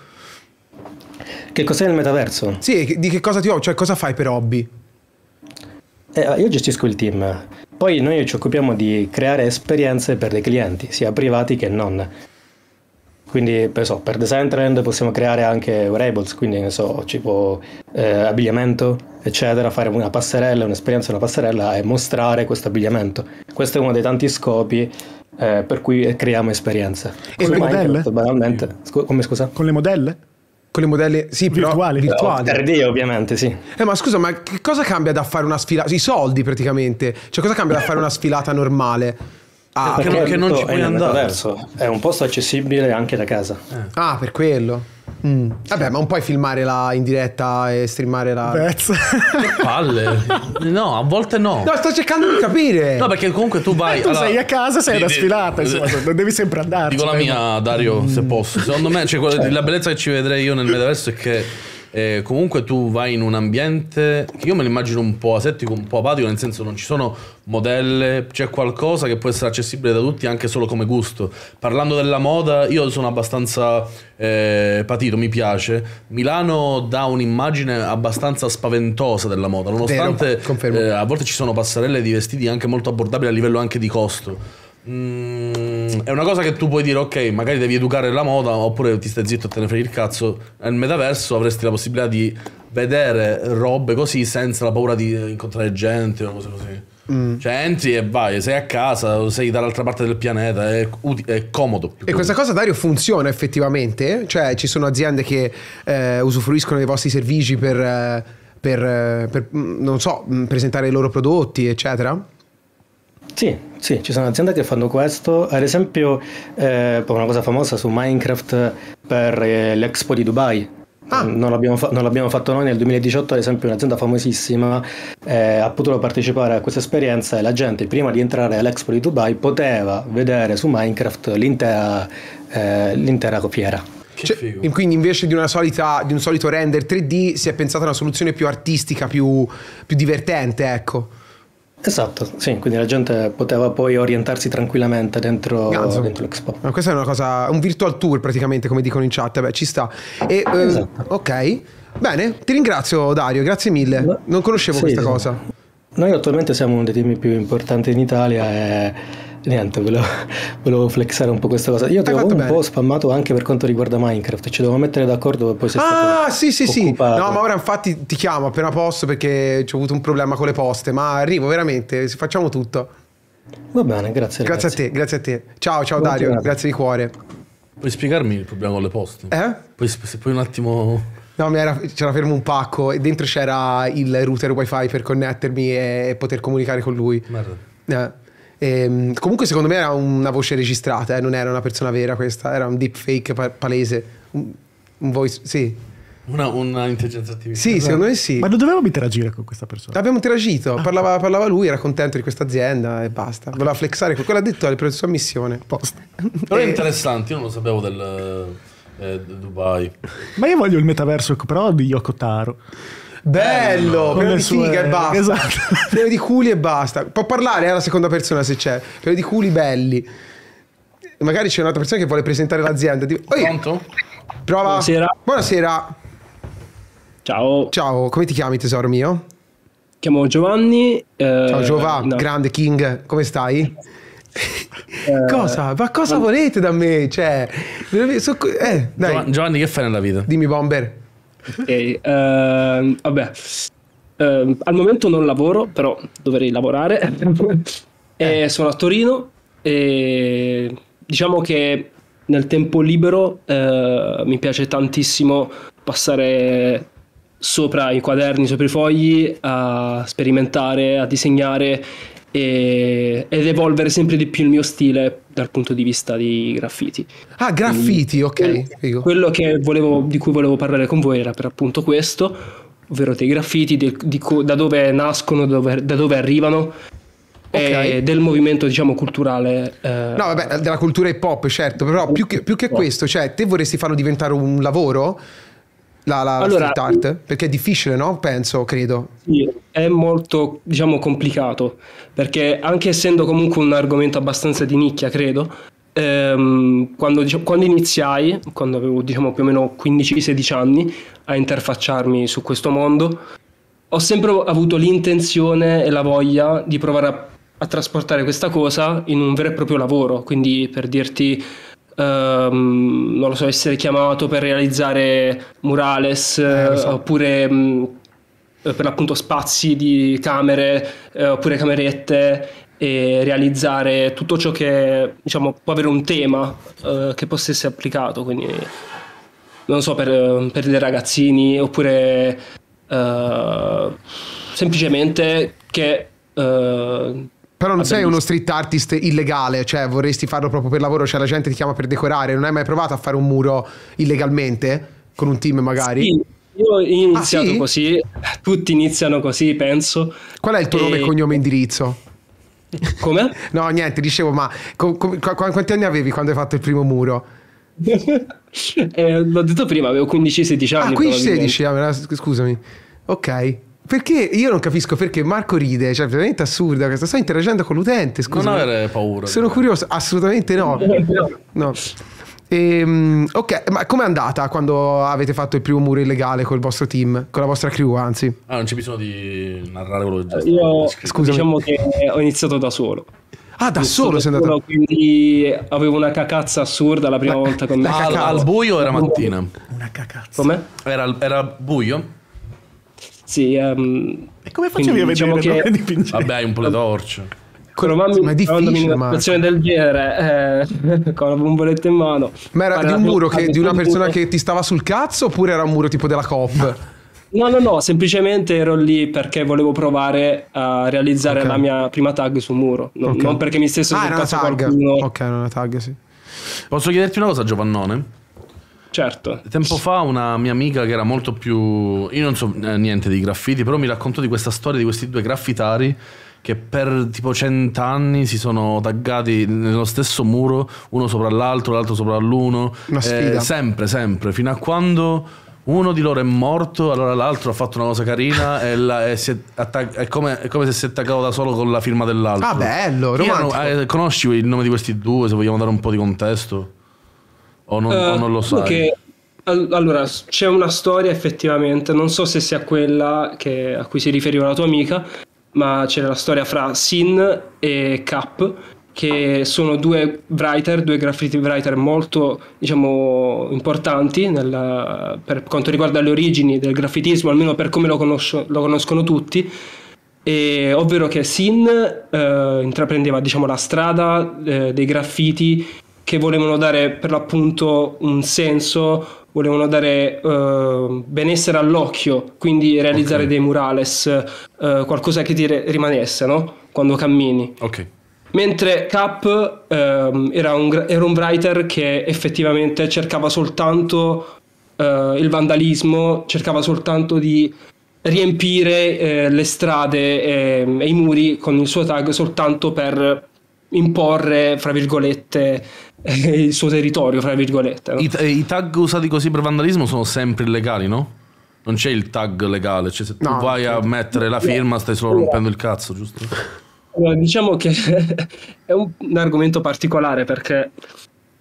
Che cos'è il metaverso? Sì, di che cosa ti occupi? Cioè, cosa fai per hobby? Eh, io gestisco il team. Poi noi ci occupiamo di creare esperienze per dei clienti, sia privati che non. Quindi, per, so, per Decentraland possiamo creare anche wearables, quindi ne so, tipo eh, abbigliamento, eccetera, fare una passerella, un'esperienza una passerella e mostrare questo abbigliamento. Questo è uno dei tanti scopi eh, per cui creiamo esperienze. E Minecraft, modelle? banalmente. Scu- come scusa? Con le modelle? Con le modelle... Sì, però... Virtuali? Virtuali. 3D ovviamente, sì. Eh, ma scusa, ma che cosa cambia da fare una sfilata? I soldi praticamente. Cioè, cosa cambia da fare una sfilata normale? Ah, Che Perché non- che non ci puoi andare. È un posto accessibile anche da casa. ah, per quello. Mm. Vabbè, ma non puoi filmare la in diretta e streamare la... Pezzo. Che palle. No, a volte no. No, sto cercando di capire. No, perché comunque tu vai. tu allora- sei a casa, sei da sfilata, insomma, non devi sempre andarci. Dico la mia, Dario, se posso. Secondo me, cioè, quella- Certo. la bellezza che ci vedrei io nel metaverso è che eh, comunque tu vai in un ambiente che io me lo immagino un po' asettico, un po' apatico, nel senso non ci sono modelle, c'è qualcosa che può essere accessibile da tutti anche solo come gusto. Parlando della moda, io sono abbastanza eh, patito, mi piace. Milano dà un'immagine abbastanza spaventosa della moda, nonostante Vero, eh, a volte ci sono passerelle di vestiti anche molto abbordabili a livello anche di costo. Mm, è una cosa che tu puoi dire, ok, magari devi educare la moda, oppure ti stai zitto e te ne freghi il cazzo. Nel metaverso avresti la possibilità di vedere robe così senza la paura di incontrare gente o cose così. Mm. Cioè entri e vai, sei a casa, sei dall'altra parte del pianeta, è, è comodo. E questa cosa, Dario, funziona effettivamente? Cioè, ci sono aziende che eh, usufruiscono dei vostri servigi per, eh, per, eh, per, mm, non so, mm, presentare i loro prodotti, eccetera? Sì, sì, ci sono aziende che fanno questo. Ad esempio, eh, una cosa famosa su Minecraft per eh, l'Expo di Dubai. Ah. Non, l'abbiamo fa- non l'abbiamo fatto noi nel 2018, ad esempio un'azienda famosissima eh, ha potuto partecipare a questa esperienza e la gente prima di entrare all'Expo di Dubai poteva vedere su Minecraft l'intera, eh, l'intera. Che Cioè, quindi invece di, una solita, di un solito render 3D si è pensata a una soluzione più artistica, più, più divertente, ecco. Esatto, sì, quindi la gente poteva poi orientarsi tranquillamente dentro, Ganzo. dentro l'Expo. Ma questa è una cosa, un virtual tour praticamente, come dicono in chat, beh, ci sta. E, eh, Esatto. ok, bene, ti ringrazio Dario, grazie mille. No. Non conoscevo Sì, questa sì. cosa. Noi attualmente siamo uno dei team più importanti in Italia e niente, volevo, volevo flexare un po' questa cosa. Io ti avevo un bene. po' spammato anche per quanto riguarda Minecraft, ci devo mettere d'accordo poi sei stato Ah, sì, sì, sì. occupato. No, ma ora infatti ti chiamo appena posso perché ho avuto un problema con le poste, ma arrivo veramente, facciamo tutto. Va bene, grazie. Grazie a ragazzi. te, grazie a te. Ciao, ciao Buona Dario, giornata. grazie di cuore. Puoi spiegarmi il problema con le poste? Eh? Poi, se puoi un attimo... No, mi era- c'era fermo un pacco e dentro c'era il router wifi per connettermi e poter comunicare con lui. Merda. Eh. Ehm, comunque secondo me era una voce registrata, eh, non era una persona vera questa, era un deepfake pa- palese. Un, un voice, sì. Una, una intelligenza artificiale. Sì, secondo me sì. Ma non dovevamo interagire con questa persona? Abbiamo interagito, parlava, parlava lui, era contento di questa azienda e basta. Voleva flexare quello ha detto per la sua missione. Posto. Però è Eh, interessante, io non lo sapevo del, eh, Dubai. Ma io voglio il metaverso però di Yoko Bello, le di sue- figa e basta. Esatto. Pieno di culi e basta. Può parlare alla seconda persona se c'è. Pieno di culi belli. Magari c'è un'altra persona che vuole presentare l'azienda. Tipo, "Oi, Pronto? Prova. Buonasera. Buonasera. Ciao, Ciao, come ti chiami tesoro mio? chiamo Giovanni. eh, Ciao Giova, no, grande King, come stai? eh, cosa? Ma cosa volete da me? Cioè, so- eh, dai, Giovanni, Giovanni, che fai nella vita? dimmi Bomber. Ok, ehm, vabbè, Ehm, al momento non lavoro, però dovrei lavorare. e sono a Torino e diciamo che nel tempo libero eh, mi piace tantissimo passare sopra i quaderni, sopra i fogli, a sperimentare, a disegnare e- ed evolvere sempre di più il mio stile dal punto di vista di graffiti. Ah, graffiti, ok. figo. Quello che volevo- di cui volevo parlare con voi era per appunto questo, ovvero dei graffiti, del- di da dove nascono, dove- da dove arrivano e Ok. del movimento diciamo culturale. eh, No, vabbè, della cultura hip hop, certo, però più che, più che questo, cioè, te vorresti farlo diventare un lavoro? La, la Allora- street art? Perché è difficile, no? Penso, credo. Sì, è molto, diciamo, complicato, perché anche essendo comunque un argomento abbastanza di nicchia, credo, ehm, quando, diciamo- quando iniziai, quando avevo, diciamo, più o meno 15-16 anni, a interfacciarmi su questo mondo, ho sempre avuto l'intenzione e la voglia di provare a, a trasportare questa cosa in un vero e proprio lavoro, quindi per dirti... ehm, non lo so, essere chiamato per realizzare murales eh, so. oppure mh, eh, per l'appunto spazi di camere eh, oppure camerette e realizzare tutto ciò che diciamo può avere un tema eh, che possa essere applicato quindi non so per, per dei ragazzini oppure eh, semplicemente che eh, Però non Va sei uno street artist illegale, cioè vorresti farlo proprio per lavoro, cioè la gente ti chiama per decorare, non hai mai provato a fare un muro illegalmente? Con un team magari? sì, io ho iniziato Ah, sì? così tutti iniziano così penso Qual è il tuo nome, E- cognome e indirizzo? come? No, niente, dicevo, ma co- co- qu- quanti anni avevi quando hai fatto il primo muro? Eh, l'ho detto prima avevo 15-16 anni Ah. 16, ah, me la- scusami. Ok. Perché io non capisco perché Marco ride, cioè veramente assurda questa. Sto interagendo con l'utente, scusa. Non avere paura. Sono curioso, assolutamente no. No. Ehm, ok, ma com'è andata quando avete fatto il primo muro illegale col vostro team, con la vostra crew, anzi? Ah, non c'è bisogno di narrare quello che già sta Io. Scusami. diciamo che ho iniziato da solo. Ah, da solo sei da andato. solo, Quindi avevo una cacazza assurda la prima La- volta con me. Al, al buio era mattina. Una cacazza. Come? Era, era buio. Sì, ehm, E come facevi Quindi a vedere diciamo che- dipingevi? Vabbè, hai un po' le torce. trovandomi ma è difficile, una situazione del genere, eh, con la bomboletta in mano. Ma era di un muro che, di una persona muro- che ti stava sul cazzo oppure era un muro tipo della COP? No, no, no, semplicemente ero lì perché volevo provare a realizzare Ok. la mia prima tag sul muro. Non, Ok. non perché mi stesse Ah, sul era una cazzo tag. qualcuno. Ok, era una tag, sì. Posso chiederti una cosa, Giovannone? Certo. Tempo fa una mia amica che era molto più... Io non so eh, niente di graffiti, però mi raccontò di questa storia di questi due graffitari che per tipo cent'anni si sono taggati nello stesso muro, uno sopra l'altro, l'altro sopra l'uno. Una sfida. Eh, sempre, sempre, fino a quando uno di loro è morto, allora l'altro ha fatto una cosa carina e, la- e si è, attag- è come, è come se si è attaccato da solo con la firma dell'altro. Ah, bello, Chi erano- romantico. eh, conosci il nome di questi due, se vogliamo dare un po' di contesto? O non, o Eh, non lo quello sai? che- all- allora, c'è una storia effettivamente, non so se sia quella che- a cui si riferiva la tua amica, ma c'è la storia fra Sin e Cap, che sono due writer, due graffiti writer molto, diciamo, importanti nella- per quanto riguarda le origini del graffitismo, almeno per come lo, conosco- lo conoscono tutti. E, ovvero che Sin eh, intraprendeva diciamo, la strada eh, dei graffiti che volevano dare per l'appunto un senso, volevano dare eh, benessere all'occhio, quindi realizzare Ok. dei murales, eh, qualcosa che ti rimanesse no? quando cammini. Ok. Mentre Cap ehm, era, un, era un writer che effettivamente cercava soltanto eh, il vandalismo, cercava soltanto di riempire le strade e, e i muri con il suo tag soltanto per imporre, fra virgolette, il suo territorio, fra virgolette. no? I, eh, i tag usati così per vandalismo sono sempre illegali, no? Non c'è il tag legale, cioè se tu No, vai a mettere la firma stai solo rompendo il cazzo, giusto? Allora, diciamo che è un, un argomento particolare perché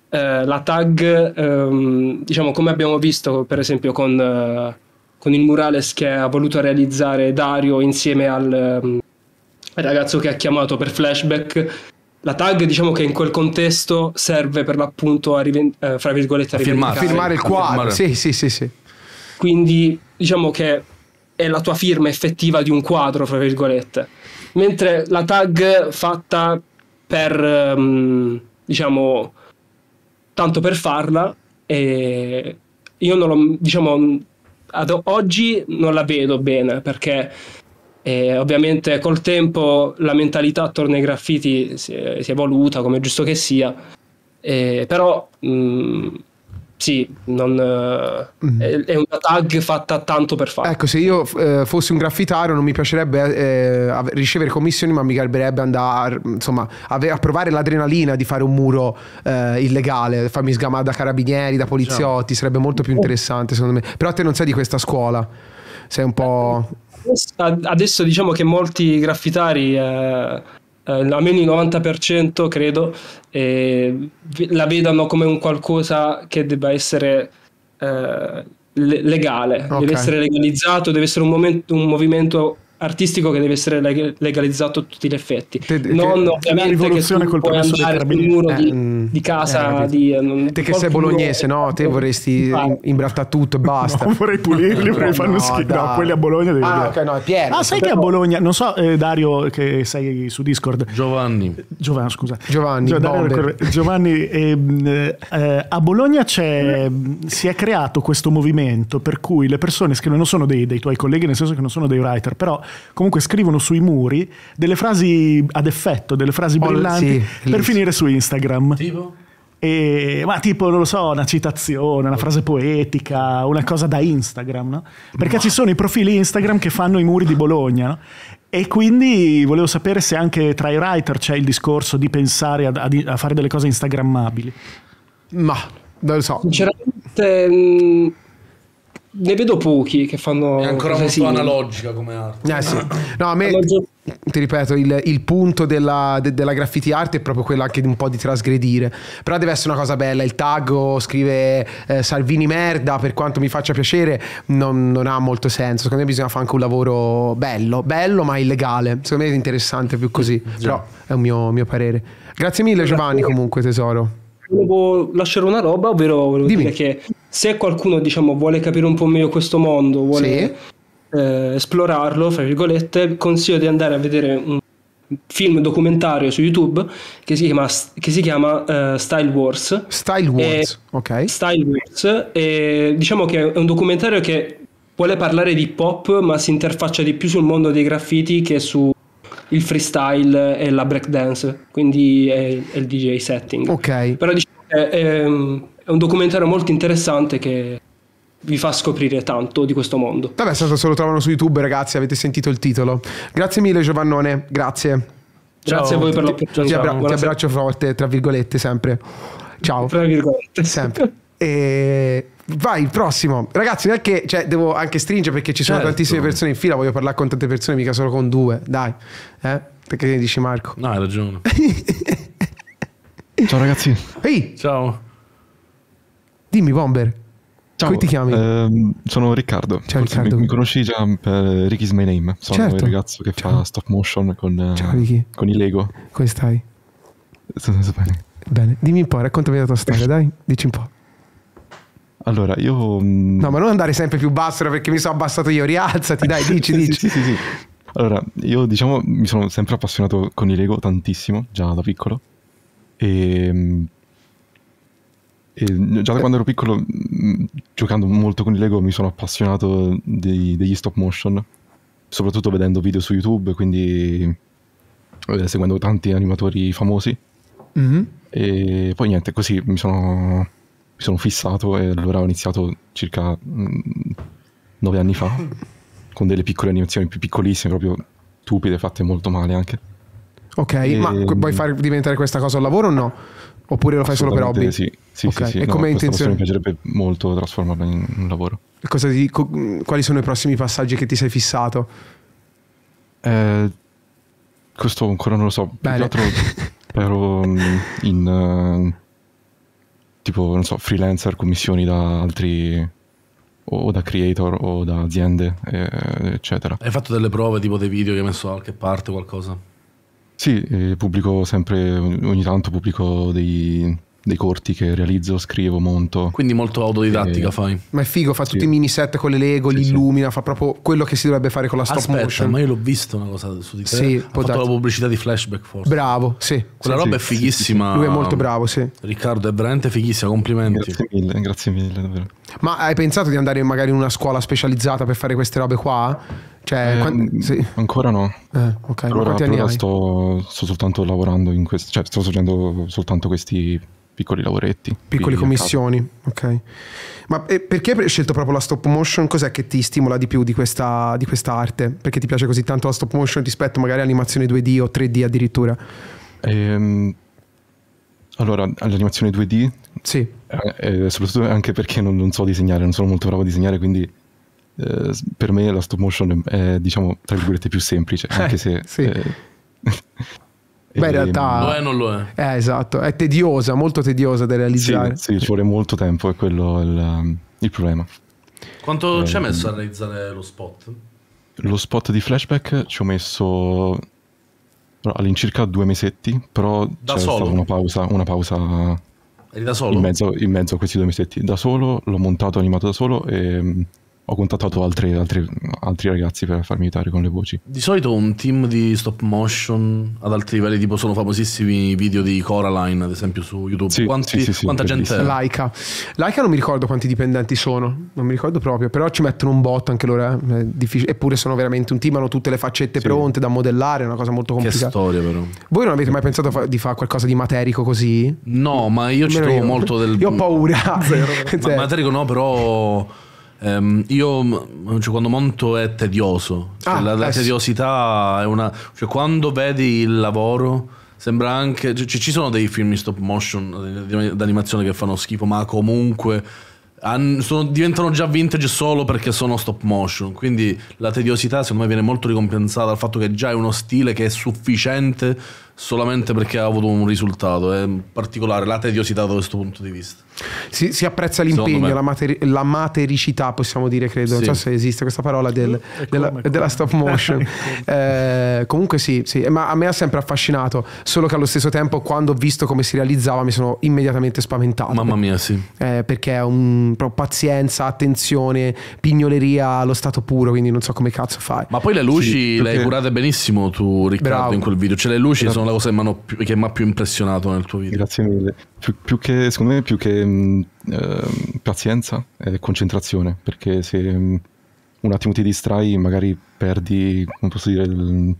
eh, la tag, ehm, diciamo come abbiamo visto per esempio con, eh, con il murales che ha voluto realizzare Dario insieme al ehm, ragazzo che ha chiamato per flashback, la tag diciamo che in quel contesto serve per l'appunto a, riven- eh, fra virgolette, a A firmare. Firmare il quadro. Sì, sì, sì, sì. Quindi diciamo che è la tua firma effettiva di un quadro, fra virgolette. Mentre la tag fatta per, ehm, diciamo, tanto per farla, e io non lo, diciamo, ad oggi non la vedo bene perché eh, ovviamente col tempo la mentalità attorno ai graffiti si è, si è evoluta, come è giusto che sia. Eh, però mh, sì, non, Mm. è, è una tag fatta tanto per fare. Ecco, se io eh, fossi un graffitario non mi piacerebbe eh, ricevere commissioni, ma mi garberebbe andare, insomma, ave- a provare l'adrenalina di fare un muro eh, illegale, farmi sgamare da carabinieri, da poliziotti, sarebbe molto più interessante secondo me. Però te non sei di questa scuola, sei un po'... Ad- Adesso diciamo che molti graffitari, eh, eh, almeno il 90% credo, eh, la vedano come un qualcosa che debba essere eh, le- legale, Ok. deve essere legalizzato, deve essere un, momento- un movimento artistico che deve essere leg- legalizzato a tutti gli effetti. Te- te- non la ovviamente rivoluzione che tu col puoi permesso dei andare sul carabinieri. muro di, Eh, mm, di eh, casa capito. di, eh, non- Te che sei bolognese, no? Te vorresti Fare. imbrattare tutto e basta. No, vorrei pulirli perché fanno No, schifo. No, quelli a Bologna devi Ah, vedere. ok, no, è pieno. Ah, sai che a Bologna, non so, eh, Dario, che sei su Discord. Giovanni. Giovanni, scusa. Giovanni, Giovanni, ehm, eh, a Bologna c'è, si è creato questo movimento per cui le persone che non sono dei, dei tuoi colleghi, nel senso che non sono dei writer, però comunque scrivono sui muri delle frasi ad effetto, delle frasi Oh, brillanti sì, per finire su Instagram. Tipo? E- ma tipo, non lo so, una citazione, una frase poetica, una cosa da Instagram, no? Perché ci sono i profili Instagram che fanno i muri di Bologna, no? E quindi volevo sapere se anche tra i writer c'è il discorso di pensare a, a- a fare delle cose instagrammabili. Ma, non lo so. Sinceramente, mh, ne vedo pochi che fanno. È ancora molto simili. analogica come arte. Eh sì. No, a me, maggior- ti ripeto, il, il punto della, de- della graffiti art è proprio quello anche di un po' di trasgredire. Però deve essere una cosa bella. Il tag scrive eh, Salvini merda, per quanto mi faccia piacere, non, non ha molto senso. Secondo me bisogna fare anche un lavoro bello, bello ma illegale. Secondo me è interessante più così. Però è un mio, mio parere. Grazie mille Giovanni comunque tesoro. Volevo lasciare una roba, ovvero volevo Dimmi. dire che se qualcuno diciamo, vuole capire un po' meglio questo mondo, vuole eh, esplorarlo, fra virgolette, consiglio di andare a vedere un film documentario su YouTube che si chiama, che si chiama eh, Style Wars. Style Wars, ok. Style Wars, e diciamo che è un documentario che vuole parlare di hip hop, ma si interfaccia di più sul mondo dei graffiti che su il freestyle e la breakdance, quindi è, è il DJ setting. Ok. Però diciamo che è, è un documentario molto interessante che vi fa scoprire tanto di questo mondo. Vabbè, se lo trovano su YouTube, ragazzi, avete sentito il titolo. Grazie mille Giovannone, grazie. Grazie a voi per Ti, l'opportunità. abbra- ti abbraccio forte, tra virgolette, sempre. Ciao. Fra virgolette. Sempre. E vai, prossimo. Ragazzi, non è che cioè, devo anche stringere perché ci sono Certo. tantissime persone in fila, voglio parlare con tante persone, mica solo con due. Dai. Eh? Perché ne dici Marco? No, hai ragione. Ciao ragazzi. Ehi, Ciao. dimmi Bomber. Ciao. Come ti chiami? Ehm, sono Riccardo. Ciao, Forse Riccardo. Mi, mi conosci già per Ricky's My Name. Sono Certo. il ragazzo che Ciao. fa stop motion con, eh, Ciao, Ricky. con i Lego. Come stai? Sto bene. Bene. Dimmi un po', raccontami la tua storia, dai. Dici un po'. Allora, io... mm, No, ma non andare sempre più basso perché mi sono abbassato io. Rialzati, dai, dici, sì, dici. Sì, sì, sì. Allora, io diciamo mi sono sempre appassionato con i Lego tantissimo, già da piccolo. E, mm, e già da quando ero piccolo, mm, giocando molto con i Lego, mi sono appassionato dei- degli stop motion, soprattutto vedendo video su YouTube, quindi eh, seguendo tanti animatori famosi. Mhm. E poi niente, così mi sono, mi sono fissato e allora ho iniziato circa mm, nove anni fa con delle piccole animazioni più piccolissime, proprio stupide, fatte molto male anche. Ok, E- ma vuoi far diventare questa cosa un lavoro o no? Oppure lo fai solo per hobby? Sì, sì, Ok, sì, sì. e No, come intenzione? Mi piacerebbe molto trasformarla in un lavoro. Cosa ti- quali sono i prossimi passaggi che ti sei fissato? Eh, questo ancora non lo so. Più che Bene. altro spero mm, in eh, tipo, non so, freelancer, commissioni da altri o da creator o da aziende, eccetera. Hai fatto delle prove, tipo dei video che hai messo da qualche parte, qualcosa? Sì, eh, pubblico sempre, ogni tanto pubblico dei, dei corti che realizzo, scrivo, monto. Quindi molto autodidattica Eh, fai. Ma è figo, fa tutti Sì. i mini set con le Lego, Sì, li sì. illumina, fa proprio quello che si dovrebbe fare con la stop Aspetta, motion. ma io l'ho visto una cosa su di te. Sì, ha fatto la pubblicità di Flashback forse. Bravo, sì. Quella Sì, roba sì, è fighissima. Lui è molto bravo, sì. Riccardo, è veramente fighissima, complimenti. Grazie mille, grazie mille, davvero. Ma hai pensato di andare magari in una scuola specializzata per fare queste robe qua? Cioè, Eh, quan- mm, sì. Ancora no. Eh, ok, Per ma ora, quanti anni sto, sto soltanto lavorando in questo, cioè sto facendo soltanto questi piccoli lavoretti. Piccole commissioni, ok. Ma eh, perché hai scelto proprio la stop motion? Cos'è che ti stimola di più di questa, di questa arte? Perché ti piace così tanto la stop motion rispetto magari all'animazione 2D o 3D addirittura? Ehm, allora, all'animazione 2D, Sì. eh, eh, soprattutto anche perché non, non so disegnare, non sono molto bravo a disegnare, quindi eh, per me la stop motion è, diciamo, tra virgolette più semplice, anche se... sì. Eh, Beh, in realtà- Lo è o non lo è? Eh, esatto, è tediosa, molto tediosa da Sì, realizzare. sì, ci vuole molto tempo, è quello il, il problema. Quanto Eh, ci hai messo a realizzare lo spot? Lo spot di flashback ci ho messo all'incirca due mesetti, però Da c'è solo? stata una pausa, una pausa Eri da solo? in, mezzo, in mezzo a questi due mesetti. Da solo, l'ho montato animato da solo e mm, ho contattato altri, altri, altri ragazzi per farmi aiutare con le voci. Di solito un team di stop motion ad alti livelli, tipo sono famosissimi i video di Coraline, ad esempio su YouTube. Sì, Quanti- sì, sì, sì, quanta gente è? Laika. Laika non mi ricordo quanti dipendenti sono, non mi ricordo proprio, però ci mettono un botto anche loro, eh, è difficile. eppure sono veramente un team, hanno tutte le faccette Sì. pronte da modellare, è una cosa molto Che complicata. storia però. Voi non avete mai pensato fa- di fare qualcosa di materico così? No, ma io ci trovo io. molto del... Io ho paura. Zero. Ma, Cioè, materico no, però ehm, io cioè, quando monto è tedioso. Cioè, Ah, la, la eh tediosità è una. Cioè, quando vedi il lavoro. Sembra anche. cioè, ci sono dei film in stop motion d'animazione che fanno schifo, ma comunque. han- sono- diventano già vintage solo perché sono stop motion. Quindi la tediosità, secondo me, viene molto ricompensata dal fatto che già è uno stile che è sufficiente solamente perché ha avuto un risultato. È particolare la tediosità da questo punto di vista. Si, si apprezza l'impegno, la, materi- la matericità, possiamo dire, credo. Non Sì. so se esiste questa parola del- E della, come, della come? stop motion. Eh, comunque sì, sì, ma a me ha sempre affascinato, solo che allo stesso tempo quando ho visto come si realizzava mi sono immediatamente spaventato. Mamma mia, sì. Eh, perché è un proprio pazienza, attenzione, pignoleria allo stato puro, quindi non so come cazzo fai. Ma poi le luci Sì, le hai curate benissimo tu, Riccardo, Bravo. in quel video. Cioè, le luci sono la cosa che mi ha più impressionato nel tuo video. Grazie mille. Più, più che, secondo me, più che mh, ehm, pazienza è concentrazione, perché se mh, un attimo ti distrai, magari perdi, come posso dire, il,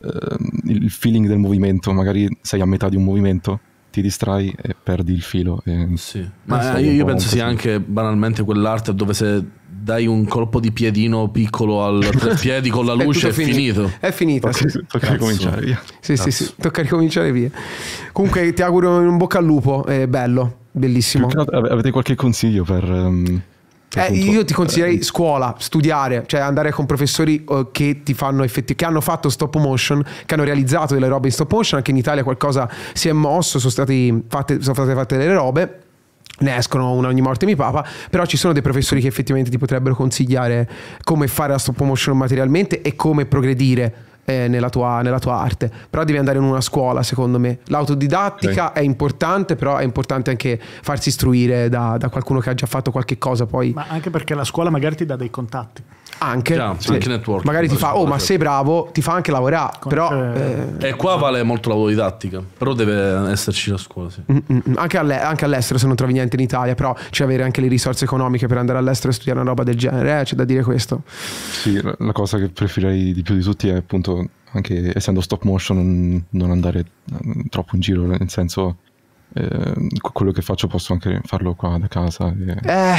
ehm, il feeling del movimento, magari sei a metà di un movimento, ti distrai e perdi il filo. e- Sì. Ma so, io, io penso sia così. anche banalmente quell'arte dove se dai un colpo di piedino piccolo al piedi con la È luce è tutto finito. È finita, Tocca, sì. tocca ricominciare via. Sì, sì, sì, tocca ricominciare via. Comunque ti auguro un bocca al lupo, è bello, bellissimo. Altro, ave- avete qualche consiglio per... per Eh, io ti consiglierei scuola, studiare, cioè andare con professori eh, che ti fanno effetti, che hanno fatto stop motion, che hanno realizzato delle robe in stop motion. Anche in Italia qualcosa si è mosso, sono, stati fatte, sono state fatte delle robe. Ne escono una ogni morte mi papa, però ci sono dei professori che effettivamente ti potrebbero consigliare come fare la stop motion materialmente e come progredire eh, nella, tua, nella tua arte. Però devi andare in una scuola, secondo me. L'autodidattica è importante, però è importante anche farsi istruire da, da qualcuno che ha già fatto qualche cosa. Poi Ma anche perché la scuola magari ti dà dei contatti. Anche, Già, anche network. magari ti fa, oh, ma sei bravo, ti fa anche lavorare. Con- Però eh, eh, E qua vale molto l'autodidattica, però deve esserci la scuola, sì. mm, mm, mm, anche, alle- anche all'estero, se non trovi niente in Italia, però c'è avere anche le risorse economiche per andare all'estero e studiare una roba del genere. Eh, c'è da dire questo. Sì, la cosa che preferirei di più di tutti è appunto, anche essendo stop motion, non, non andare eh, troppo in giro, nel senso eh, quello che faccio posso anche farlo qua da casa. e- Eh,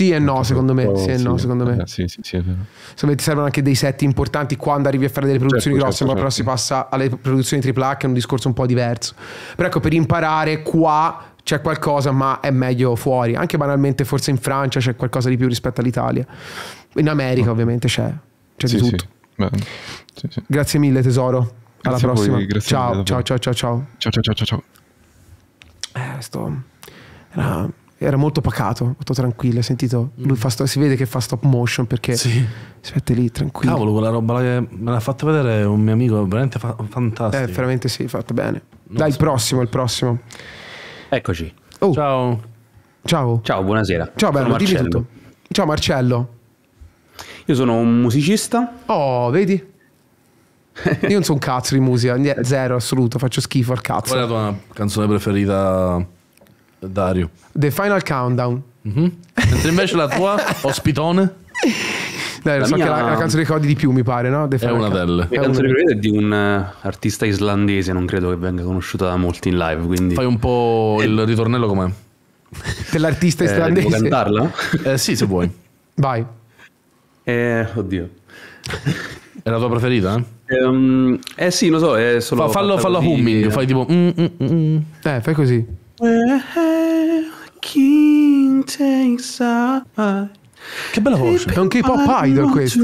sì e no, secondo me. Però Sì e no, secondo me. eh, sì, sì, sì, è vero. Secondo me ti servono anche dei set importanti quando arrivi a fare delle produzioni Certo, grosse, certo, ma però certo. si passa alle produzioni AAA che è un discorso un po' diverso. Però ecco, per imparare qua c'è qualcosa, ma è meglio fuori. Anche banalmente, forse in Francia c'è qualcosa di più rispetto all'Italia. In America, ovviamente, c'è. C'è Sì, di tutto. Sì, sì. Grazie mille, tesoro. Alla Grazie voi, prossima. grazie ciao, mille, ciao, ciao, ciao. Ciao, ciao, ciao, ciao, ciao. Eh, sto... era, era molto pacato, molto tranquillo. Hai sentito? Lui fa sto- si vede che fa stop motion perché Sì. si mette lì tranquillo. Cavolo, quella roba là che me l'ha fatta vedere un mio amico, veramente fa- fantastico. Eh, veramente sì, fatto bene. Dai, il so. prossimo, il prossimo. Eccoci. Oh, Ciao. ciao. Ciao, buonasera. Ciao, bello, dimmi Marcello. tutto. Ciao Marcello. Io sono un musicista. Oh, vedi? Io non so un cazzo di musica, zero assoluto, faccio schifo al Qual è cazzo. la tua canzone preferita, Dario? The Final Countdown. Mhm. Mentre invece la tua, Ospitone? Dai, lo La so mia- che è la, la canzone che odi di più, mi pare, no? The È una delle. La canzone preferita è di un eh, artista islandese, non credo che venga conosciuta da molti in live, quindi... Fai un po' il ritornello com'è? Dell'artista Eh, devo islandese. cantarla? Eh sì, se vuoi. Vai. Eh, oddio. È la tua preferita? Eh? Ehm, eh sì, lo so, è solo... Fa- fallo, fallo così. humming, fai tipo... mm, mm, mm, mm. Eh, fai così. Che bella voce. È un K-pop idol questo.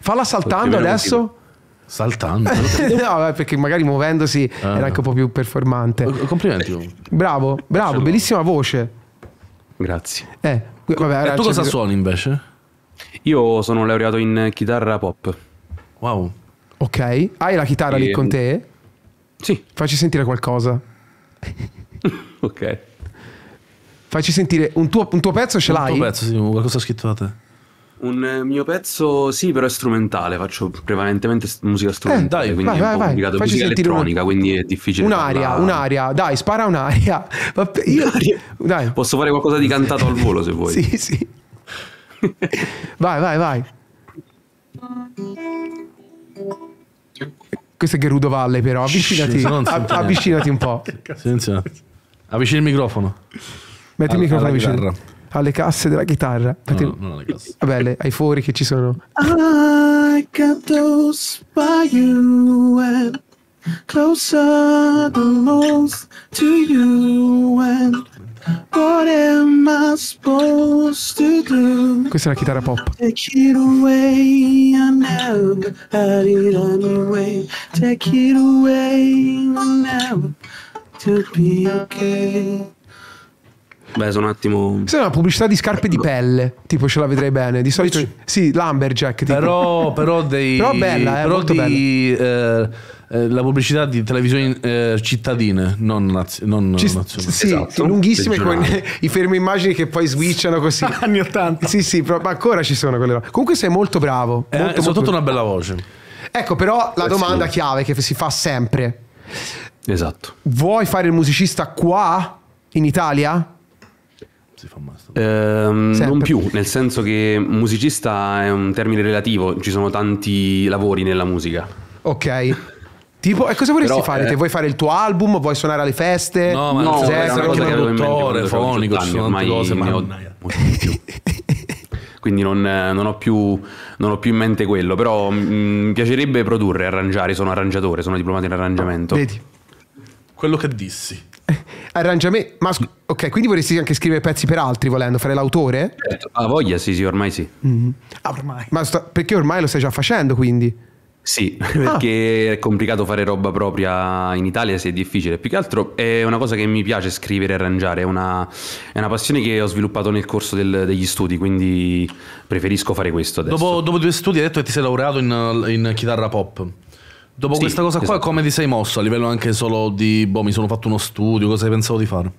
Falla saltando adesso. Saltando. no, perché magari muovendosi era anche un po' più performante. Complimenti. comunque. Bravo, bravo, bellissima voce. Grazie. Eh, vabbè, E tu cosa suoni invece? Io sono laureato in chitarra pop. Wow. Ok, hai la chitarra lì E- con te? Sì, Facci sentire qualcosa. Ok. Facci sentire un tuo, un tuo pezzo ce Il l'hai? tuo pezzo, sì, qualcosa scritto da te. Un eh, mio pezzo, sì, però è strumentale. Faccio prevalentemente musica strumentale, dai, quindi vai, è un vai, po' musica un- elettronica, quindi è difficile. Un'aria, farla- un'aria. Dai, spara un'aria. Vabbè, io... Dai. Posso fare qualcosa di cantato al volo se vuoi. Sì, sì. vai, vai, vai. Questo è Gerudo Valle, però. Avvicinati, non sento niente. avvicinati un po'. Silenzio. Avvicini il microfono. Metti il microfono alla vicino. chitarra. Alle casse della chitarra. Metti- No, no, non alle casse. Vabbè, le- ai fori che ci sono. I got those by you and closer the most to you and what am I supposed to do? Questa è la chitarra pop. Take it away, I never had it anyway. Take it away, I never to be okay. Beh, sono un attimo. Questa è una pubblicità di scarpe di pelle. Tipo, ce la vedrei bene. Di solito, sì, Lumberjack. Tipo. Però, però dei. Però bella, eh, però molto di, eh, eh, la pubblicità di televisioni eh, cittadine, non, nazi- non Ci- nazionali. sì, Esatto, lunghissime con i fermi immagini che poi switchano così. Anni 80. Sì, sì, però- ma ancora ci sono quelle robe. Comunque sei molto bravo. E molto, Eh, soprattutto molto- una bella voce. Ecco, però la Eh, domanda sì. chiave che si fa sempre. Esatto. Vuoi fare il musicista qua in Italia? Sempre. non più, nel senso che musicista è un termine relativo, ci sono tanti lavori nella musica. Ok. Tipo, e cosa vorresti Però, fare? eh, Te vuoi fare il tuo album? Vuoi suonare alle feste? No, ma No, non zero, è una cosa che avevo in mente produttore, fonico, 18 ci sono tante cose, ma ne ho mannaia. molto di più. Quindi non, eh, non ho più, non ho più in mente quello, però mm, mi piacerebbe produrre, arrangiare, sono arrangiatore, sono diplomato in arrangiamento. Vedi. Quello che dissi. Arrangiamento. Ma scu- ok, quindi vorresti anche scrivere pezzi per altri volendo fare l'autore? Certo, Ah, voglia, sì, sì, ormai sì. Ormai. Ma sto- perché ormai lo stai già facendo, quindi? Sì, perché è complicato fare roba propria in Italia, se è difficile. Più che altro è una cosa che mi piace scrivere e arrangiare, è una, è una passione che ho sviluppato nel corso del- degli studi, quindi preferisco fare questo adesso. Dopo, dopo due studi hai detto che ti sei laureato in, in chitarra pop. Dopo Sì, questa cosa qua, esatto. come ti sei mosso? A livello anche solo di, boh, mi sono fatto uno studio, cosa hai pensato di fare?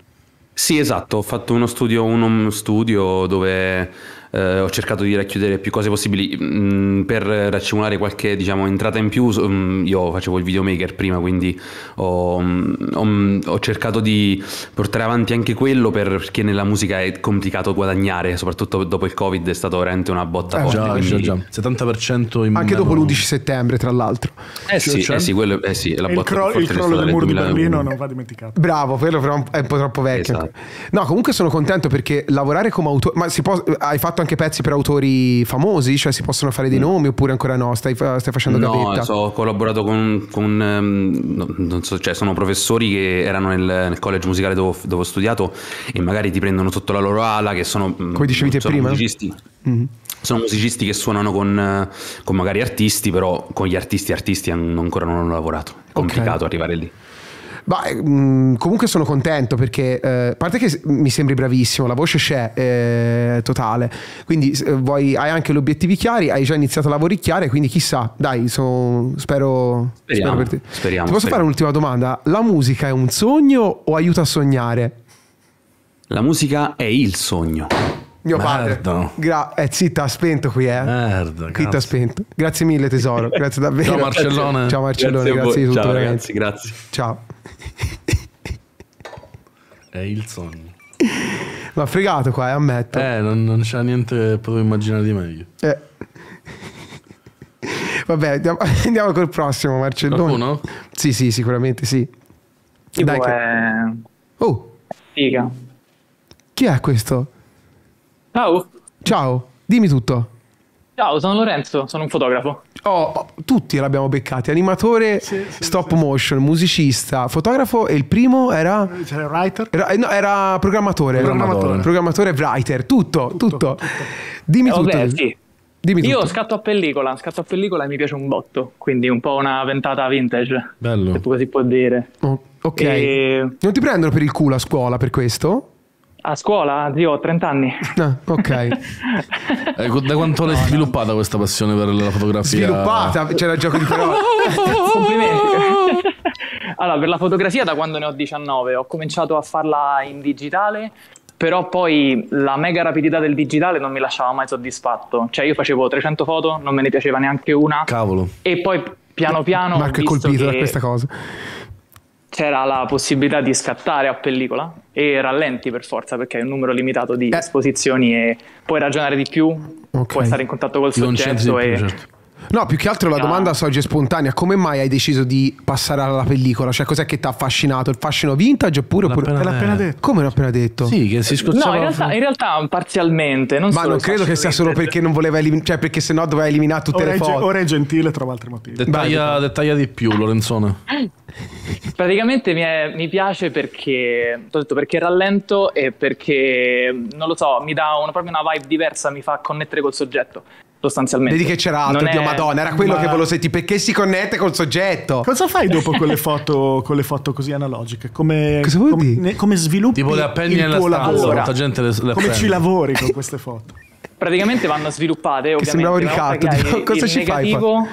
Sì, esatto, ho fatto uno studio, un home studio dove eh, ho cercato di racchiudere più cose possibili mm, per raccimolare qualche diciamo, entrata in più. so- mm, io facevo il videomaker prima, quindi ho, mm, ho- ho cercato di portare avanti anche quello per- perché nella musica è complicato guadagnare, soprattutto dopo il Covid è stato veramente una botta Eh, forte. Già, quindi- già, già. 70% in Anche dopo meno. l'11 settembre, tra l'altro. Eh sì, Cioè- eh sì, quello, eh sì, la il, cro- il crollo stata del muro di 2001. Berlino non va dimenticato. Bravo, quello però è un po' troppo vecchio. Esatto. No, comunque sono contento perché lavorare come autore. Ma si può, hai fatto anche pezzi per autori famosi? Cioè si possono fare dei nomi oppure ancora no? Stai, stai facendo Mm. No, gavetta? so- ho collaborato con, con, ehm, no, non so, cioè sono professori che erano nel, nel college musicale dove, ho- dove ho studiato e magari ti prendono sotto la loro ala che sono Come dicevi te sono prima? musicisti sono musicisti che suonano con, con magari artisti però con gli artisti artisti ancora non hanno lavorato è complicato arrivare lì Ma eh, mh, comunque sono contento perché, eh, a parte che mi sembri bravissimo, la voce c'è, eh, totale. Quindi s- vuoi- hai anche gli obiettivi chiari, hai già iniziato a lavori chiari, quindi chissà, dai, so- spero, Speriamo, spero per te. speriamo, Ti posso speriamo. fare un'ultima domanda? La musica è un sogno o aiuta a sognare? la musica è il sogno Mio Merda. padre. Gra- eh, zitta, ha spento qui, eh. Merda, Qui ti ha spento. Grazie mille tesoro, grazie davvero. Ciao, Marcellone. Ciao Marcellone, Grazie grazie, di tutto ciao veramente. ragazzi grazie Ciao. È il sogno. L'ha fregato qua, eh, ammetto. Eh, non, non c'era niente, potevo immaginare di meglio. Eh. Vabbè, andiamo, andiamo col prossimo, Marcellone. Qualcuno? Sì, sì, sicuramente sì. Tipo Dai, che- è... Oh, Figa. chi è questo? Ciao. Ciao, dimmi tutto. Ciao, sono Lorenzo, sono un fotografo. Oh, tutti l'abbiamo beccati. Animatore, stop motion, musicista, fotografo e il primo era... C'era il writer? Era, eh, no, era programmatore. Programmatore. Programmatore e writer, tutto, tutto. Dimmi Eh, tutto. vabbè, sì. Dimmi Io tutto. scatto a pellicola, scatto a pellicola e mi piace un botto, quindi un po' una ventata vintage, Bello. se così può dire. Oh, ok. E Non ti prendono per il culo a scuola per questo? A scuola, zio, ho 30 anni. Ah, ok. Eh, da quanto l'hai sviluppata questa passione per la fotografia? Sviluppata, c'era il gioco di parole. Complimenti. allora, per la fotografia da quando ne ho 19 ho cominciato a farla in digitale, però poi la mega rapidità del digitale non mi lasciava mai soddisfatto. Cioè io facevo 300 foto, non me ne piaceva neanche una Cavolo. e poi piano piano ho Marco è colpito da che questa cosa. C'era la possibilità di scattare a pellicola e rallenti per forza perché hai un numero limitato di Eh. esposizioni e puoi ragionare di più, Ok. puoi stare in contatto col soggetto e certo. No, più che altro la No. domanda sorge spontanea. Come mai hai deciso di passare alla pellicola? Cioè, cos'è che ti ha affascinato? Il fascino vintage oppure... Oppure... appena L'ha appena detto. Come l'ho appena detto? Sì, che si scocciava. No, in realtà, in realtà parzialmente. Non Ma solo non credo che sia solo vintage. perché non voleva eliminare, cioè perché sennò doveva eliminare tutte Ora le è, ge- foto. ora è gentile, trova altri motivi. Dettaglia, dettaglia di più, Lorenzone. Praticamente mi, è- mi piace perché, detto, perché rallento e perché, non lo so, mi dà una, proprio una vibe diversa, mi fa connettere col soggetto, sostanzialmente. Vedi che c'era altro, Non Dio è- madonna, era quello Ma- che volevo sentire, perché si connette col soggetto. Cosa fai dopo con le foto, con le foto così analogiche? Come, Cosa vuol come, dire? ne- come sviluppi Tipo le appendi il nella tuo stanza, lavoro? Allora, gente le, le come ci lavori con queste foto? Praticamente vanno sviluppate, ovviamente. sembrava Riccardo, che hai dico, cosa il ci fai, negativo-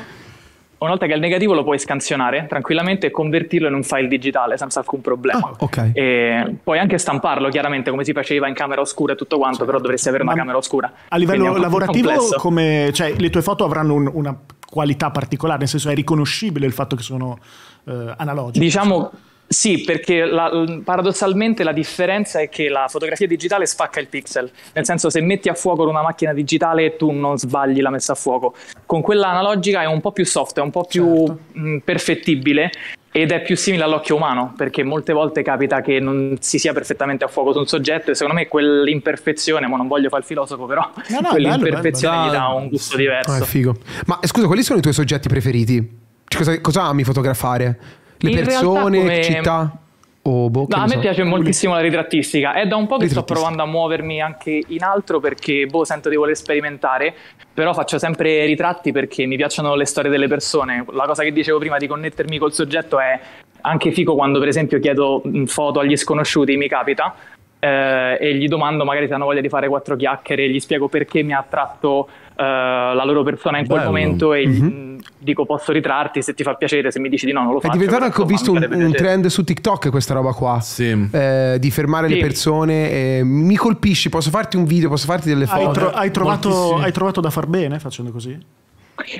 Una volta che hai il negativo lo puoi scansionare tranquillamente e convertirlo in un file digitale senza alcun problema. Ah, ok. E puoi anche stamparlo chiaramente come si faceva in camera oscura e tutto quanto, però dovresti avere una camera oscura. A è livello lavorativo, come, cioè, le tue foto avranno un- una qualità particolare, nel senso è riconoscibile il fatto che sono eh, analogiche. Diciamo sì, perché la- paradossalmente la differenza è che la fotografia digitale spacca il pixel, nel senso se metti a fuoco una macchina digitale tu non sbagli la messa a fuoco. Con quella analogica è un po' più soft, è un po' più Certo. mh, perfettibile ed è più simile all'occhio umano, perché molte volte capita che non si sia perfettamente a fuoco su un soggetto e secondo me quell'imperfezione, ma non voglio fare il filosofo però, No, no, quell'imperfezione bello, gli bello. dà un gusto diverso. Ah. Ma scusa, quali sono i tuoi soggetti preferiti? Cioè, cosa, cosa ami fotografare? Le In persone, come- città? O boh, No, a me so. piace moltissimo la ritrattistica. È da un po' che sto provando a muovermi anche in altro perché boh, sento di voler sperimentare. Però faccio sempre ritratti perché mi piacciono le storie delle persone. La cosa che dicevo prima di connettermi col soggetto è anche fico quando, per esempio, chiedo mh, foto agli sconosciuti, mi capita. eh, e gli domando magari se hanno voglia di fare quattro chiacchiere, gli spiego perché mi ha attratto la loro persona in quel Bello. momento e gli- dico posso ritrarti se ti fa piacere, se mi dici di no non lo Mhm. È faccio. diventato anche, ho visto un, un trend su TikTok questa roba qua. Sì. Eh, di fermare le Sì. persone. eh, mi colpisci, posso farti un video, posso farti delle Hai, foto. tro- hai trovato, hai trovato da far bene facendo così?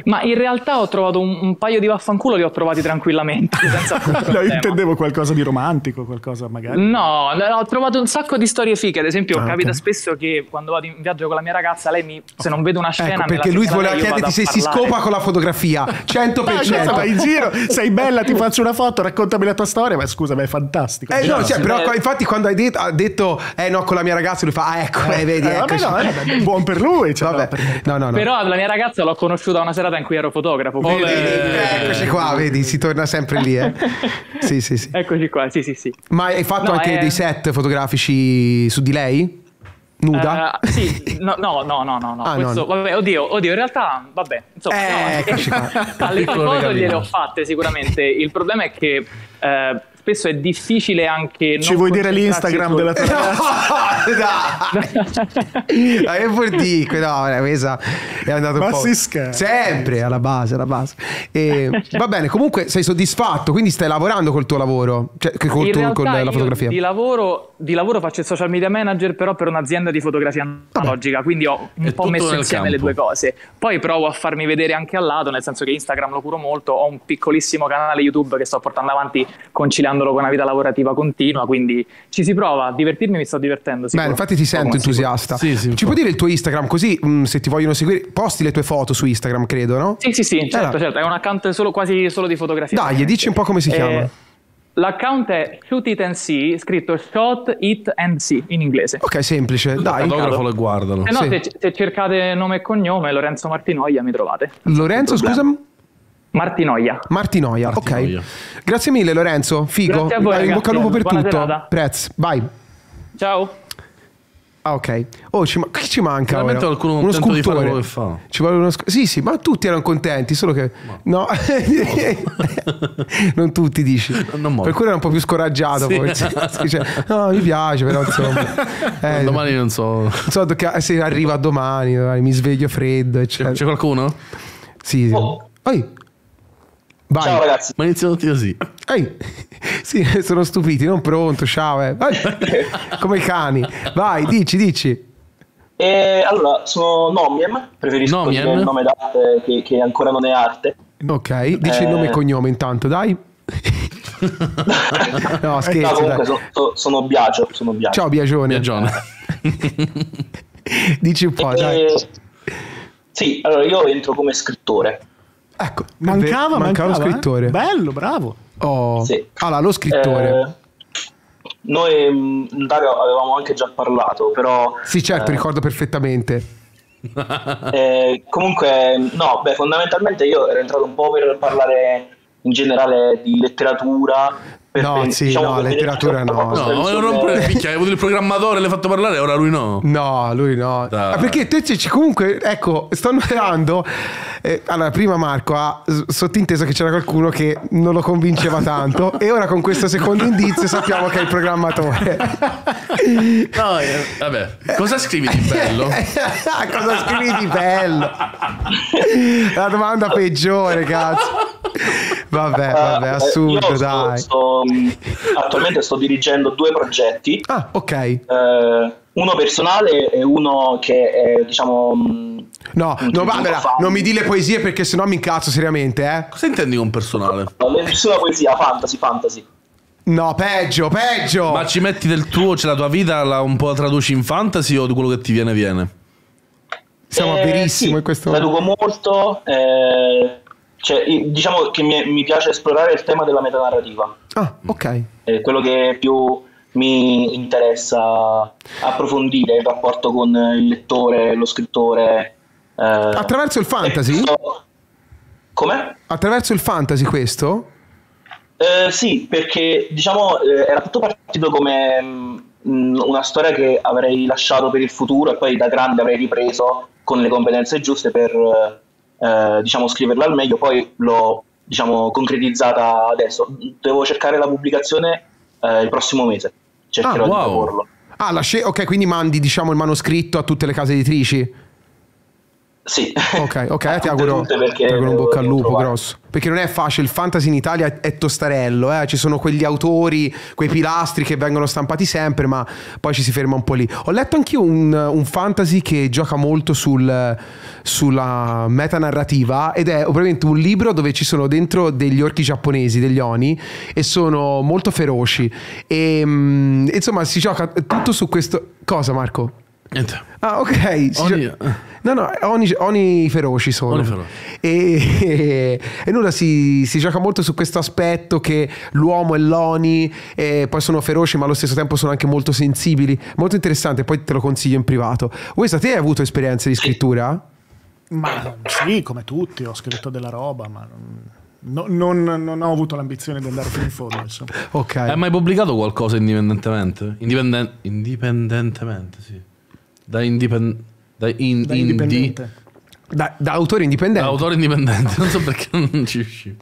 Ma in realtà ho trovato un, un paio di vaffanculo li ho trovati tranquillamente. No, problema. intendevo qualcosa di romantico, qualcosa magari. No, no, ho trovato un sacco di storie fighe. Ad esempio, Ah, capita spesso che quando vado in viaggio con la mia ragazza, lei mi, se non vede una scena, Ecco, me la perché lui voleva io chiederti se si scopa con la fotografia. 100%. Ah, vai in giro, sei bella, ti faccio una foto, raccontami la tua storia. Ma scusa, ma è fantastico. Eh, no, cioè, però Eh. qua- infatti quando hai detto, ha detto eh no con la mia ragazza lui fa ah ecco eh, vedi Eh, eccoci. no, eh, buon per lui. cioè, Vabbè, no, per no no no Però la mia ragazza l'ho conosciuta una serata in cui ero fotografo. Vedi, vedi, eccoci qua vedi si torna sempre lì eh. sì sì sì Eccoci qua, sì, sì, sì. ma hai fatto No, anche eh. dei set fotografici su di lei nuda Eh, sì, no, no, no, no, no. Ah, Questo- no. Vabbè, oddio, oddio, in realtà, vabbè, insomma, Eh, no, eccoci qua. alle foto gliele ho fatte sicuramente. Il problema è che eh, spesso è difficile anche. Ci vuoi dire l'Instagram sul- della tua ragazza? dai ma che vuol dire no questa è andato un Ma po' si scherza. sempre alla base alla base e, va bene comunque sei soddisfatto quindi stai lavorando col tuo lavoro cioè col In tuo- con la fotografia Di lavoro, di lavoro faccio il social media manager, però per un'azienda di fotografia analogica, quindi ho un È po' messo insieme le campo. due cose. Poi provo a farmi vedere anche al lato, nel senso che Instagram lo curo molto, ho un piccolissimo canale YouTube che sto portando avanti conciliando conciliandolo con una vita lavorativa continua, quindi ci si prova, a divertirmi mi sto divertendo. Beh, infatti ti sento entusiasta. Sì, sì, Ci puoi dire il tuo Instagram così mm, se ti vogliono seguire, posti le tue foto su Instagram, credo, no? Sì, sì, sì, certo, Allora, certo, è un account solo, quasi solo di fotografia. Dai, dici un po' come si Eh, chiama. L'account è Shoot It and See, scritto Shot It and See in inglese. Ok, semplice, dai. Fotografalo e guardalo. Se no, Sì. se, se cercate nome e cognome, Lorenzo Martinoia, mi trovate. Lorenzo, scusami? Martinoia. Martinoia, Martinoia. ok. Grazie mille Lorenzo, figo. Grazie a voi, in bocca al lupo per. Buona tutto. serata. Prez, vai. Ciao. Ah, ok. Oh, ci ma- chi ci manca Veramente ora? qualcuno Uno contento di fare scultore. quello che fa. Ci vuole uno sc- Sì, sì, ma tutti erano contenti, solo che no. non tutti dici. Non. Qualcuno era un po' più scoraggiato Sì. forse. Dice, no, mi piace, però insomma. Eh, Domani non so. non so che- se arriva domani, domani, mi sveglio freddo, eccetera. C'è qualcuno? Sì, sì. Oh. Vai. Ciao ragazzi. Ma iniziano tutti così. Ehi, sì, sono stupiti, non pronto, ciao. Eh. Vai. Come i cani. Vai, dici, dici. E allora, sono Nomiem, preferisco Nomiem? dire il nome d'arte che, che ancora non è arte. Ok, dici il Eh. nome e cognome intanto, dai. no, no, scherzo, comunque dai. so- so- sono Biagio, sono Biagio. Ciao Biagione. Viaggione. Dici un po', E- dai. Sì, allora io entro come scrittore. Ecco, Mancava, mancava lo mancava, eh? scrittore. Bello, bravo. Oh. Sì. Allora, lo scrittore. Eh, noi, mh, Dario, avevamo anche già parlato, però... sì, certo, eh, ricordo perfettamente. Eh, comunque, no, beh, fondamentalmente io ero entrato un po' per parlare in generale di letteratura. Per, No, per- sì, diciamo, no, letteratura no. No, non rompere hai avuto il programmatore, l'hai fatto parlare, ora lui no. No, lui no. Dai. Ah, perché te ci- comunque, ecco, sto notando. eh, allora, prima Marco ha sottinteso che c'era qualcuno che non lo convinceva tanto, e ora con questo secondo indizio sappiamo che è il programmatore. No, eh, vabbè, cosa scrivi di bello? Cosa scrivi di bello? La domanda peggiore, cazzo. Vabbè, vabbè, Eh, assurdo, io sto- dai. Sto, mh, attualmente sto dirigendo due progetti, Ah, ok. eh, uno personale e uno che è, diciamo... mh, No, no, vabbè, non mi di le poesie perché sennò mi incazzo seriamente, eh. Cosa intendi con personale? Nessuna poesia, fantasy, fantasy. No, peggio, peggio. Ma ci metti del tuo, c'è la tua vita, la un po' la traduci in fantasy o di quello che ti viene viene? Siamo Eh, verissimo sì, in questo Traduco molto, eh, cioè, diciamo che mi, mi piace esplorare il tema della metanarrativa, Ah, ok. è quello che più mi interessa approfondire il rapporto con il lettore, lo scrittore. eh, Attraverso il fantasy? questo- Come? Attraverso il fantasy questo? Eh, sì, perché diciamo eh, era tutto partito come mm, una storia che avrei lasciato per il futuro e poi da grande avrei ripreso con le competenze giuste per eh, diciamo scriverla al meglio, poi l'ho diciamo concretizzata adesso. Devo cercare la pubblicazione eh, il prossimo mese. Cercherò Ah, di wow. proporlo. Ah, la sce- ok, quindi mandi diciamo il manoscritto a tutte le case editrici. Sì. Ok, ok, ti auguro, ti auguro un bocca al lupo trovare. grosso. Perché non è facile, il fantasy in Italia è tostarello, eh? ci sono quegli autori, quei pilastri che vengono stampati sempre, ma poi ci si ferma un po' lì. Ho letto anch'io un, un fantasy che gioca molto sul, sulla metanarrativa ed è ovviamente un libro dove ci sono dentro degli orchi giapponesi, degli oni, e sono molto feroci. E mm, insomma si gioca tutto su questo... Cosa Marco? Niente. Ah, ok. Oni- gio- No, no, oni, oni feroci sono. Oni feroci. E, e nulla, si, si gioca molto su questo aspetto che l'uomo e l'oni eh, poi sono feroci, ma allo stesso tempo sono anche molto sensibili. Molto interessante, poi te lo consiglio in privato. Questa te hai avuto esperienze di scrittura? Ma sì, come tutti, ho scritto della roba, ma non, no- non- non ho avuto l'ambizione di andare fino in fondo. Insomma. Ok. Hai mai pubblicato qualcosa indipendentemente? Indipenden- indipendentemente, sì. Da indipendente. Da, in- Da indie- indipendente. Da, da autore indipendente. Da autore indipendente, non so perché non ci riuscivo.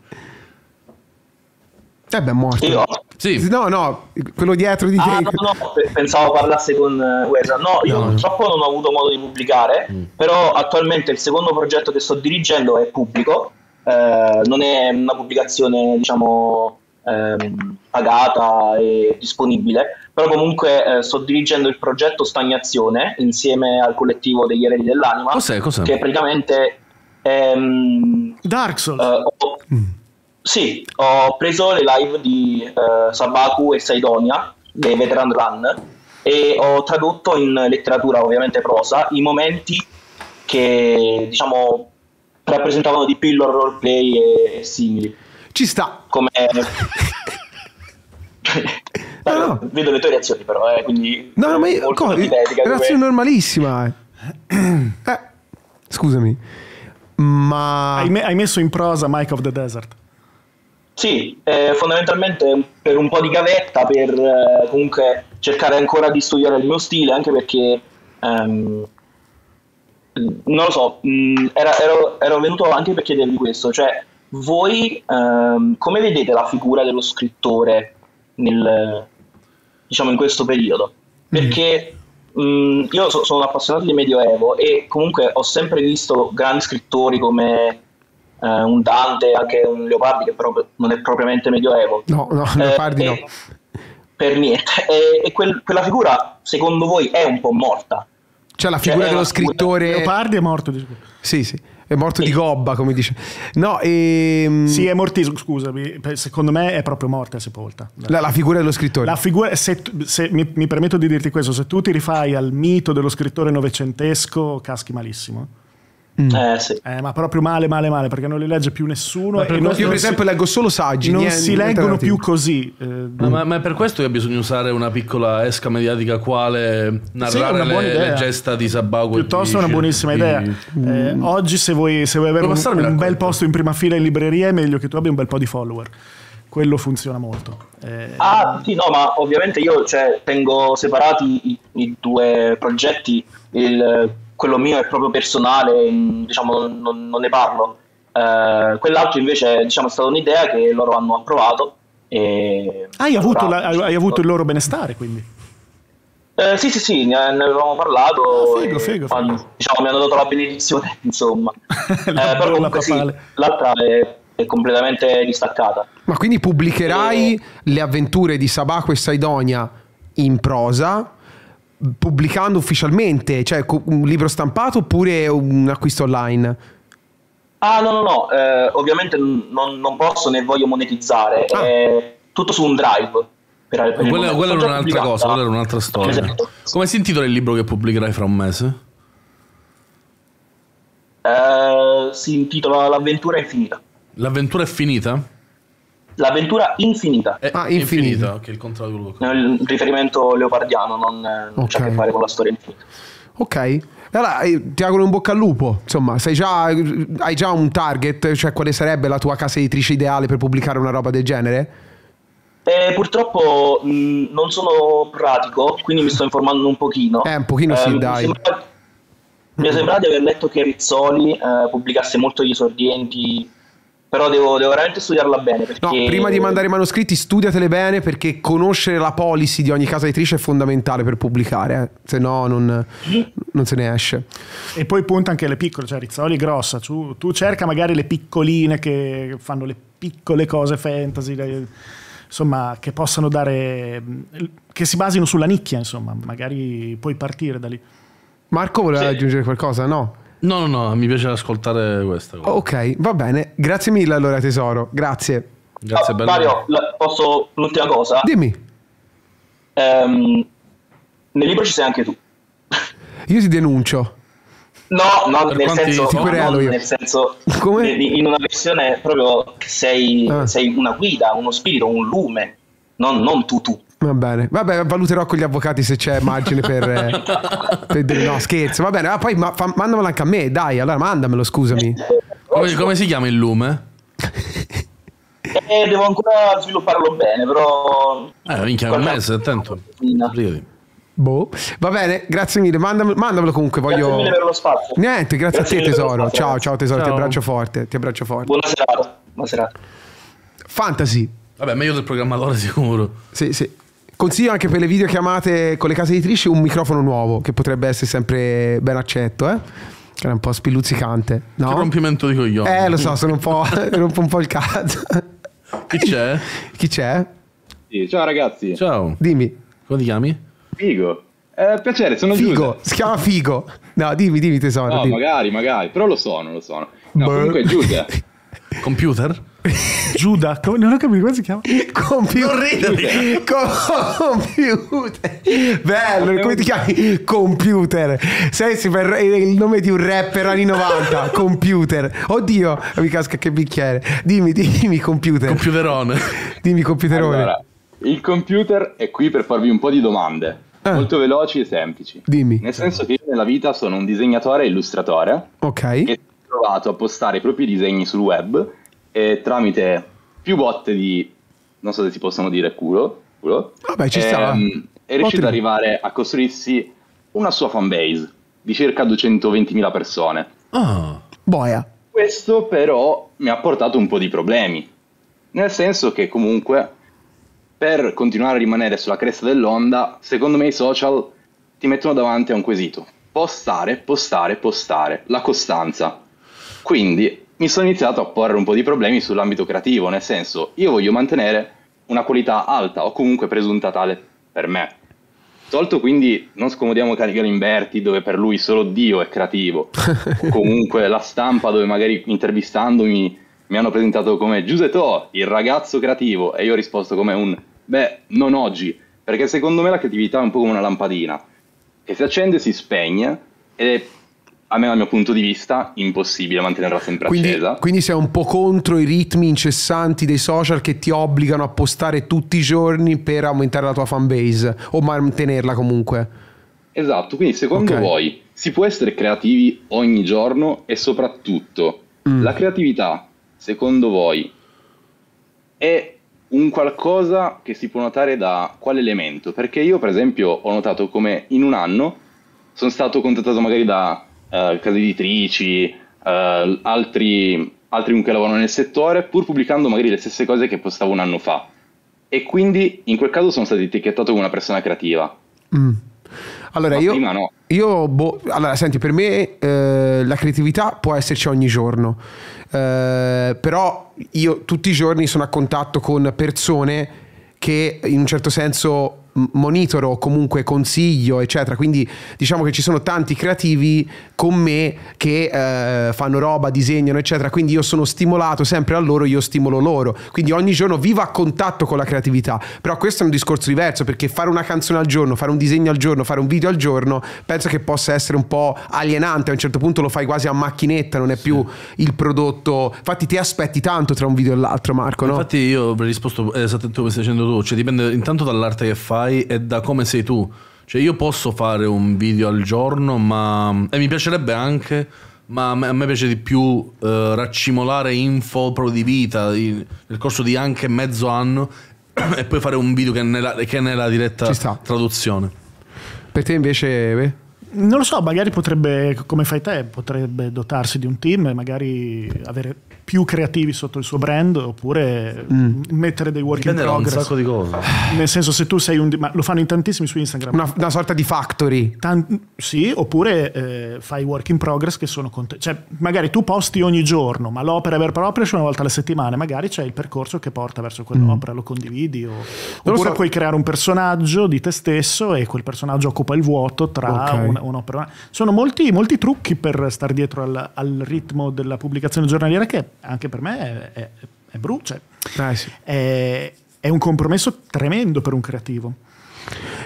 Eh beh, è morto. Io? Sì, No, no, quello dietro di Ah, te. no, no, pe- pensavo parlasse con eh, Wesa. No, io No. purtroppo non ho avuto modo di pubblicare, però attualmente il secondo progetto che sto dirigendo è pubblico, eh, non è una pubblicazione, diciamo, ehm, pagata e disponibile, però comunque eh, sto dirigendo il progetto Stagnazione insieme al collettivo degli eredi dell'anima, Cos'è, cos'è? che praticamente... ehm, Dark Souls. eh, ho- Sì, ho preso le live di eh, Sabaku e Saidonia, dei Veteran Run, e ho tradotto in letteratura, ovviamente prosa, i momenti che, diciamo, rappresentavano di più il loro roleplay e, e simili. Ci sta. Come... Beh, Vedo le tue reazioni però, eh, quindi... No, no, ma io, co- reazione normalissima. eh. Eh, scusami. Ma... Hai, me- hai messo in prosa Mike of the Desert. Sì, eh, fondamentalmente per un po' di gavetta, per eh, comunque cercare ancora di studiare il mio stile, anche perché ehm, non lo so, mh, era- ero, ero venuto anche per chiedervi questo, cioè voi ehm, come vedete la figura dello scrittore nel, diciamo in questo periodo? Perché mh, io so- sono un appassionato di Medioevo e comunque ho sempre visto grandi scrittori come eh, un Dante, anche un Leopardi che però non è propriamente Medioevo. No, no, Eh, Leopardi no. e- Per niente. E, e quel- quella figura, secondo voi, è un po' morta? Cioè la figura Cioè, dello eh, scrittore... Leopardi è morto. di- Sì, sì. È morto di gobba, come dice. No, ehm, Sì, è mortissimo, scusami. Secondo me è proprio morta e sepolta. la, la figura dello scrittore. La figura, se, se- mi, mi permetto di dirti questo, se tu ti rifai al mito dello scrittore novecentesco, caschi malissimo. Eh, sì. Eh, ma proprio male, male, male, perché non li legge più nessuno. Per non- Io per non si- esempio leggo solo saggi. non niente- si leggono più così. eh, Ma, ma- ma è per questo che bisogna usare una piccola esca mediatica quale narrare buona le, le gesta di Sabaku. e Piuttosto è una buonissima idea. Eh, oggi, se vuoi, se vuoi avere un, un bel posto in prima fila in libreria, è meglio che tu abbia un bel po' di follower. Quello funziona molto. Eh, Ah, sì, no, ma ovviamente io cioè, tengo separati i, i due progetti. Il- quello mio è proprio personale, diciamo, non, non ne parlo. Eh, quell'altro invece diciamo, è stata un'idea che loro hanno approvato. E hai, avuto la- hai- hai avuto il loro benestare, quindi. Eh, sì, sì, sì, ne, ne avevamo parlato. Ah, figo, e figo, quando, diciamo, mi hanno dato la benedizione, insomma. Eh, La però comunque sì, l'altra è, è completamente distaccata. Ma quindi pubblicherai le avventure di Sabaco e Saidonia in prosa, pubblicando ufficialmente, cioè un libro stampato oppure un acquisto online? Ah, no, no, no, eh, ovviamente non, non posso né voglio monetizzare, Ah. è tutto su un drive. Per, per Quella, quella era un'altra cosa, quella era un'altra storia. Esatto. Come si intitola il libro che pubblicherai fra un mese? Eh, si intitola L'avventura infinita. L'avventura è finita? L'avventura infinita. È Ah, infinita. Ok, il contrario di che- Nel riferimento leopardiano, non, non c'ha a che fare con la storia infinita. Ok. Allora, eh, ti auguro un bocca al lupo. Insomma, già, hai già un target, cioè quale sarebbe la tua casa editrice ideale per pubblicare una roba del genere? Eh, purtroppo mh, non sono pratico, quindi mi sto informando un pochino. Eh, un pochino sì, mi dai. sembra- mi è sembrato di aver letto che Rizzoli eh, pubblicasse molto gli esordienti, però devo, devo veramente studiarla bene. Perché... No, prima di mandare i manoscritti, studiatele bene perché conoscere la policy di ogni casa editrice è fondamentale per pubblicare, eh. se no non, non se ne esce. E poi punta anche le piccole, cioè Rizzoli è grossa. Tu, tu cerca magari le piccoline che fanno le piccole cose fantasy, le- insomma, che possano dare. che si basino sulla nicchia, insomma, magari puoi partire da lì. Marco voleva Sì. aggiungere qualcosa? No? No, no, no, mi piace ascoltare questa cosa. Ok, va bene. Grazie mille allora tesoro, grazie. Grazie, bello. Mario, la- posso l'ultima cosa? Dimmi, Ehm, nel libro ci sei anche tu. io ti denuncio. No, no, nel senso, Ti no, no, io. nel senso Come? in in una versione proprio che sei, Ah. sei una guida, uno spirito, un lume, non, non tu tu. Va bene, vabbè, valuterò con gli avvocati se c'è margine per, per dire- No, scherzo, va bene. Ah, poi ma- fa- mandamelo anche a me, dai, allora mandamelo, scusami. Come, come si chiama il lume? Eh, devo ancora svilupparlo bene, però... Eh, minchia, un mese, attento. Sapriti. Boh, va bene, grazie mille. Mandamelo, mandamelo comunque, Grazie voglio. mille per lo spazio. Niente, grazie, Grazie a te, tesoro. spazio, Ciao, ciao, tesoro. Ti Ciao. abbraccio forte. Ti abbraccio forte. Buona serata. Buona serata. Fantasy. Vabbè, meglio del programmatore sicuro. Sì, sì. Consiglio anche per le videochiamate con le case editrici un microfono nuovo che potrebbe essere sempre ben accetto, eh? Che è un po' spilluzzicante. Che No? rompimento di coglioni. Eh, lo so, sono un po'. rompo un po' il cazzo. Chi c'è? Chi c'è? Sì, ciao ragazzi. Ciao. Dimmi. Come ti chiami? Figo. Eh, piacere, sono Figo. Giuseppe. Si chiama Figo. No, dimmi, dimmi tesoro. No, dimmi. magari, magari, però lo sono, lo sono. No, Boh. comunque Giuseppe. Computer? Giuda, come- non ho capito come si chiama. Computer. Non ridere. Computer. Bello, come ti chiami? Computer. È il nome di un rapper anni 90. Computer. Oddio, mi casca che bicchiere. Dimmi, dimmi computer. Computerone. Dimmi computerone. Allora, il computer è qui per farvi un po' di domande, Ah. molto veloci e semplici. Dimmi. Nel senso che io nella vita sono un disegnatore e illustratore Ok. e provato a postare i propri disegni sul web e tramite più botte di, non so se si possono dire culo, culo Vabbè, ci sta. ehm, è riuscito Ottimo. ad arrivare a costruirsi una sua fanbase di circa 220.000 persone. Ah. Boia. Questo però mi ha portato un po' di problemi, nel senso che comunque per continuare a rimanere sulla cresta dell'onda, secondo me i social ti mettono davanti a un quesito. Postare, postare, postare, la costanza. Quindi mi sono iniziato a porre un po' di problemi sull'ambito creativo, nel senso io voglio mantenere una qualità alta o comunque presunta tale per me. Tolto quindi non scomodiamo Canigal Inverti dove per lui solo Dio è creativo, o comunque la stampa dove magari intervistandomi mi hanno presentato come Giuseppe, il ragazzo creativo e io ho risposto come un beh, non oggi, perché secondo me la creatività è un po' come una lampadina che si accende e si spegne ed è a me dal mio punto di vista impossibile mantenerla sempre Quindi, accesa. quindi sei un po' contro i ritmi incessanti dei social che ti obbligano a postare tutti i giorni per aumentare la tua fanbase o mantenerla comunque. Esatto, quindi secondo Ok. voi si può essere creativi ogni giorno e soprattutto Mm. la creatività, secondo voi, è un qualcosa che si può notare da quale elemento? Perché io per esempio ho notato come in un anno sono stato contattato magari da eh, case editrici, eh, altri, altri che lavorano nel settore, pur pubblicando magari le stesse cose che postavo un anno fa. E quindi in quel caso sono stato etichettato come una persona creativa. Mm. Allora Ma io, prima no. io boh, allora senti, per me eh, la creatività può esserci ogni giorno, Eh, però io tutti i giorni sono a contatto con persone che in un certo senso monitoro, comunque consiglio, eccetera. Quindi diciamo che ci sono tanti creativi con me che eh, fanno roba, disegnano, eccetera. Quindi io sono stimolato sempre a loro, io stimolo loro. Quindi ogni giorno vivo a contatto con la creatività. Però questo è un discorso diverso perché fare una canzone al giorno, fare un disegno al giorno, fare un video al giorno, penso che possa essere un po' alienante. A un certo punto lo fai quasi a macchinetta, non è più il prodotto. Infatti ti aspetti tanto tra un video e l'altro, Marco, no? Infatti io avrei risposto esattamente come stai dicendo tu, cioè dipende intanto dall'arte che fai e da come sei tu. Cioè io posso fare un video al giorno, ma e mi piacerebbe anche, ma a me, piace di più eh, raccimolare info proprio di vita di- nel corso di anche mezzo anno e poi fare un video che è nella, che è nella diretta traduzione. Per te invece... beh? Non lo so, magari potrebbe, come fai te, potrebbe dotarsi di un team e magari avere più creativi sotto il suo brand oppure Mm. mettere dei work Dipende in da un progress. sacco di cose. Nel senso, se tu sei un. Ma lo fanno in tantissimi su Instagram. Una, una sorta di factory. Tan- sì, oppure eh, fai work in progress che sono con te. Cioè, magari tu posti ogni giorno, ma l'opera vera e propria esce una volta alla settimana. Magari c'è il percorso che porta verso quell'opera, lo condividi. O... lo Oppure so. puoi creare un personaggio di te stesso e quel personaggio occupa il vuoto tra Ok. una- un'opera. Sono molti, molti trucchi per star dietro al, al ritmo della pubblicazione giornaliera, che anche per me è, è, è bru- cioè, Eh sì. è, è un compromesso tremendo per un creativo.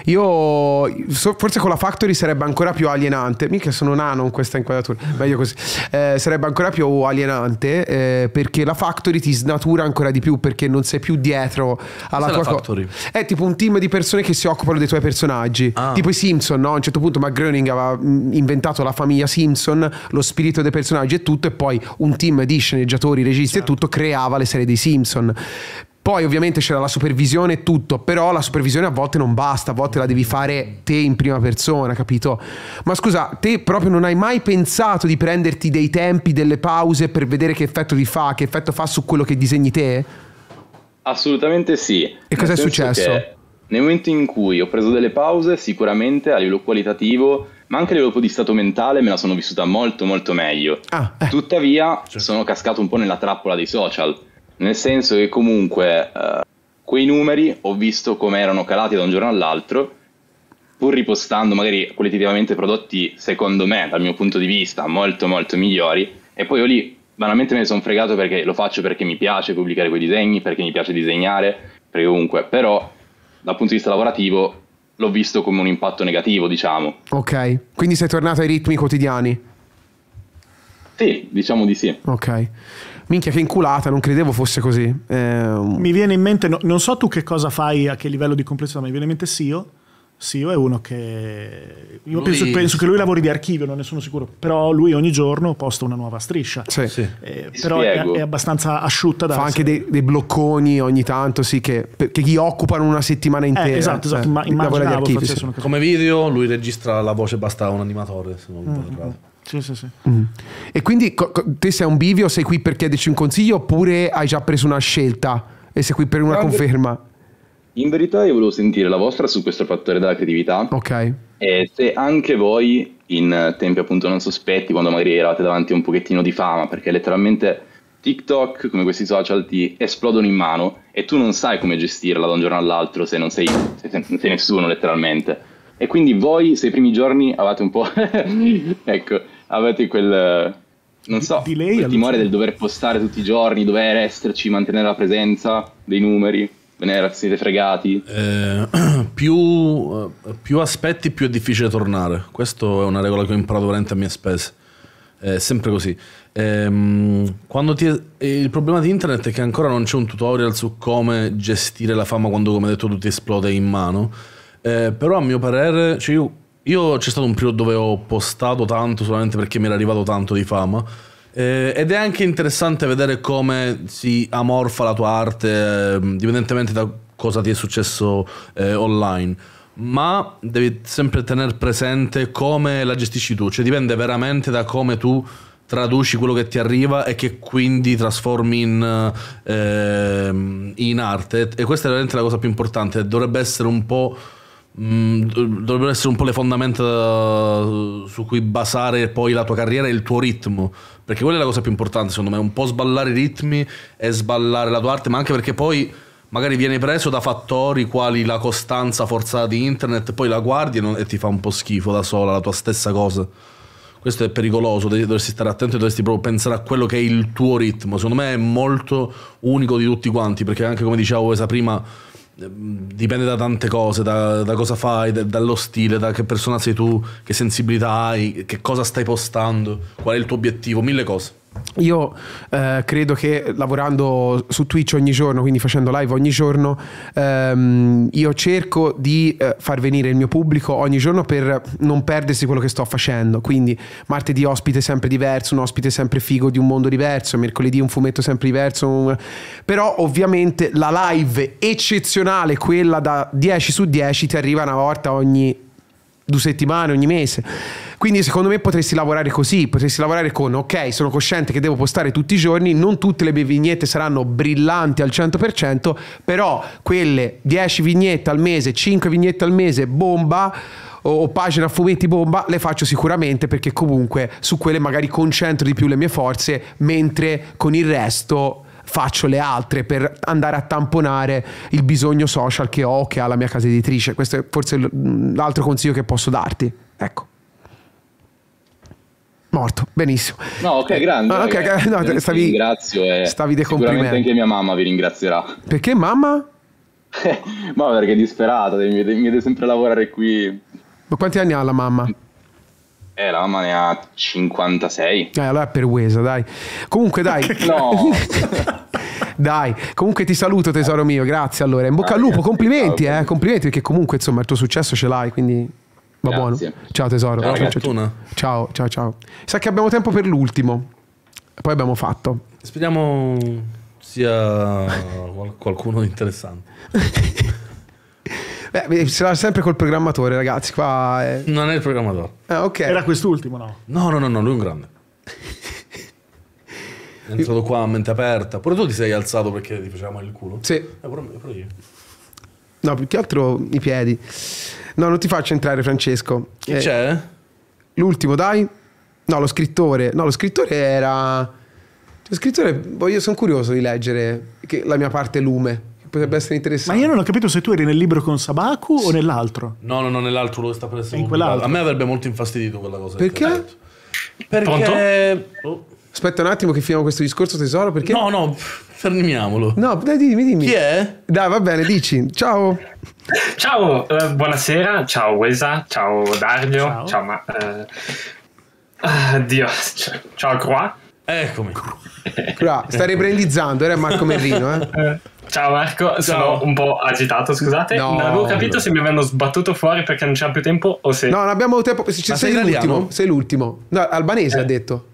Io forse con la Factory sarebbe ancora più alienante. Mica sono nano in questa inquadratura, meglio così. Eh, sarebbe ancora più alienante eh, perché la Factory ti snatura ancora di più perché non sei più dietro alla Cos'è tua Factory? È tipo un team di persone che si occupano dei tuoi personaggi. Ah. Tipo i Simpson, no? A un certo punto McGroening aveva mh, inventato la famiglia Simpson, lo spirito dei personaggi e tutto, e poi un team di sceneggiatori, registi e tutto creava le serie dei Simpson. Poi ovviamente c'era la supervisione e tutto, però la supervisione a volte non basta, a volte la devi fare te in prima persona, capito? Ma scusa, te proprio non hai mai pensato di prenderti dei tempi, delle pause per vedere che effetto ti fa, che effetto fa su quello che disegni te? Assolutamente sì. E cosa è successo? Nel momento in cui ho preso delle pause, sicuramente a livello qualitativo, ma anche a livello di stato mentale, me la sono vissuta molto molto meglio. Ah, eh. Tuttavia, sono cascato un po' nella trappola dei social, nel senso che comunque eh, quei numeri ho visto come erano calati da un giorno all'altro, pur ripostando magari qualitativamente prodotti, secondo me, dal mio punto di vista, molto molto migliori, e poi io lì banalmente me ne sono fregato perché lo faccio perché mi piace pubblicare quei disegni, perché mi piace disegnare, perché comunque, però dal punto di vista lavorativo l'ho visto come un impatto negativo, diciamo. Ok, quindi sei tornato ai ritmi quotidiani. Sì, diciamo di sì. Ok. Minchia, che inculata, non credevo fosse così. Ehm, Mi viene in mente, no- non so tu che cosa fai, a che livello di complessità, ma mi viene in mente Sio. Sio è uno che... Io Lui- penso, penso che lui lavori di archivio, non ne sono sicuro, però lui ogni giorno posta una nuova striscia. sì. Eh, Ti però è, è abbastanza asciutta da... Fa anche dei, dei blocconi ogni tanto, sì, che, che gli occupano una settimana intera. Eh, esatto, esatto, Eh, ma immaginavo archivi, sì. Come video, lui registra la voce, basta un animatore. Se non errato. Sì, sì, sì. Mm. E quindi co- co- te sei un bivio, sei qui per chiederci un consiglio oppure hai già preso una scelta e sei qui per una Guarda- conferma? In verità io volevo sentire la vostra su questo fattore della creatività Ok. e se anche voi in tempi appunto non sospetti, quando magari eravate davanti a un pochettino di fama, perché letteralmente TikTok, come questi social, ti esplodono in mano e tu non sai come gestirla da un giorno all'altro se non sei, se non sei nessuno letteralmente. E quindi voi, se i primi giorni avete un po'... ecco, avete quel... Non so, Di lei, quel timore del dover postare tutti i giorni, dover esserci, mantenere la presenza dei numeri, ve ne siete fregati. Eh, più, eh, più aspetti, più è difficile tornare. Questa è una regola che ho imparato veramente a mie spese. È sempre così. Ehm, quando ti- il problema di internet è che ancora non c'è un tutorial su come gestire la fama quando, come detto tu, ti esplode in mano. Eh, però a mio parere, cioè io, io c'è stato un periodo dove ho postato tanto solamente perché mi era arrivato tanto di fama. Eh, ed è anche interessante vedere come si amorfa la tua arte, ehm, dipendentemente da cosa ti è successo eh, online. Ma devi sempre tenere presente come la gestisci tu, cioè dipende veramente da come tu traduci quello che ti arriva e che quindi trasformi in, ehm, in arte. E questa è veramente la cosa più importante. Dovrebbe essere un po'. Mm, dovrebbero essere un po' le fondamenta eh, su cui basare poi la tua carriera e il tuo ritmo. Perché quella è la cosa più importante, secondo me, un po' sballare i ritmi e sballare la tua arte, ma anche perché poi magari vieni preso da fattori quali la costanza forzata di internet, poi la guardi e, non- e ti fa un po' schifo da sola, la tua stessa cosa. Questo è pericoloso, dovresti stare attento e dovresti proprio pensare a quello che è il tuo ritmo. Secondo me è molto unico di tutti quanti, perché anche come dicevo Esa prima, dipende da tante cose, da, da cosa fai, da- dallo stile, da che persona sei tu, che sensibilità hai, che cosa stai postando, qual è il tuo obiettivo, mille cose. Io eh, credo che lavorando su Twitch ogni giorno, quindi facendo live ogni giorno, ehm, io cerco di eh, far venire il mio pubblico ogni giorno per non perdersi quello che sto facendo. Quindi martedì ospite sempre diverso, un ospite sempre figo di un mondo diverso, mercoledì un fumetto sempre diverso. un- Però ovviamente la live eccezionale, quella da 10 su 10, ti arriva una volta ogni due settimane, ogni mese. Quindi secondo me potresti lavorare così, potresti lavorare con ok, sono cosciente che devo postare tutti i giorni, non tutte le mie vignette saranno brillanti al 100%, però quelle 10 vignette al mese, 5 vignette al mese, bomba o, pagine a fumetti bomba, le faccio sicuramente perché comunque su quelle magari concentro di più le mie forze, mentre con il resto faccio le altre per andare a tamponare il bisogno social che ho, che ha la mia casa editrice. Questo è forse l'altro consiglio che posso darti. Ecco. Morto, benissimo. No, ok, grande. Ah, ok, ragazzi. ok, no, stavi- vi ringrazio e stavi. Sicuramente anche mia mamma vi ringrazierà. Perché mamma? Ma perché è disperata, mi mi vede sempre lavorare qui. Ma quanti anni ha la mamma? Eh, la mamma ne ha 56. Eh, allora è per Wesa, dai. Comunque, dai. No. dai, comunque ti saluto tesoro mio, grazie allora. In bocca al lupo, complimenti, eh, complimenti perché comunque insomma il tuo successo ce l'hai, quindi va Grazie. buono. Ciao tesoro. Ciao, ciao, fortuna. ciao, ciao, ciao. Sa che abbiamo tempo per l'ultimo. Poi abbiamo fatto. Speriamo sia qual- qualcuno interessante. Beh, va sempre col programmatore, ragazzi. Qua è... Non è il programmatore. Ah, ok. Era quest'ultimo, no? No, no, no, no, lui è un grande. È entrato qua a mente aperta. Pure tu ti sei alzato perché ti facevamo il culo? Sì. Eh, pure, pure io. No, più che altro i piedi. No, non ti faccio entrare, Francesco. Chi Eh, c'è? L'ultimo, dai. No, lo scrittore. No, lo scrittore era. Lo scrittore, boh, io sono curioso di leggere che- la mia parte lume. Potrebbe essere Ma interessante. io non ho capito se tu eri nel libro con Sabaku o nell'altro. No, no, no, nell'altro lo sta per essere In quell'altro. A me avrebbe molto infastidito quella cosa. Perché? Perché... Oh, Aspetta un attimo che finiamo questo discorso tesoro perché... No, no, fermiamolo. No, dai, dimmi, dimmi. Chi è? Dai, va bene, dici. Ciao. Ciao, eh, buonasera, ciao Wesa, ciao Dario, ciao, ma... Eh, ah, Dio, ciao, ciao Croix. Eccomi. Qua, stai ribrandizzando, era Marco Merrino, eh? Eh, Ciao Marco, sono un po' agitato, scusate. No. non avevo capito se mi avevano sbattuto fuori perché non c'era più tempo o se... No, non abbiamo tempo. Sei, Ma sei sei l'ultimo. italiano? Sei l'ultimo. No, albanese ha detto.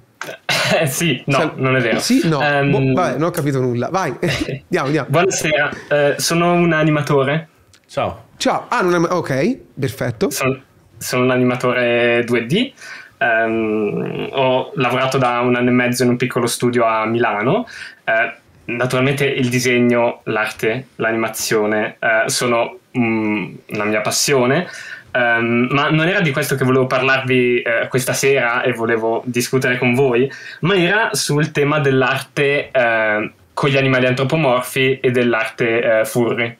Eh, sì, no, Sal- non è vero. Sì, no. Ehm, Boh, vabbè, non ho capito nulla. Vai, andiamo, andiamo. Buonasera, eh, sono un animatore. Ciao. Ciao. Ah, non è... Ok, perfetto. Sono, sono un animatore 2D. ehm, ho lavorato da un anno e mezzo in un piccolo studio a Milano. Eh, naturalmente il disegno, l'arte, l'animazione eh, sono mm, una mia passione. ehm, ma non era di questo che volevo parlarvi eh, questa sera e volevo discutere con voi, ma era sul tema dell'arte eh, con gli animali antropomorfi e dell'arte eh, furry.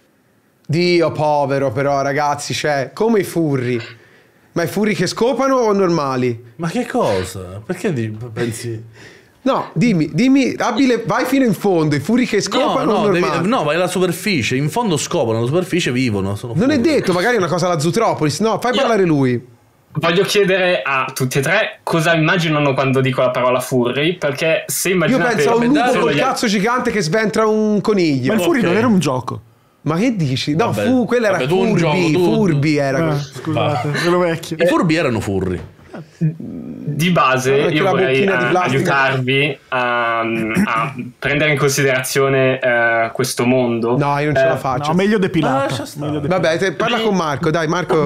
Dio povero però ragazzi, cioè, come i furri. Ma i furri che scopano o normali? Ma che cosa? Perché pensi... No, dimmi, dimmi, abile, vai fino in fondo, i furri che scopano no, no, devi- no, vai alla superficie. In fondo scopano, alla superficie vivono. Sono Non è detto, magari è una cosa alla Zootropolis. No, fai parlare lui. Voglio chiedere a tutti e tre cosa immaginano quando dico la parola furry, perché se Io immaginate... penso a un lupo col gli- cazzo gigante che sventra un coniglio. Ma il furry non era un gioco. Ma che dici? No, Vabbè, fu, quella era vabbè, Furby, gioco, tu- Furby era. Ah, scusate, sono vecchio. I furbi erano furri. Di base io vorrei eh, aiutarvi a, a prendere in considerazione eh, questo mondo. No, io non ce Eh, la faccio. No, meglio depilata. Meglio depilata. Vabbè, te- parla con Marco, dai, Marco.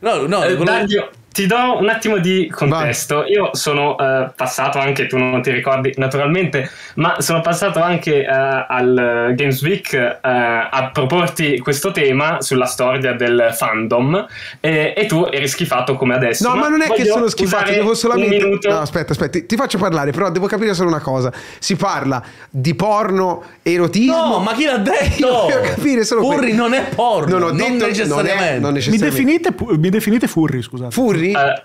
No, no, Eh, volevo- Dario, ti do un attimo di contesto. Io sono eh, passato anche, tu non ti ricordi naturalmente, ma sono passato anche eh, al Games Week eh, a proporti questo tema sulla storia del fandom e, e tu eri schifato come adesso. No, ma non è che sono schifato, devo solamente. No, aspetta, aspetta, ti- ti faccio parlare, però devo capire solo una cosa. Si parla di porno, erotismo. No, ma chi l'ha detto? Voglio capire solo Furry questo. non è porno, Non ho non detto necessariamente. non è- non Mi necessariamente. definite, pu- mi definite furry, scusate. Furry? Eh,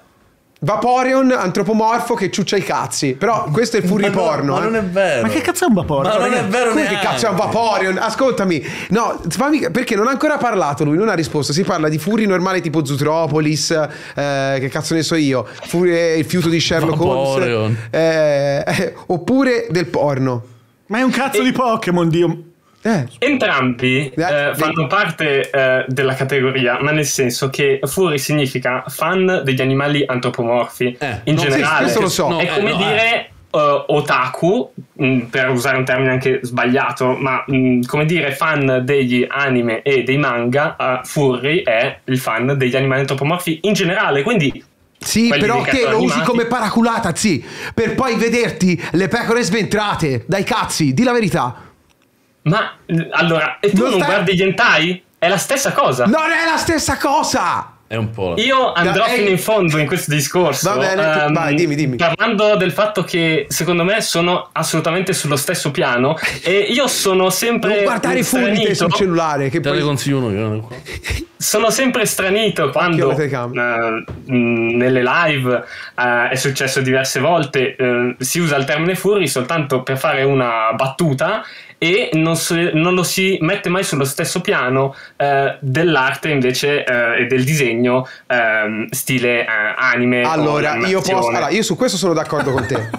Vaporeon antropomorfo che ciuccia i cazzi. Però questo è il furry Ma no, porno. Ma eh. non è vero. Ma che cazzo è un vapore? Ma non è vero Come che cazzo è un Vaporeon? Ascoltami, no, fammi- perché non ha ancora parlato lui, non ha risposto. Si parla di furri normali tipo Zootropolis, eh, che cazzo ne so io, furri, eh, il fiuto di Sherlock Vaporeon. Holmes, eh, eh, oppure del porno. Ma è un cazzo di Pokémon, Dio. Eh, Entrambi eh, fanno parte eh, della categoria, ma nel senso che furry significa fan degli animali antropomorfi in no, sì, generale. questo lo so. È No, come eh, no, dire eh, otaku, mh, per usare un termine anche sbagliato, ma mh, come dire fan degli anime e dei manga, eh, furry è il fan degli animali antropomorfi in generale. Quindi Sì, quelli però che lo usi come paraculata, sì, per poi vederti le pecore sventrate dai cazzi, di la verità. Ma allora, e tu Non non, stai- guardi gli hentai? È la stessa cosa. Non è la stessa cosa! È un po'. Io andrò Ehi. fino in fondo in questo discorso. Va bene, ehm, vai, dimmi, dimmi. Parlando del fatto che secondo me sono assolutamente sullo stesso piano e io sono sempre Non guardare i furri sul cellulare, che Te poi... consiglio uno qua. sono sempre stranito quando eh, mh, nelle live eh, è successo diverse volte eh, si usa il termine furry soltanto per fare una battuta e non, si- non lo si mette mai sullo stesso piano eh, dell'arte invece eh, e del disegno ehm, stile eh, anime o Allora, io posso. Allora, io su questo sono d'accordo con te.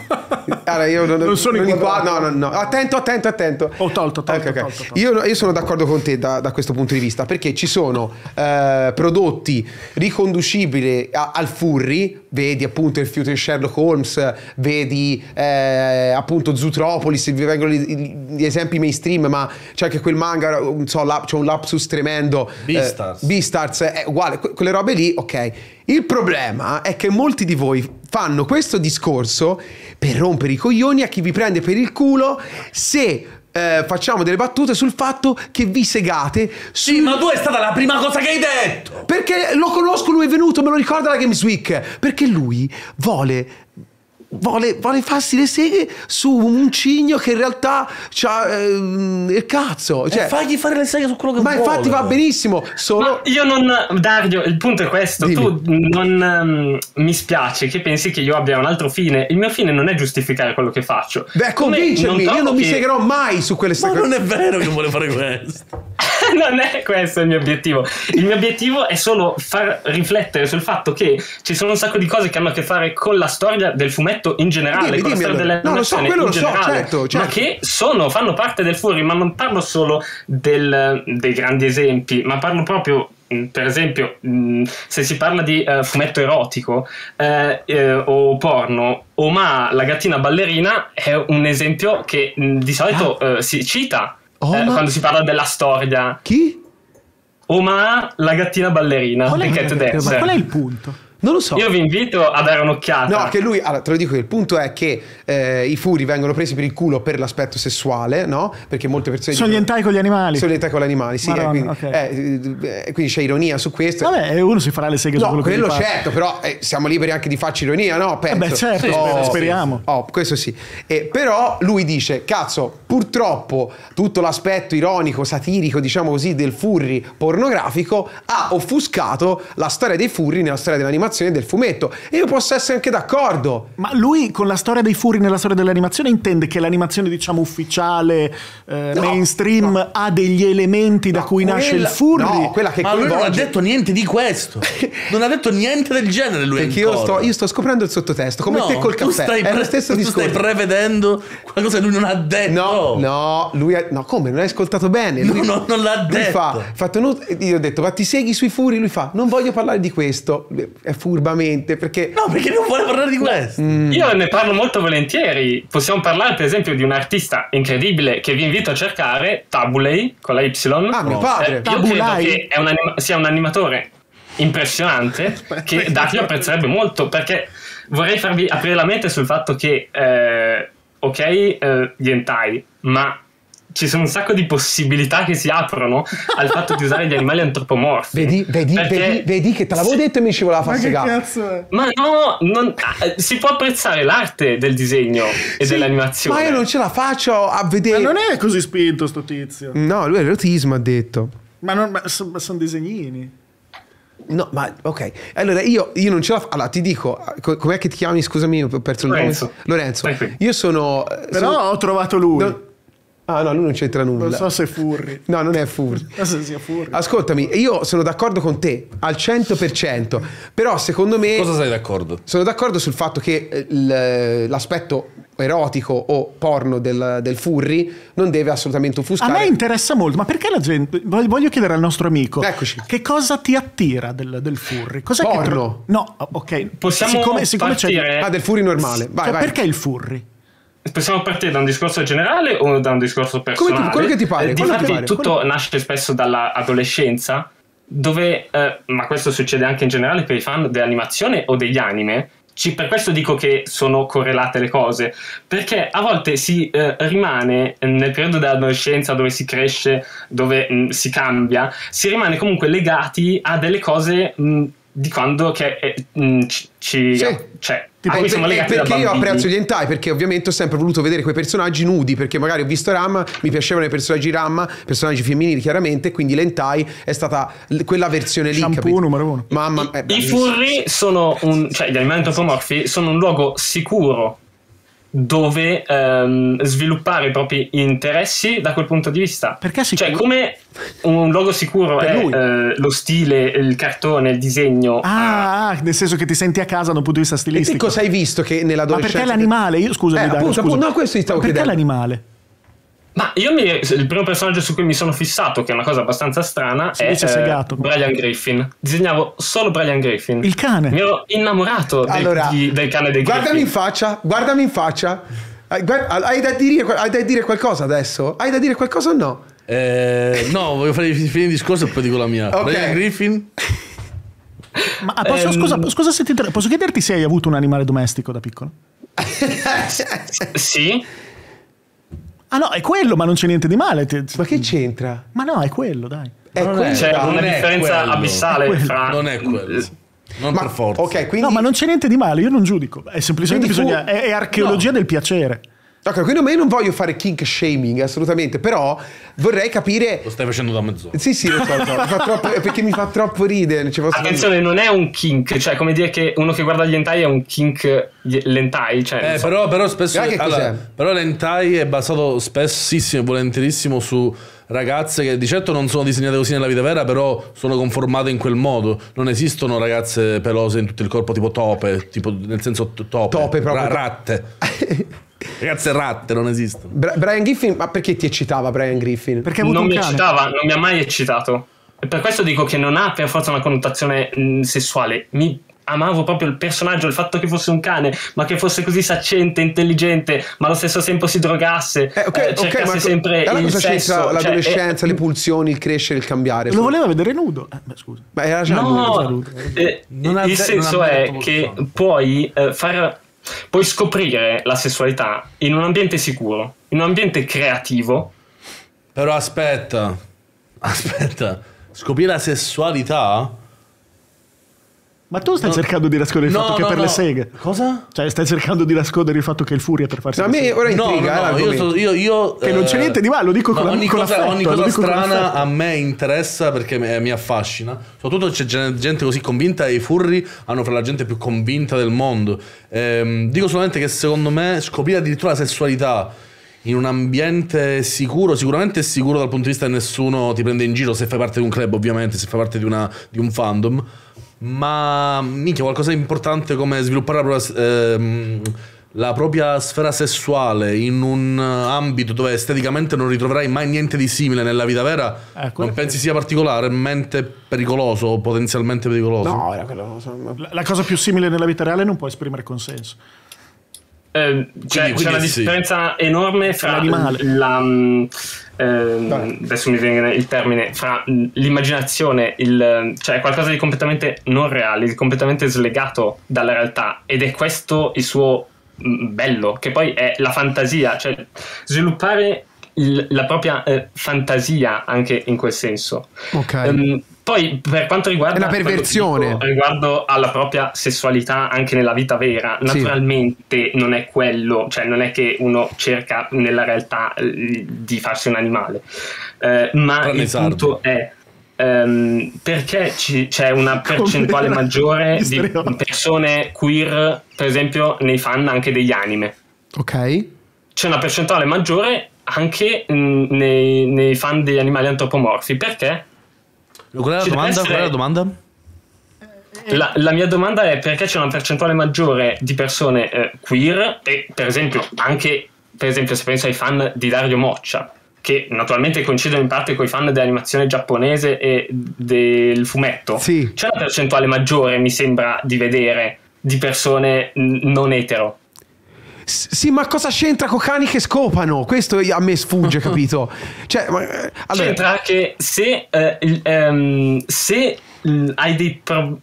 Allora, io non, Non sono inquadrato. inquadrato. No, no, no. Attento, attento, attento. Ho tolto, tolto, Ok, ok. tolto, tolto. Io, io sono d'accordo con te da, da questo punto di vista perché ci sono eh, prodotti riconducibili a- al furry, vedi appunto il fiuto di Sherlock Holmes, vedi eh, appunto Zootropolis, vi vengono gli, gli esempi mainstream, ma c'è anche quel manga, non so, lap- c'è un lapsus tremendo. eh, Beastars. Beastars è uguale, que- quelle robe lì, ok. Il problema è che molti di voi fanno questo discorso per rompere i coglioni a chi vi prende per il culo se eh, facciamo delle battute sul fatto che vi segate su... Sì, ma tu è stata la prima cosa che hai detto. Perché lo conosco, lui è venuto, me lo ricorda la Games Week. Perché lui vuole vuole, vuole farsi le seghe su un cigno che in realtà ha il cazzo. Cioè, E fagli fare le seghe su quello che ma vuole. infatti va benissimo. Solo Ma io non. Dario, il punto è questo: tu non ehm, mi spiace che pensi che io abbia un altro fine. Il mio fine non è giustificare quello che faccio. Beh, Come convincermi, io trovo non mi che- segherò mai su quelle Ma seghe. non è vero che vuole fare questo. non è questo il mio obiettivo. Il mio obiettivo è solo far riflettere sul fatto che ci sono un sacco di cose che hanno a che fare con la storia del fumetto in generale, Dimmi, con dimmi la storia allora. No, lo so, quello in lo so, generale, certo, certo. ma che sono, fanno parte del Furry, ma non parlo solo del- dei grandi esempi, ma parlo proprio mh, per esempio, mh, se si parla di eh, fumetto erotico eh, eh, o porno, Oma la gattina ballerina è un esempio che mh, di solito eh, si cita eh, quando si parla della storia. Chi? Oma la gattina ballerina Qual è, di Cat ma Dancer. qual è il punto? Non lo so. Io vi invito a dare un'occhiata. No, che lui, allora, te lo dico, il punto è che eh, i furi vengono presi per il culo per l'aspetto sessuale, no? Perché molte persone Sono gli dicono- hentai con gli animali. Sono gli hentai con gli animali, sì. Madonna, eh, quindi, ok. eh, eh, quindi c'è ironia su questo. Vabbè, uno si farà le seghe su No, quello che quello gli pare. certo, però eh, siamo liberi anche di farci ironia, no? Penso. beh, certo, Sì, speriamo. speriamo. Oh, questo sì. Eh, però lui dice, cazzo, purtroppo tutto l'aspetto ironico, satirico, diciamo così, del furry pornografico ha offuscato la storia dei furri nella storia dell'animazione e del fumetto. E io posso essere anche d'accordo. Ma lui con la storia dei furri nella storia dell'animazione intende che l'animazione diciamo ufficiale, eh, No, mainstream ha degli elementi da cui nasce il Quella- furry? No, quella che Ma lui non ha coinvolge- detto niente di questo. Non ha detto niente del genere lui Perché io sto, io sto scoprendo il sottotesto, come No, te col tu caffè. stai è lo stesso tu discorso. stai prevedendo qualcosa che lui non ha detto. No, no, lui ha- no, come? Non hai ascoltato bene? No, Lui, no, non l'ha lui detto. fa, fatto, no, io ho detto, ma ti segui sui furi? Lui fa, non voglio parlare di questo. È furbamente, perché... No, perché non vuole parlare di questo. Mm. Io ne parlo molto volentieri. Possiamo parlare, per esempio, di un artista incredibile che vi invito a cercare, Tabulei con la Y. Ah, mio padre. Eh, io Tabulei? credo che è un anima- sia un animatore impressionante che Dario apprezzerebbe molto perché vorrei farvi aprire la mente sul fatto che, eh, ok, eh, gli hentai, ma ci sono un sacco di possibilità che si aprono al fatto di usare gli animali antropomorfi. Vedi, vedi, Perché- vedi, vedi che te l'avevo detto e mi ci voleva far segare. cazzo è? Ma no, non- eh, si può apprezzare l'arte del disegno e Sì, dell'animazione. Ma io non ce la faccio a vedere... Ma non è così spinto sto tizio. No, lui è erotismo, ha detto. Ma, non- ma so- ma sono disegnini. No, ma ok. Allora io, io non ce la faccio. Allora ti dico, co- com'è che ti chiami? Scusami, ho perso il Lorenzo. nome. Lorenzo. Qui. Io sono. eh, Però sono- ho trovato lui. no- Ah, no, lui non c'entra nulla. non so se è furri. No, non è furri. Non so se sia furri. Ascoltami, io sono d'accordo con te al 100%, però secondo me Cosa sei d'accordo? sono d'accordo sul fatto che eh, l- l'aspetto erotico o porno del, del furry non deve assolutamente A offuscare. me interessa molto, ma perché la gente. Voglio chiedere al nostro amico: Eccoci. che cosa ti attira del, del furry? Cos'è che Porno. tro- No, ok. Possiamo siccome, siccome c'è- partire? Ah, del furry normale. Vai, cioè, vai. Perché il furry? Possiamo partire da un discorso generale o da un discorso personale? quello che ti pare, Eh, quello che difatti ti pare. tutto nasce spesso dall'adolescenza, dove, eh, ma questo succede anche in generale per i fan dell'animazione o degli anime. Ci- per questo dico che sono correlate le cose, perché a volte si eh, rimane eh, nel periodo dell'adolescenza dove si cresce, dove mh, si cambia, si rimane comunque legati a delle cose mh, di quando che, eh, mh, ci, Sì. cioè, Tipo, a cui siamo per- perché io apprezzo gli hentai perché ovviamente ho sempre voluto vedere quei personaggi nudi perché magari ho visto Ram mi piacevano i personaggi Ram personaggi femminili chiaramente quindi l'hentai è stata quella versione lì Shampoo capito? numero uno. mamma eh, I furri sono un, cioè gli animali antropomorfi sono un luogo sicuro dove ehm, sviluppare i propri interessi da quel punto di vista. Perché sicuro? Cioè, come un luogo sicuro Per è lui. eh, lo stile, il cartone, il disegno. Ah, ah, nel senso che ti senti a casa da un punto di vista e stilistico. cosa hai visto che Ma nell'adolescenza perché l'animale? Io, scusami, Eh, Dario, appunto, scusa. appunto, no, questo ti stavo Ma perché chiedendo. l'animale? Ma io mi, il primo personaggio su cui mi sono fissato, che è una cosa abbastanza strana, Si è eh, segato. Brian Griffin. Disegnavo solo Brian Griffin. Il cane. Mi ero innamorato del, allora di- del cane dei guardami Griffin. in faccia guardami in faccia hai, guarda- hai da dire, hai da dire qualcosa adesso? hai da dire qualcosa o no? Eh, no, voglio fare finire il discorso e poi dico la mia. Ok. Brian Griffin? Ma posso, Ehm. scusa, scusa se ti inter- posso chiederti se hai avuto un animale domestico da piccolo? Sì, Ah no, è quello, ma non c'è niente di male. Ma che c'entra? Ma no, è quello, dai. è Non quello. c'è Non una differenza quello. abissale fra Non è quello. Non per forza. Ok, quindi... No, ma non c'è niente di male, io non giudico. È semplicemente Quindi tu- bisogna. È, è archeologia del piacere. Ok, quindi io non voglio fare kink shaming assolutamente, però vorrei capire... Lo stai facendo da mezz'ora. Sì, sì, lo so, lo so, mi troppo- perché mi fa troppo ridere. ci posso- Attenzione, non è un kink, cioè come dire che uno che guarda gli hentai è un kink lentai, cioè Eh, so. però, però spesso che allora, però l'hentai è basato spessissimo e volentierissimo su ragazze che di certo non sono disegnate così nella vita vera, però sono conformate in quel modo. Non esistono ragazze pelose in tutto il corpo tipo tope, tipo nel senso tope, Tope proprio. ra- ratte. ragazze ratte non esistono. Bra- Brian Griffin, ma perché ti eccitava Brian Griffin? Perché non mi cane. eccitava, non mi ha mai eccitato. E per questo dico che non ha per forza una connotazione mh, sessuale. Mi amavo proprio il personaggio, il fatto che fosse un cane, ma che fosse così saccente, intelligente, ma allo stesso tempo si drogasse, Eh, ok, eh, cercasse ma sempre allora il cosa c'entra sesso. cioè, l'adolescenza, eh, le pulsioni, il crescere, il cambiare? Lo voleva vedere nudo. Eh, beh, scusa. Ma era già No, nudo. eh, Non ha- il non senso ha è che puoi eh, far puoi scoprire la sessualità in un ambiente sicuro, in un ambiente creativo. Però aspetta, aspetta, scoprire la sessualità? Ma tu stai No. cercando di nascondere il No, fatto che no, per no. le seghe. Cosa? Cioè, stai cercando di nascondere il fatto che il furia per farsi No, a me ora No, intriga, no, eh, no, io, so- io, io, Che non c'è niente di male, lo dico ma con- ogni con cosa, ogni cosa strana a me interessa perché mi, mi affascina. Soprattutto c'è gen- gente così convinta e i furri hanno fra la gente più convinta del mondo. Ehm, dico solamente che secondo me scoprire addirittura la sessualità in un ambiente sicuro, sicuramente è sicuro dal punto di vista che nessuno ti prende in giro se fai parte di un club, ovviamente, se fai parte di, una- di un fandom. Ma minchia, qualcosa di importante come sviluppare la propria, ehm, la propria sfera sessuale in un ambito dove esteticamente non ritroverai mai niente di simile nella vita vera, Eh, non pensi sia particolarmente pericoloso o potenzialmente pericoloso? No, era quello. La, la cosa più simile nella vita reale non può esprimere consenso. Eh, c'è, quindi c'è una sì. differenza enorme fra L'animale. la, mm, ehm, adesso mi viene il termine fra mm, l'immaginazione il, cioè qualcosa di completamente non reale di completamente slegato dalla realtà ed è questo il suo mm, bello che poi è la fantasia cioè sviluppare il- la propria eh, fantasia anche in quel senso Ok. Ehm, poi per quanto riguarda È una quello che perversione. dico riguardo alla propria sessualità anche nella vita vera, Sì. naturalmente non è quello, cioè non è che uno cerca nella realtà eh, di farsi un animale, Eh, ma Tranne il sardi. punto è ehm, perché ci- c'è una percentuale Come maggiore di persone queer, per esempio nei fan anche degli anime Ok. c'è una percentuale maggiore anche nei, nei fan degli animali antropomorfi. Perché? Qual è la domanda? essere- Qual è la domanda? La, la mia domanda è perché c'è una percentuale maggiore di persone eh, queer e per esempio anche per esempio se penso ai fan di Dario Moccia che naturalmente coincidono in parte con i fan dell'animazione giapponese e del fumetto Sì. c'è una percentuale maggiore mi sembra di vedere di persone n- non etero Sì, ma cosa c'entra con cani che scopano? Questo a me sfugge, capito? Cioè, ma, eh, allora, C'entra che se, eh, il- ehm, se hai dei pro-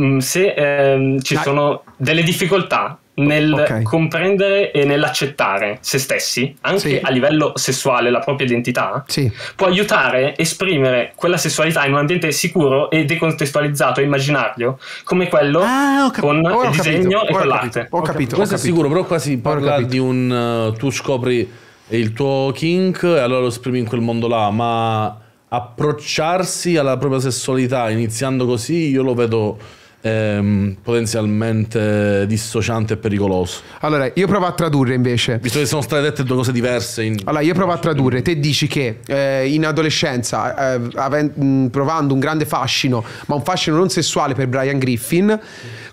mm, se ehm, ci Dai. sono delle difficoltà nel Ok. comprendere e nell'accettare se stessi, anche Sì. a livello sessuale, la propria identità, sì. può aiutare a esprimere quella sessualità in un ambiente sicuro e decontestualizzato e immaginario come quello Ah, capito. con ho il disegno capito, e con ho l'arte. capito, Ho capito. Questo ho è sicuro, però qua si parla di un... uh, tu scopri il tuo kink e allora lo esprimi in quel mondo là, ma approcciarsi alla propria sessualità iniziando così io lo vedo ehm, potenzialmente dissociante e pericoloso. Allora, io provo a tradurre invece. Visto che sono state dette due cose diverse. In... Allora, io provo a tradurre. Te dici che eh, in adolescenza, eh, aven- mh, provando un grande fascino, ma un fascino non sessuale per Brian Griffin,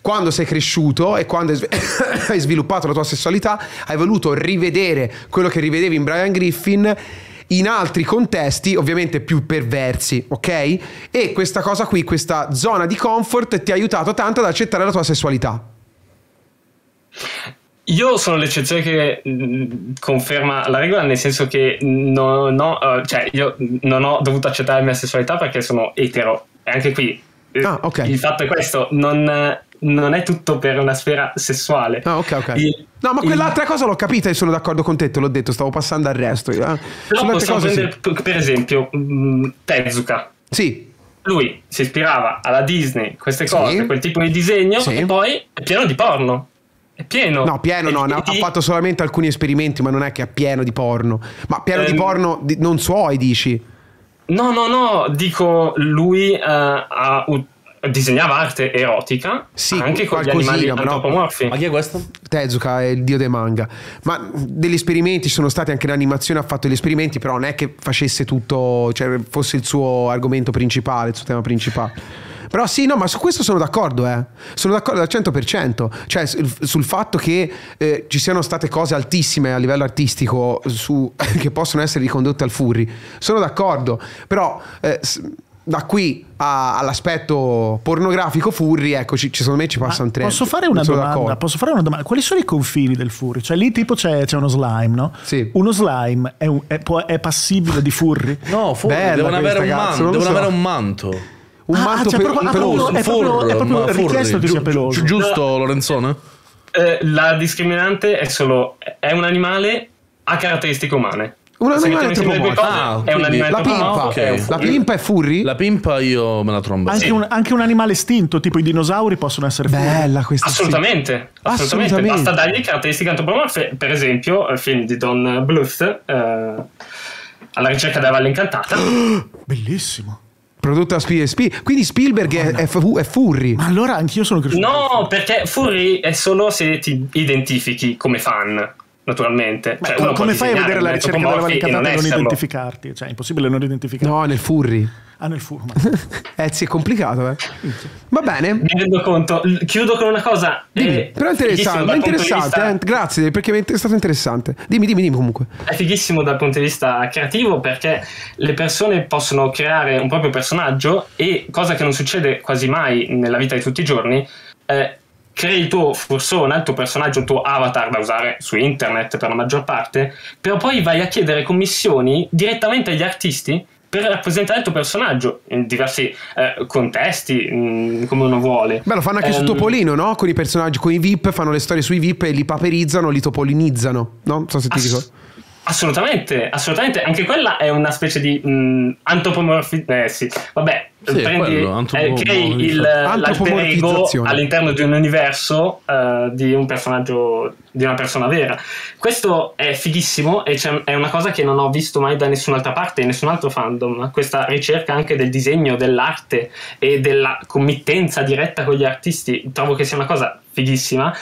quando sei cresciuto e quando hai sviluppato la tua sessualità, hai voluto rivedere quello che rivedevi in Brian Griffin in altri contesti, ovviamente più perversi, ok? E questa cosa qui, questa zona di comfort, ti ha aiutato tanto ad accettare la tua sessualità. Io sono l'eccezione che mh, conferma la regola, nel senso che non ho, eh, cioè, io non ho dovuto accettare la mia sessualità perché sono etero. E anche qui eh, Ah, ok. il fatto è questo: non, non è tutto per una sfera sessuale. Ah, ok, ok. Il- No, ma quell'altra cosa l'ho capita e sono d'accordo con te, te l'ho detto, stavo passando al resto. io, eh. Però possiamo cose sì. prendere, p- per esempio, mh, Tezuka. Sì, lui si ispirava alla Disney, queste Sì. cose, quel tipo di disegno, Sì. e poi è pieno di porno. È pieno. No, pieno E no, ha, fatto solamente alcuni esperimenti, ma non è che è pieno di porno. Ma pieno di Ehm. porno di- non suoi, dici? No, no, no, dico lui eh, ha disegnava arte erotica Sì, anche con gli animali però- antropomorfi. Ma chi è questo? Tezuka è il dio dei manga. Ma degli esperimenti ci sono stati anche in animazione, ha fatto gli esperimenti, però non è che facesse tutto, cioè fosse il suo argomento principale, il suo tema principale. Però sì, no, ma su questo sono d'accordo, eh. Sono d'accordo al 100%. Cioè, sul, sul fatto che eh, ci siano state cose altissime a livello artistico su- che possono essere ricondotte al furry. Sono d'accordo. Però eh, da qui a- all'aspetto pornografico furry, ecco, ci, ci- secondo me ci passa un treno. Posso fare, una domanda? d'accordo. Posso fare una domanda? Quali sono i confini del furry? Cioè lì tipo c'è, c'è uno slime, no? Sì. Uno slime è, un- è- è passibile di furry? No, furry, Bella devono, avere un, cazzo, devono so. avere un manto. Un Ah, manto cioè pe- proprio- ah, peloso. proprio- è proprio- è proprio ma furry. richiesto che sia peloso. giu- Giusto, Lorenzone? Eh, la discriminante è solo è un animale ha caratteristiche umane. Un animale cose, Ah, è un animale La pimpa, la furry. pimpa è furry? La pimpa io me la trombo. Anche, un, anche un animale estinto, tipo i dinosauri, possono essere furry. Bella questa sì. Assolutamente, assolutamente, Assolutamente. Basta dargli caratteristiche antropomorfe. Per esempio, il film di Don Bluth, eh, Alla ricerca della Valle Incantata. Bellissimo. Prodotto da PSP. Quindi Spielberg è, è, fu- è furry. Ma allora anch'io sono cresciuto. No, perché Furry è solo se ti identifichi come fan, naturalmente. Ma Cioè, come fai a vedere la ricerca della antropomorfi e non esserlo. identificarti? Cioè, è impossibile non identificarti. No, nel furry. Ah, nel furry. Eh sì, è complicato, eh. Va bene. Mi rendo conto. Chiudo con una cosa. Dimmi. eh, Però è interessante, è interessante, vista- eh. grazie perché è stato interessante. Dimmi, dimmi, dimmi comunque. È fighissimo dal punto di vista creativo perché le persone possono creare un proprio personaggio e, cosa che non succede quasi mai nella vita di tutti i giorni, eh, crei il tuo fursona, il tuo personaggio, il tuo avatar da usare su internet per la maggior parte, però poi vai a chiedere commissioni direttamente agli artisti per rappresentare il tuo personaggio in diversi eh, contesti, mh, come uno vuole. Beh, lo fanno anche su Ehm, Topolino, no? Con i personaggi, con i VIP, fanno le storie sui VIP e li paperizzano, li topolinizzano. No? Non so se ti Ass-. Assolutamente, assolutamente. Anche quella è una specie di mh, antropomorfi- Eh sì, vabbè, Sì, prendi, quello, eh, crei il, l'alter ego all'interno di un universo eh, di un personaggio, di una persona vera. Questo è fighissimo e è una cosa che non ho visto mai da nessun'altra parte, in nessun altro fandom. Questa ricerca anche del disegno, dell'arte e della committenza diretta con gli artisti, trovo che sia una cosa fighissima.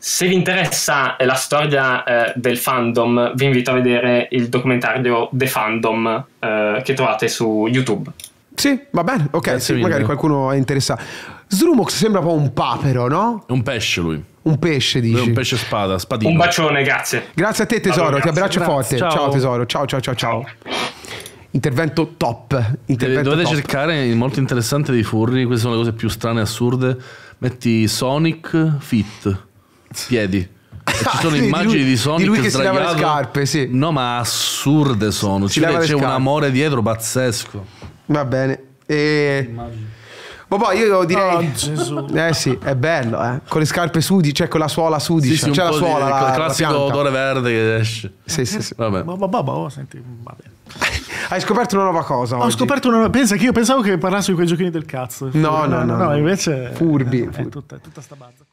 Se vi interessa eh, la storia eh, del fandom, vi invito a vedere il documentario The Fandom eh, che trovate su YouTube. Sì, va bene. Ok, sì, magari qualcuno è interessato. Sdrumox sembra un po' un papero, no? È un pesce lui. Un pesce, Lui è dici. un pesce spada, spadino. Un bacione, grazie. Grazie a te tesoro, Allora, ti abbraccio grazie. forte. Ciao. Ciao. tesoro, ciao ciao ciao ciao. Intervento top. Intervento Dovete top. cercare il molto interessante dei furri, queste sono le cose più strane e assurde. Metti Sonic Fit, piedi. E ci sono Di immagini lui- di Sonic di lui che si lava le sdraiato. scarpe, sì. No, ma assurde sono. Si Ci lava vede, le c'è un amore dietro pazzesco. Va bene. E... Vabbè, io direi. Oh, Gesù. Eh sì, è bello, eh. Con le scarpe sudi, cioè con la suola sudicia. Sì, sì, C'è la po' di- suola, la, il la classico pianta. odore verde che esce. Sì, sì, sì. Vabbè. Ma, ma, ma, ma, oh, senti, va bene. Hai scoperto una nuova cosa Ho oggi. scoperto una. Pensa che io pensavo che parlassi di quei giochini del cazzo. No, no, no, no. invece. Furbi, È, furbi. tutta, è tutta sta bazza.